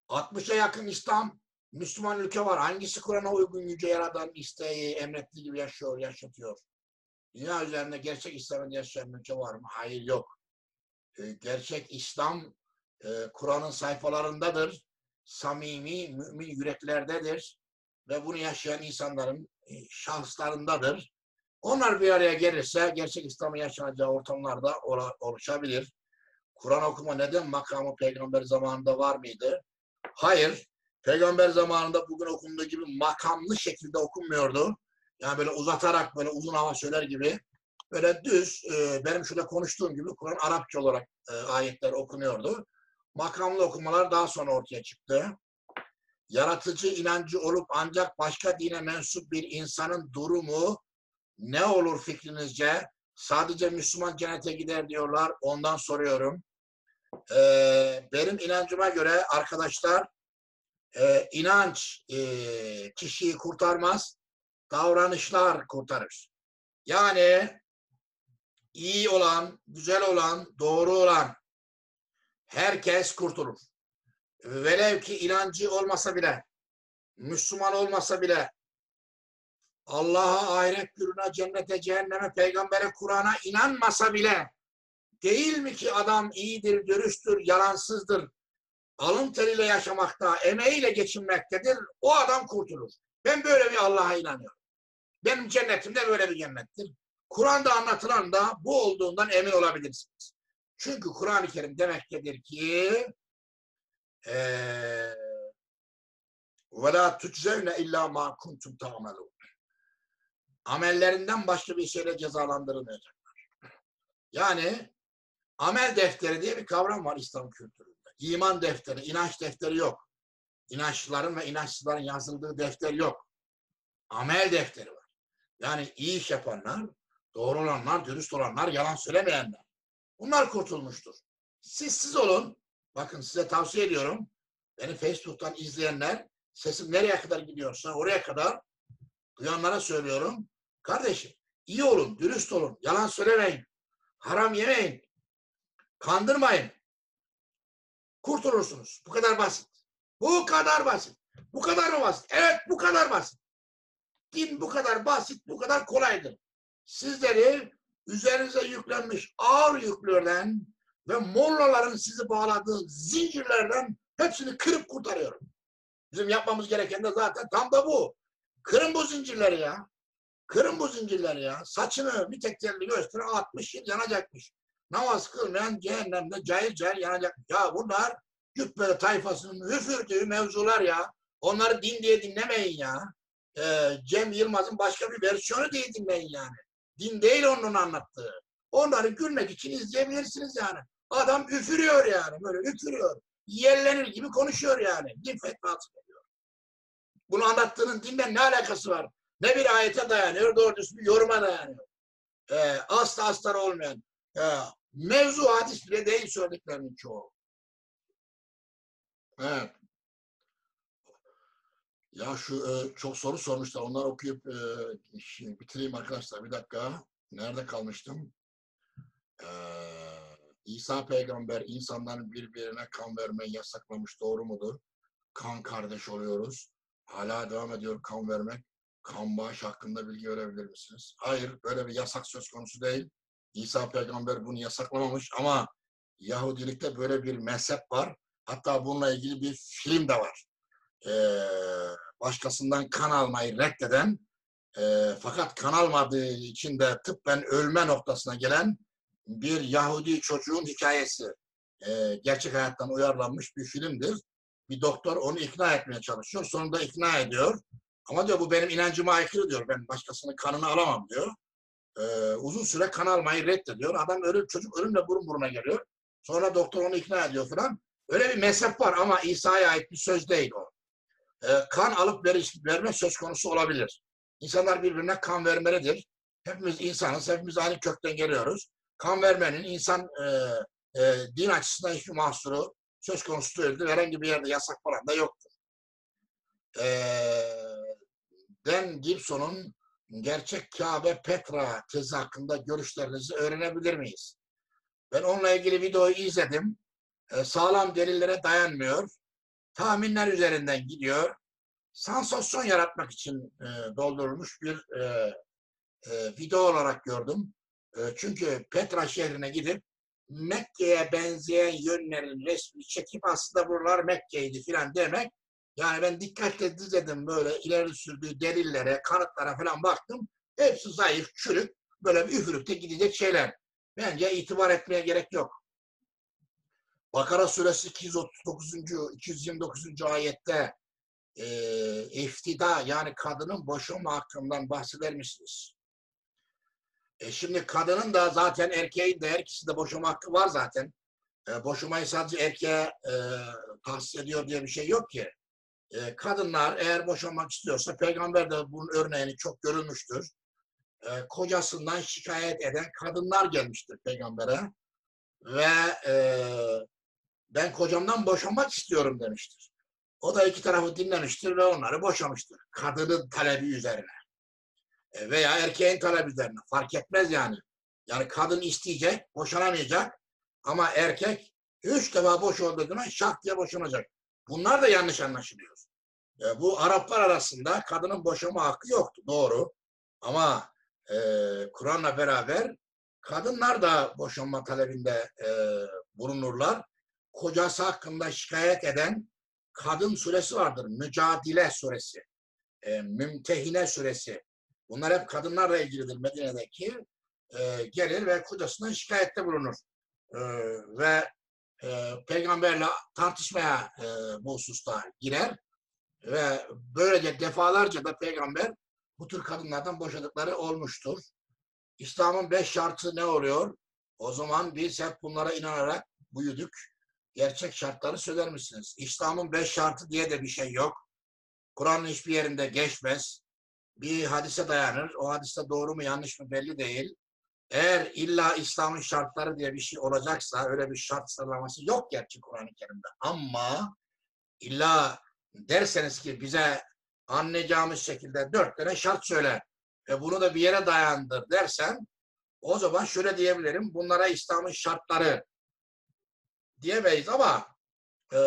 60'a yakın İslam Müslüman ülke var. Hangisi Kur'an'a uygun yüce yaradan isteği emrettiği gibi yaşıyor, yaşatıyor? Dünya üzerinde gerçek İslam'ı yaşayan ülke var mı? Hayır yok. Ee, gerçek İslam e, Kur'an'ın sayfalarındadır. Samimi, mümin yüreklerdedir. Ve bunu yaşayan insanların e, şahıslarındadır. Onlar bir araya gelirse gerçek İslam'ın yaşanacağı ortamlarda oluşabilir. Kur'an okuma neden makamı peygamber zamanında var mıydı? Hayır. Peygamber zamanında bugün okunduğu gibi makamlı şekilde okunmuyordu. Yani böyle uzatarak böyle uzun hava söyler gibi böyle düz e, benim şurada konuştuğum gibi Kur'an Arapça olarak e, ayetler okunuyordu. Makamlı okumalar daha sonra ortaya çıktı. Yaratıcı inancı olup ancak başka dine mensup bir insanın durumu ne olur fikrinizce? Sadece Müslüman cennete gider diyorlar. Ondan soruyorum. Ee, benim inancıma göre arkadaşlar e, inanç e, kişiyi kurtarmaz. Davranışlar kurtarır. Yani iyi olan, güzel olan, doğru olan herkes kurtulur. Velev ki inancı olmasa bile, Müslüman olmasa bile, Allah'a, ahiret gününe, cennete, cehenneme, peygambere, Kur'an'a inanmasa bile değil mi ki adam iyidir, dürüsttür, yalansızdır, alın teriyle yaşamakta, emeğiyle geçinmektedir, o adam kurtulur. Ben böyle bir Allah'a inanıyorum. Benim cennetim de böyle bir cennettir. Kur'an'da anlatılan da bu olduğundan emin olabilirsiniz. Çünkü Kur'an-ı Kerim demektedir ki eee وَلَا تُجْزَوْنَ illa ma kuntum ta'melun. Amellerinden başka bir şeyle cezalandırılmayacaklar. Yani amel defteri diye bir kavram var İslam kültüründe. İman defteri, inanç defteri yok. İnançlıların ve inançsızların yazıldığı defter yok. Amel defteri var. Yani iyi iş yapanlar, doğru olanlar, dürüst olanlar, yalan söylemeyenler. Bunlar kurtulmuştur. Siz siz olun. Bakın size tavsiye ediyorum. Beni Facebook'tan izleyenler sesim nereye kadar gidiyorsa oraya kadar duyanlara söylüyorum. Kardeşim iyi olun, dürüst olun, yalan söylemeyin, haram yemeyin, kandırmayın. Kurtulursunuz. Bu kadar basit. Bu kadar basit. Bu kadar mı basit? Evet bu kadar basit. Din bu kadar basit, bu kadar kolaydır. Sizleri üzerinize yüklenmiş ağır yüklerden ve mollaların sizi bağladığı zincirlerden hepsini kırıp kurtarıyorum. Bizim yapmamız gereken de zaten tam da bu. Kırın bu zincirleri ya. Kırın bu zincirleri ya. Saçını bir tek telli gösterin 60 yıl yanacakmış. Namaz kılmayan cehennemde cahil cahil yanacak. Ya bunlar cübbeli tayfasının üfürdüğü mevzular ya. Onları din diye dinlemeyin ya. Ee, Cem Yılmaz'ın başka bir versiyonu diye dinleyin yani. Din değil onun anlattığı. Onları gülmek için izleyebilirsiniz yani. Adam üfürüyor yani. Böyle üfürüyor. Yerlenir gibi konuşuyor yani. Din fetvası veriyor. Bunu anlattığının dinden ne alakası var? Ne bir ayete dayanıyor, doğru bir yoruma dayanıyor. Ee, asla astar olmayan. Ee, mevzu hadis bile değil söylediklerinin çoğu. Evet. Ya şu e, çok soru sormuşlar. Onları okuyup e, şimdi bitireyim arkadaşlar. Bir dakika. Nerede kalmıştım? Ee, İsa peygamber insanların birbirine kan vermeyi yasaklamış. Doğru mudur? Kan kardeş oluyoruz. Hala devam ediyor kan vermek. Kan bağış hakkında bilgi verebilir misiniz? Hayır. Böyle bir yasak söz konusu değil. İsa peygamber bunu yasaklamamış ama Yahudilikte böyle bir mezhep var. Hatta bununla ilgili bir film de var. Ee, başkasından kan almayı reddeden e, fakat kan almadığı için de tıbben ölme noktasına gelen bir Yahudi çocuğun hikayesi. Ee, gerçek hayattan uyarlanmış bir filmdir. Bir doktor onu ikna etmeye çalışıyor. Sonunda ikna ediyor. Ama diyor bu benim inancıma aykırı diyor. Ben başkasının kanını alamam diyor. Ee, uzun süre kan almayı reddediyor. Adam ölüm, çocuk ölümle burun buruna geliyor. Sonra doktor onu ikna ediyor falan. Öyle bir mezhep var ama İsa'ya ait bir söz değil o. Ee, kan alıp ver, verme söz konusu olabilir. İnsanlar birbirine kan vermelidir. Hepimiz insanız, hepimiz aynı kökten geliyoruz. Kan vermenin insan e, e, din açısından hiçbir mahsuru söz konusu değildir. Herhangi bir yerde yasak falan da yoktur. E, Dan Gibson'un gerçek Kabe Petra tezi hakkında görüşlerinizi öğrenebilir miyiz? Ben onunla ilgili videoyu izledim. E, sağlam delillere dayanmıyor. Tahminler üzerinden gidiyor. sansasyon yaratmak için e, doldurulmuş bir e, e, video olarak gördüm. E, çünkü Petra şehrine gidip Mekke'ye benzeyen yönlerin resmini çekip aslında buralar Mekke'ydi filan demek. Yani ben dikkatle dizledim böyle ileri sürdüğü delillere, kanıtlara falan baktım. Hepsi zayıf, çürük, böyle bir üfürükte gidecek şeyler. Bence itibar etmeye gerek yok. Bakara suresi 239. 229. ayette e, iftida yani kadının boşanma hakkından bahseder misiniz? E şimdi kadının da zaten erkeğin de her de boşanma hakkı var zaten. E, boşamayı sadece erkeğe e, tahsis ediyor diye bir şey yok ki. E, kadınlar eğer boşanmak istiyorsa peygamber de bunun örneğini çok görülmüştür. E, kocasından şikayet eden kadınlar gelmiştir peygambere ve e, ben kocamdan boşanmak istiyorum demiştir. O da iki tarafı dinlemiştir ve onları boşamıştır. Kadının talebi üzerine. E, veya erkeğin talebi üzerine. Fark etmez yani. Yani kadın isteyecek, boşanamayacak ama erkek üç defa boş olduğu zaman şak diye boşanacak. Bunlar da yanlış anlaşılıyor. E, bu Araplar arasında kadının boşanma hakkı yoktu. Doğru. Ama e, Kur'an'la beraber kadınlar da boşanma talebinde e, bulunurlar. Kocası hakkında şikayet eden kadın suresi vardır. Mücadile suresi. E, Mümtehine suresi. Bunlar hep kadınlarla ilgilidir Medine'deki. E, gelir ve kocasından şikayette bulunur. E, ve e, peygamberle tartışmaya e, bu hususta girer. Ve böylece defalarca da peygamber bu tür kadınlardan boşadıkları olmuştur. İslam'ın beş şartı ne oluyor? O zaman biz hep bunlara inanarak büyüdük. Gerçek şartları söyler misiniz? İslam'ın beş şartı diye de bir şey yok. Kur'an'ın hiçbir yerinde geçmez. Bir hadise dayanır. O hadiste doğru mu yanlış mı belli değil. Eğer illa İslam'ın şartları diye bir şey olacaksa öyle bir şart sıralaması yok gerçi Kur'an-ı Kerim'de. Ama illa derseniz ki bize anlayacağımız şekilde dört tane şart söyle ve bunu da bir yere dayandır dersen o zaman şöyle diyebilirim. Bunlara İslam'ın şartları diyemeyiz ama e,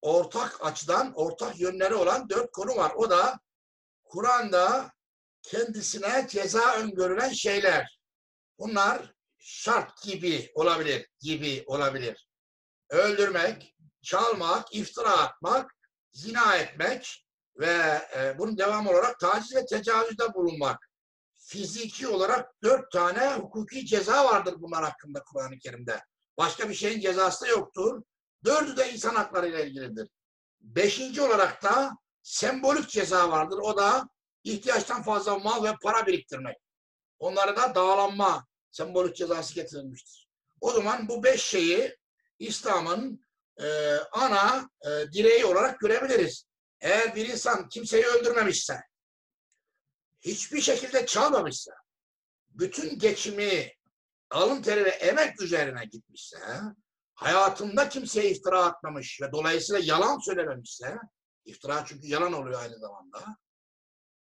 ortak açıdan ortak yönleri olan dört konu var. O da Kur'an'da kendisine ceza öngörülen şeyler. Bunlar şart gibi olabilir, gibi olabilir. Öldürmek, çalmak, iftira atmak, zina etmek ve e, bunun devam olarak taciz ve tecavüzde bulunmak. Fiziki olarak dört tane hukuki ceza vardır bunlar hakkında Kur'an-ı Kerim'de. Başka bir şeyin cezası da yoktur. Dördü de insan hakları ile ilgilidir. Beşinci olarak da sembolik ceza vardır. O da ihtiyaçtan fazla mal ve para biriktirmek. Onlara da dağlanma sembolik cezası getirilmiştir. O zaman bu beş şeyi İslam'ın e, ana e, direği olarak görebiliriz. Eğer bir insan kimseyi öldürmemişse, hiçbir şekilde çalmamışsa, bütün geçimi alın teri ve emek üzerine gitmişse, hayatında kimseye iftira atmamış ve dolayısıyla yalan söylememişse, iftira çünkü yalan oluyor aynı zamanda,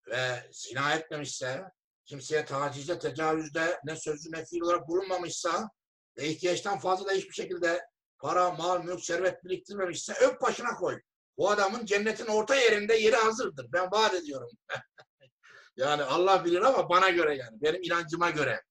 ve zina etmemişse, kimseye tacizde, tecavüzde ne sözlü ne fiil olarak bulunmamışsa ve ihtiyaçtan fazla da hiçbir şekilde para, mal, mülk, servet biriktirmemişse öp başına koy. Bu adamın cennetin orta yerinde yeri hazırdır. Ben vaat ediyorum. yani Allah bilir ama bana göre yani. Benim inancıma göre.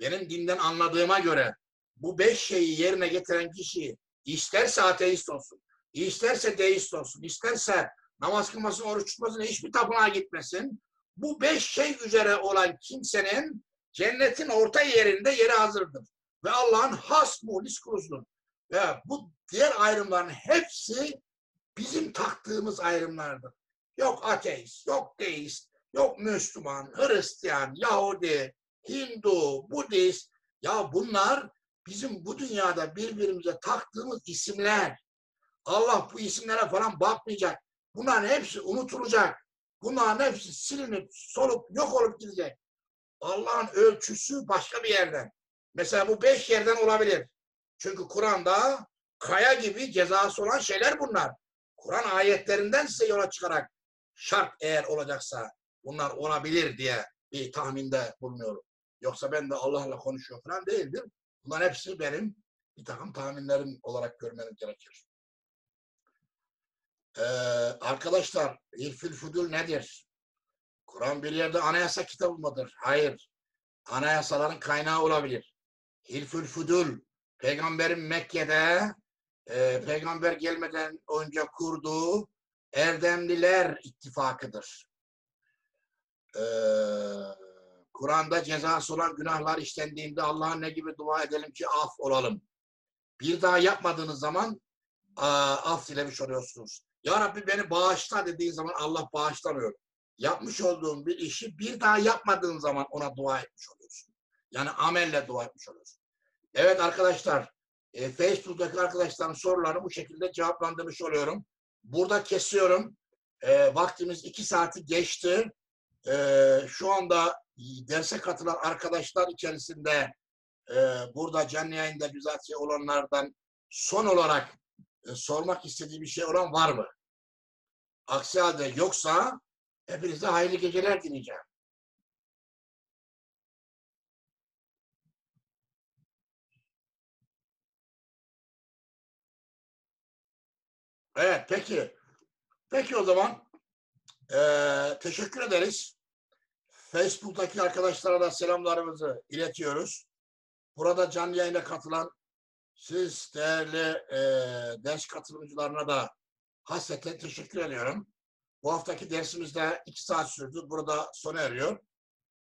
Benim dinden anladığıma göre. Bu beş şeyi yerine getiren kişi isterse ateist olsun, isterse deist olsun, isterse namaz kılmasın, oruç tutmasın, hiçbir tapınağa gitmesin. Bu beş şey üzere olan kimsenin cennetin orta yerinde yeri hazırdır. Ve Allah'ın has muhlis kulusudur. Ve bu diğer ayrımların hepsi bizim taktığımız ayrımlardır. Yok ateist, yok deist, yok Müslüman, Hristiyan, Yahudi, Hindu, Budist. Ya bunlar bizim bu dünyada birbirimize taktığımız isimler. Allah bu isimlere falan bakmayacak. Bunların hepsi unutulacak. Bunların hepsi silinip, solup, yok olup gidecek. Allah'ın ölçüsü başka bir yerden. Mesela bu beş yerden olabilir. Çünkü Kur'an'da kaya gibi cezası olan şeyler bunlar. Kur'an ayetlerinden size yola çıkarak şart eğer olacaksa bunlar olabilir diye bir tahminde bulunuyorum. Yoksa ben de Allah'la konuşuyor falan değildim. Bunlar hepsi benim bir takım tahminlerim olarak görmeniz gerekir. Ee, arkadaşlar İlfül Fudul nedir? Kur'an bir yerde anayasa kitabı mıdır? Hayır. Anayasaların kaynağı olabilir. Hilfül Fudul peygamberin Mekke'de e, peygamber gelmeden önce kurduğu Erdemliler ittifakıdır. Ee, Kur'an'da cezası olan günahlar işlendiğinde Allah'a ne gibi dua edelim ki af olalım. Bir daha yapmadığınız zaman af dilemiş oluyorsunuz. Ya Rabbi beni bağışla dediğin zaman Allah bağışlamıyor. Yapmış olduğun bir işi bir daha yapmadığın zaman ona dua etmiş oluyorsun. Yani amelle dua etmiş oluyorsun. Evet arkadaşlar, e, Facebook'taki arkadaşların sorularını bu şekilde cevaplandırmış oluyorum. Burada kesiyorum. E, vaktimiz iki saati geçti. E, şu anda derse katılan arkadaşlar içerisinde e, burada canlı yayında bizatihi olanlardan son olarak e, sormak istediği bir şey olan var mı? Aksi halde yoksa hepinize hayırlı geceler dileyeceğim. Evet peki. Peki o zaman eee, teşekkür ederiz. Facebook'taki arkadaşlara da selamlarımızı iletiyoruz. Burada canlı yayına katılan siz değerli eee, ders katılımcılarına da hasreten teşekkür ediyorum. Bu haftaki dersimiz de iki saat sürdü. Burada sona eriyor.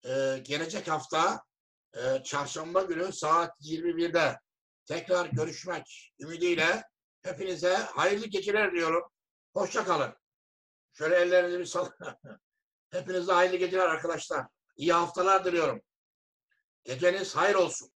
Eee, gelecek hafta eee, çarşamba günü saat 21'de tekrar görüşmek ümidiyle hepinize hayırlı geceler diyorum. Hoşça kalın. Şöyle ellerinizi bir salın. Hepinize hayırlı geceler arkadaşlar. İyi haftalar diliyorum. Geceniz hayır olsun.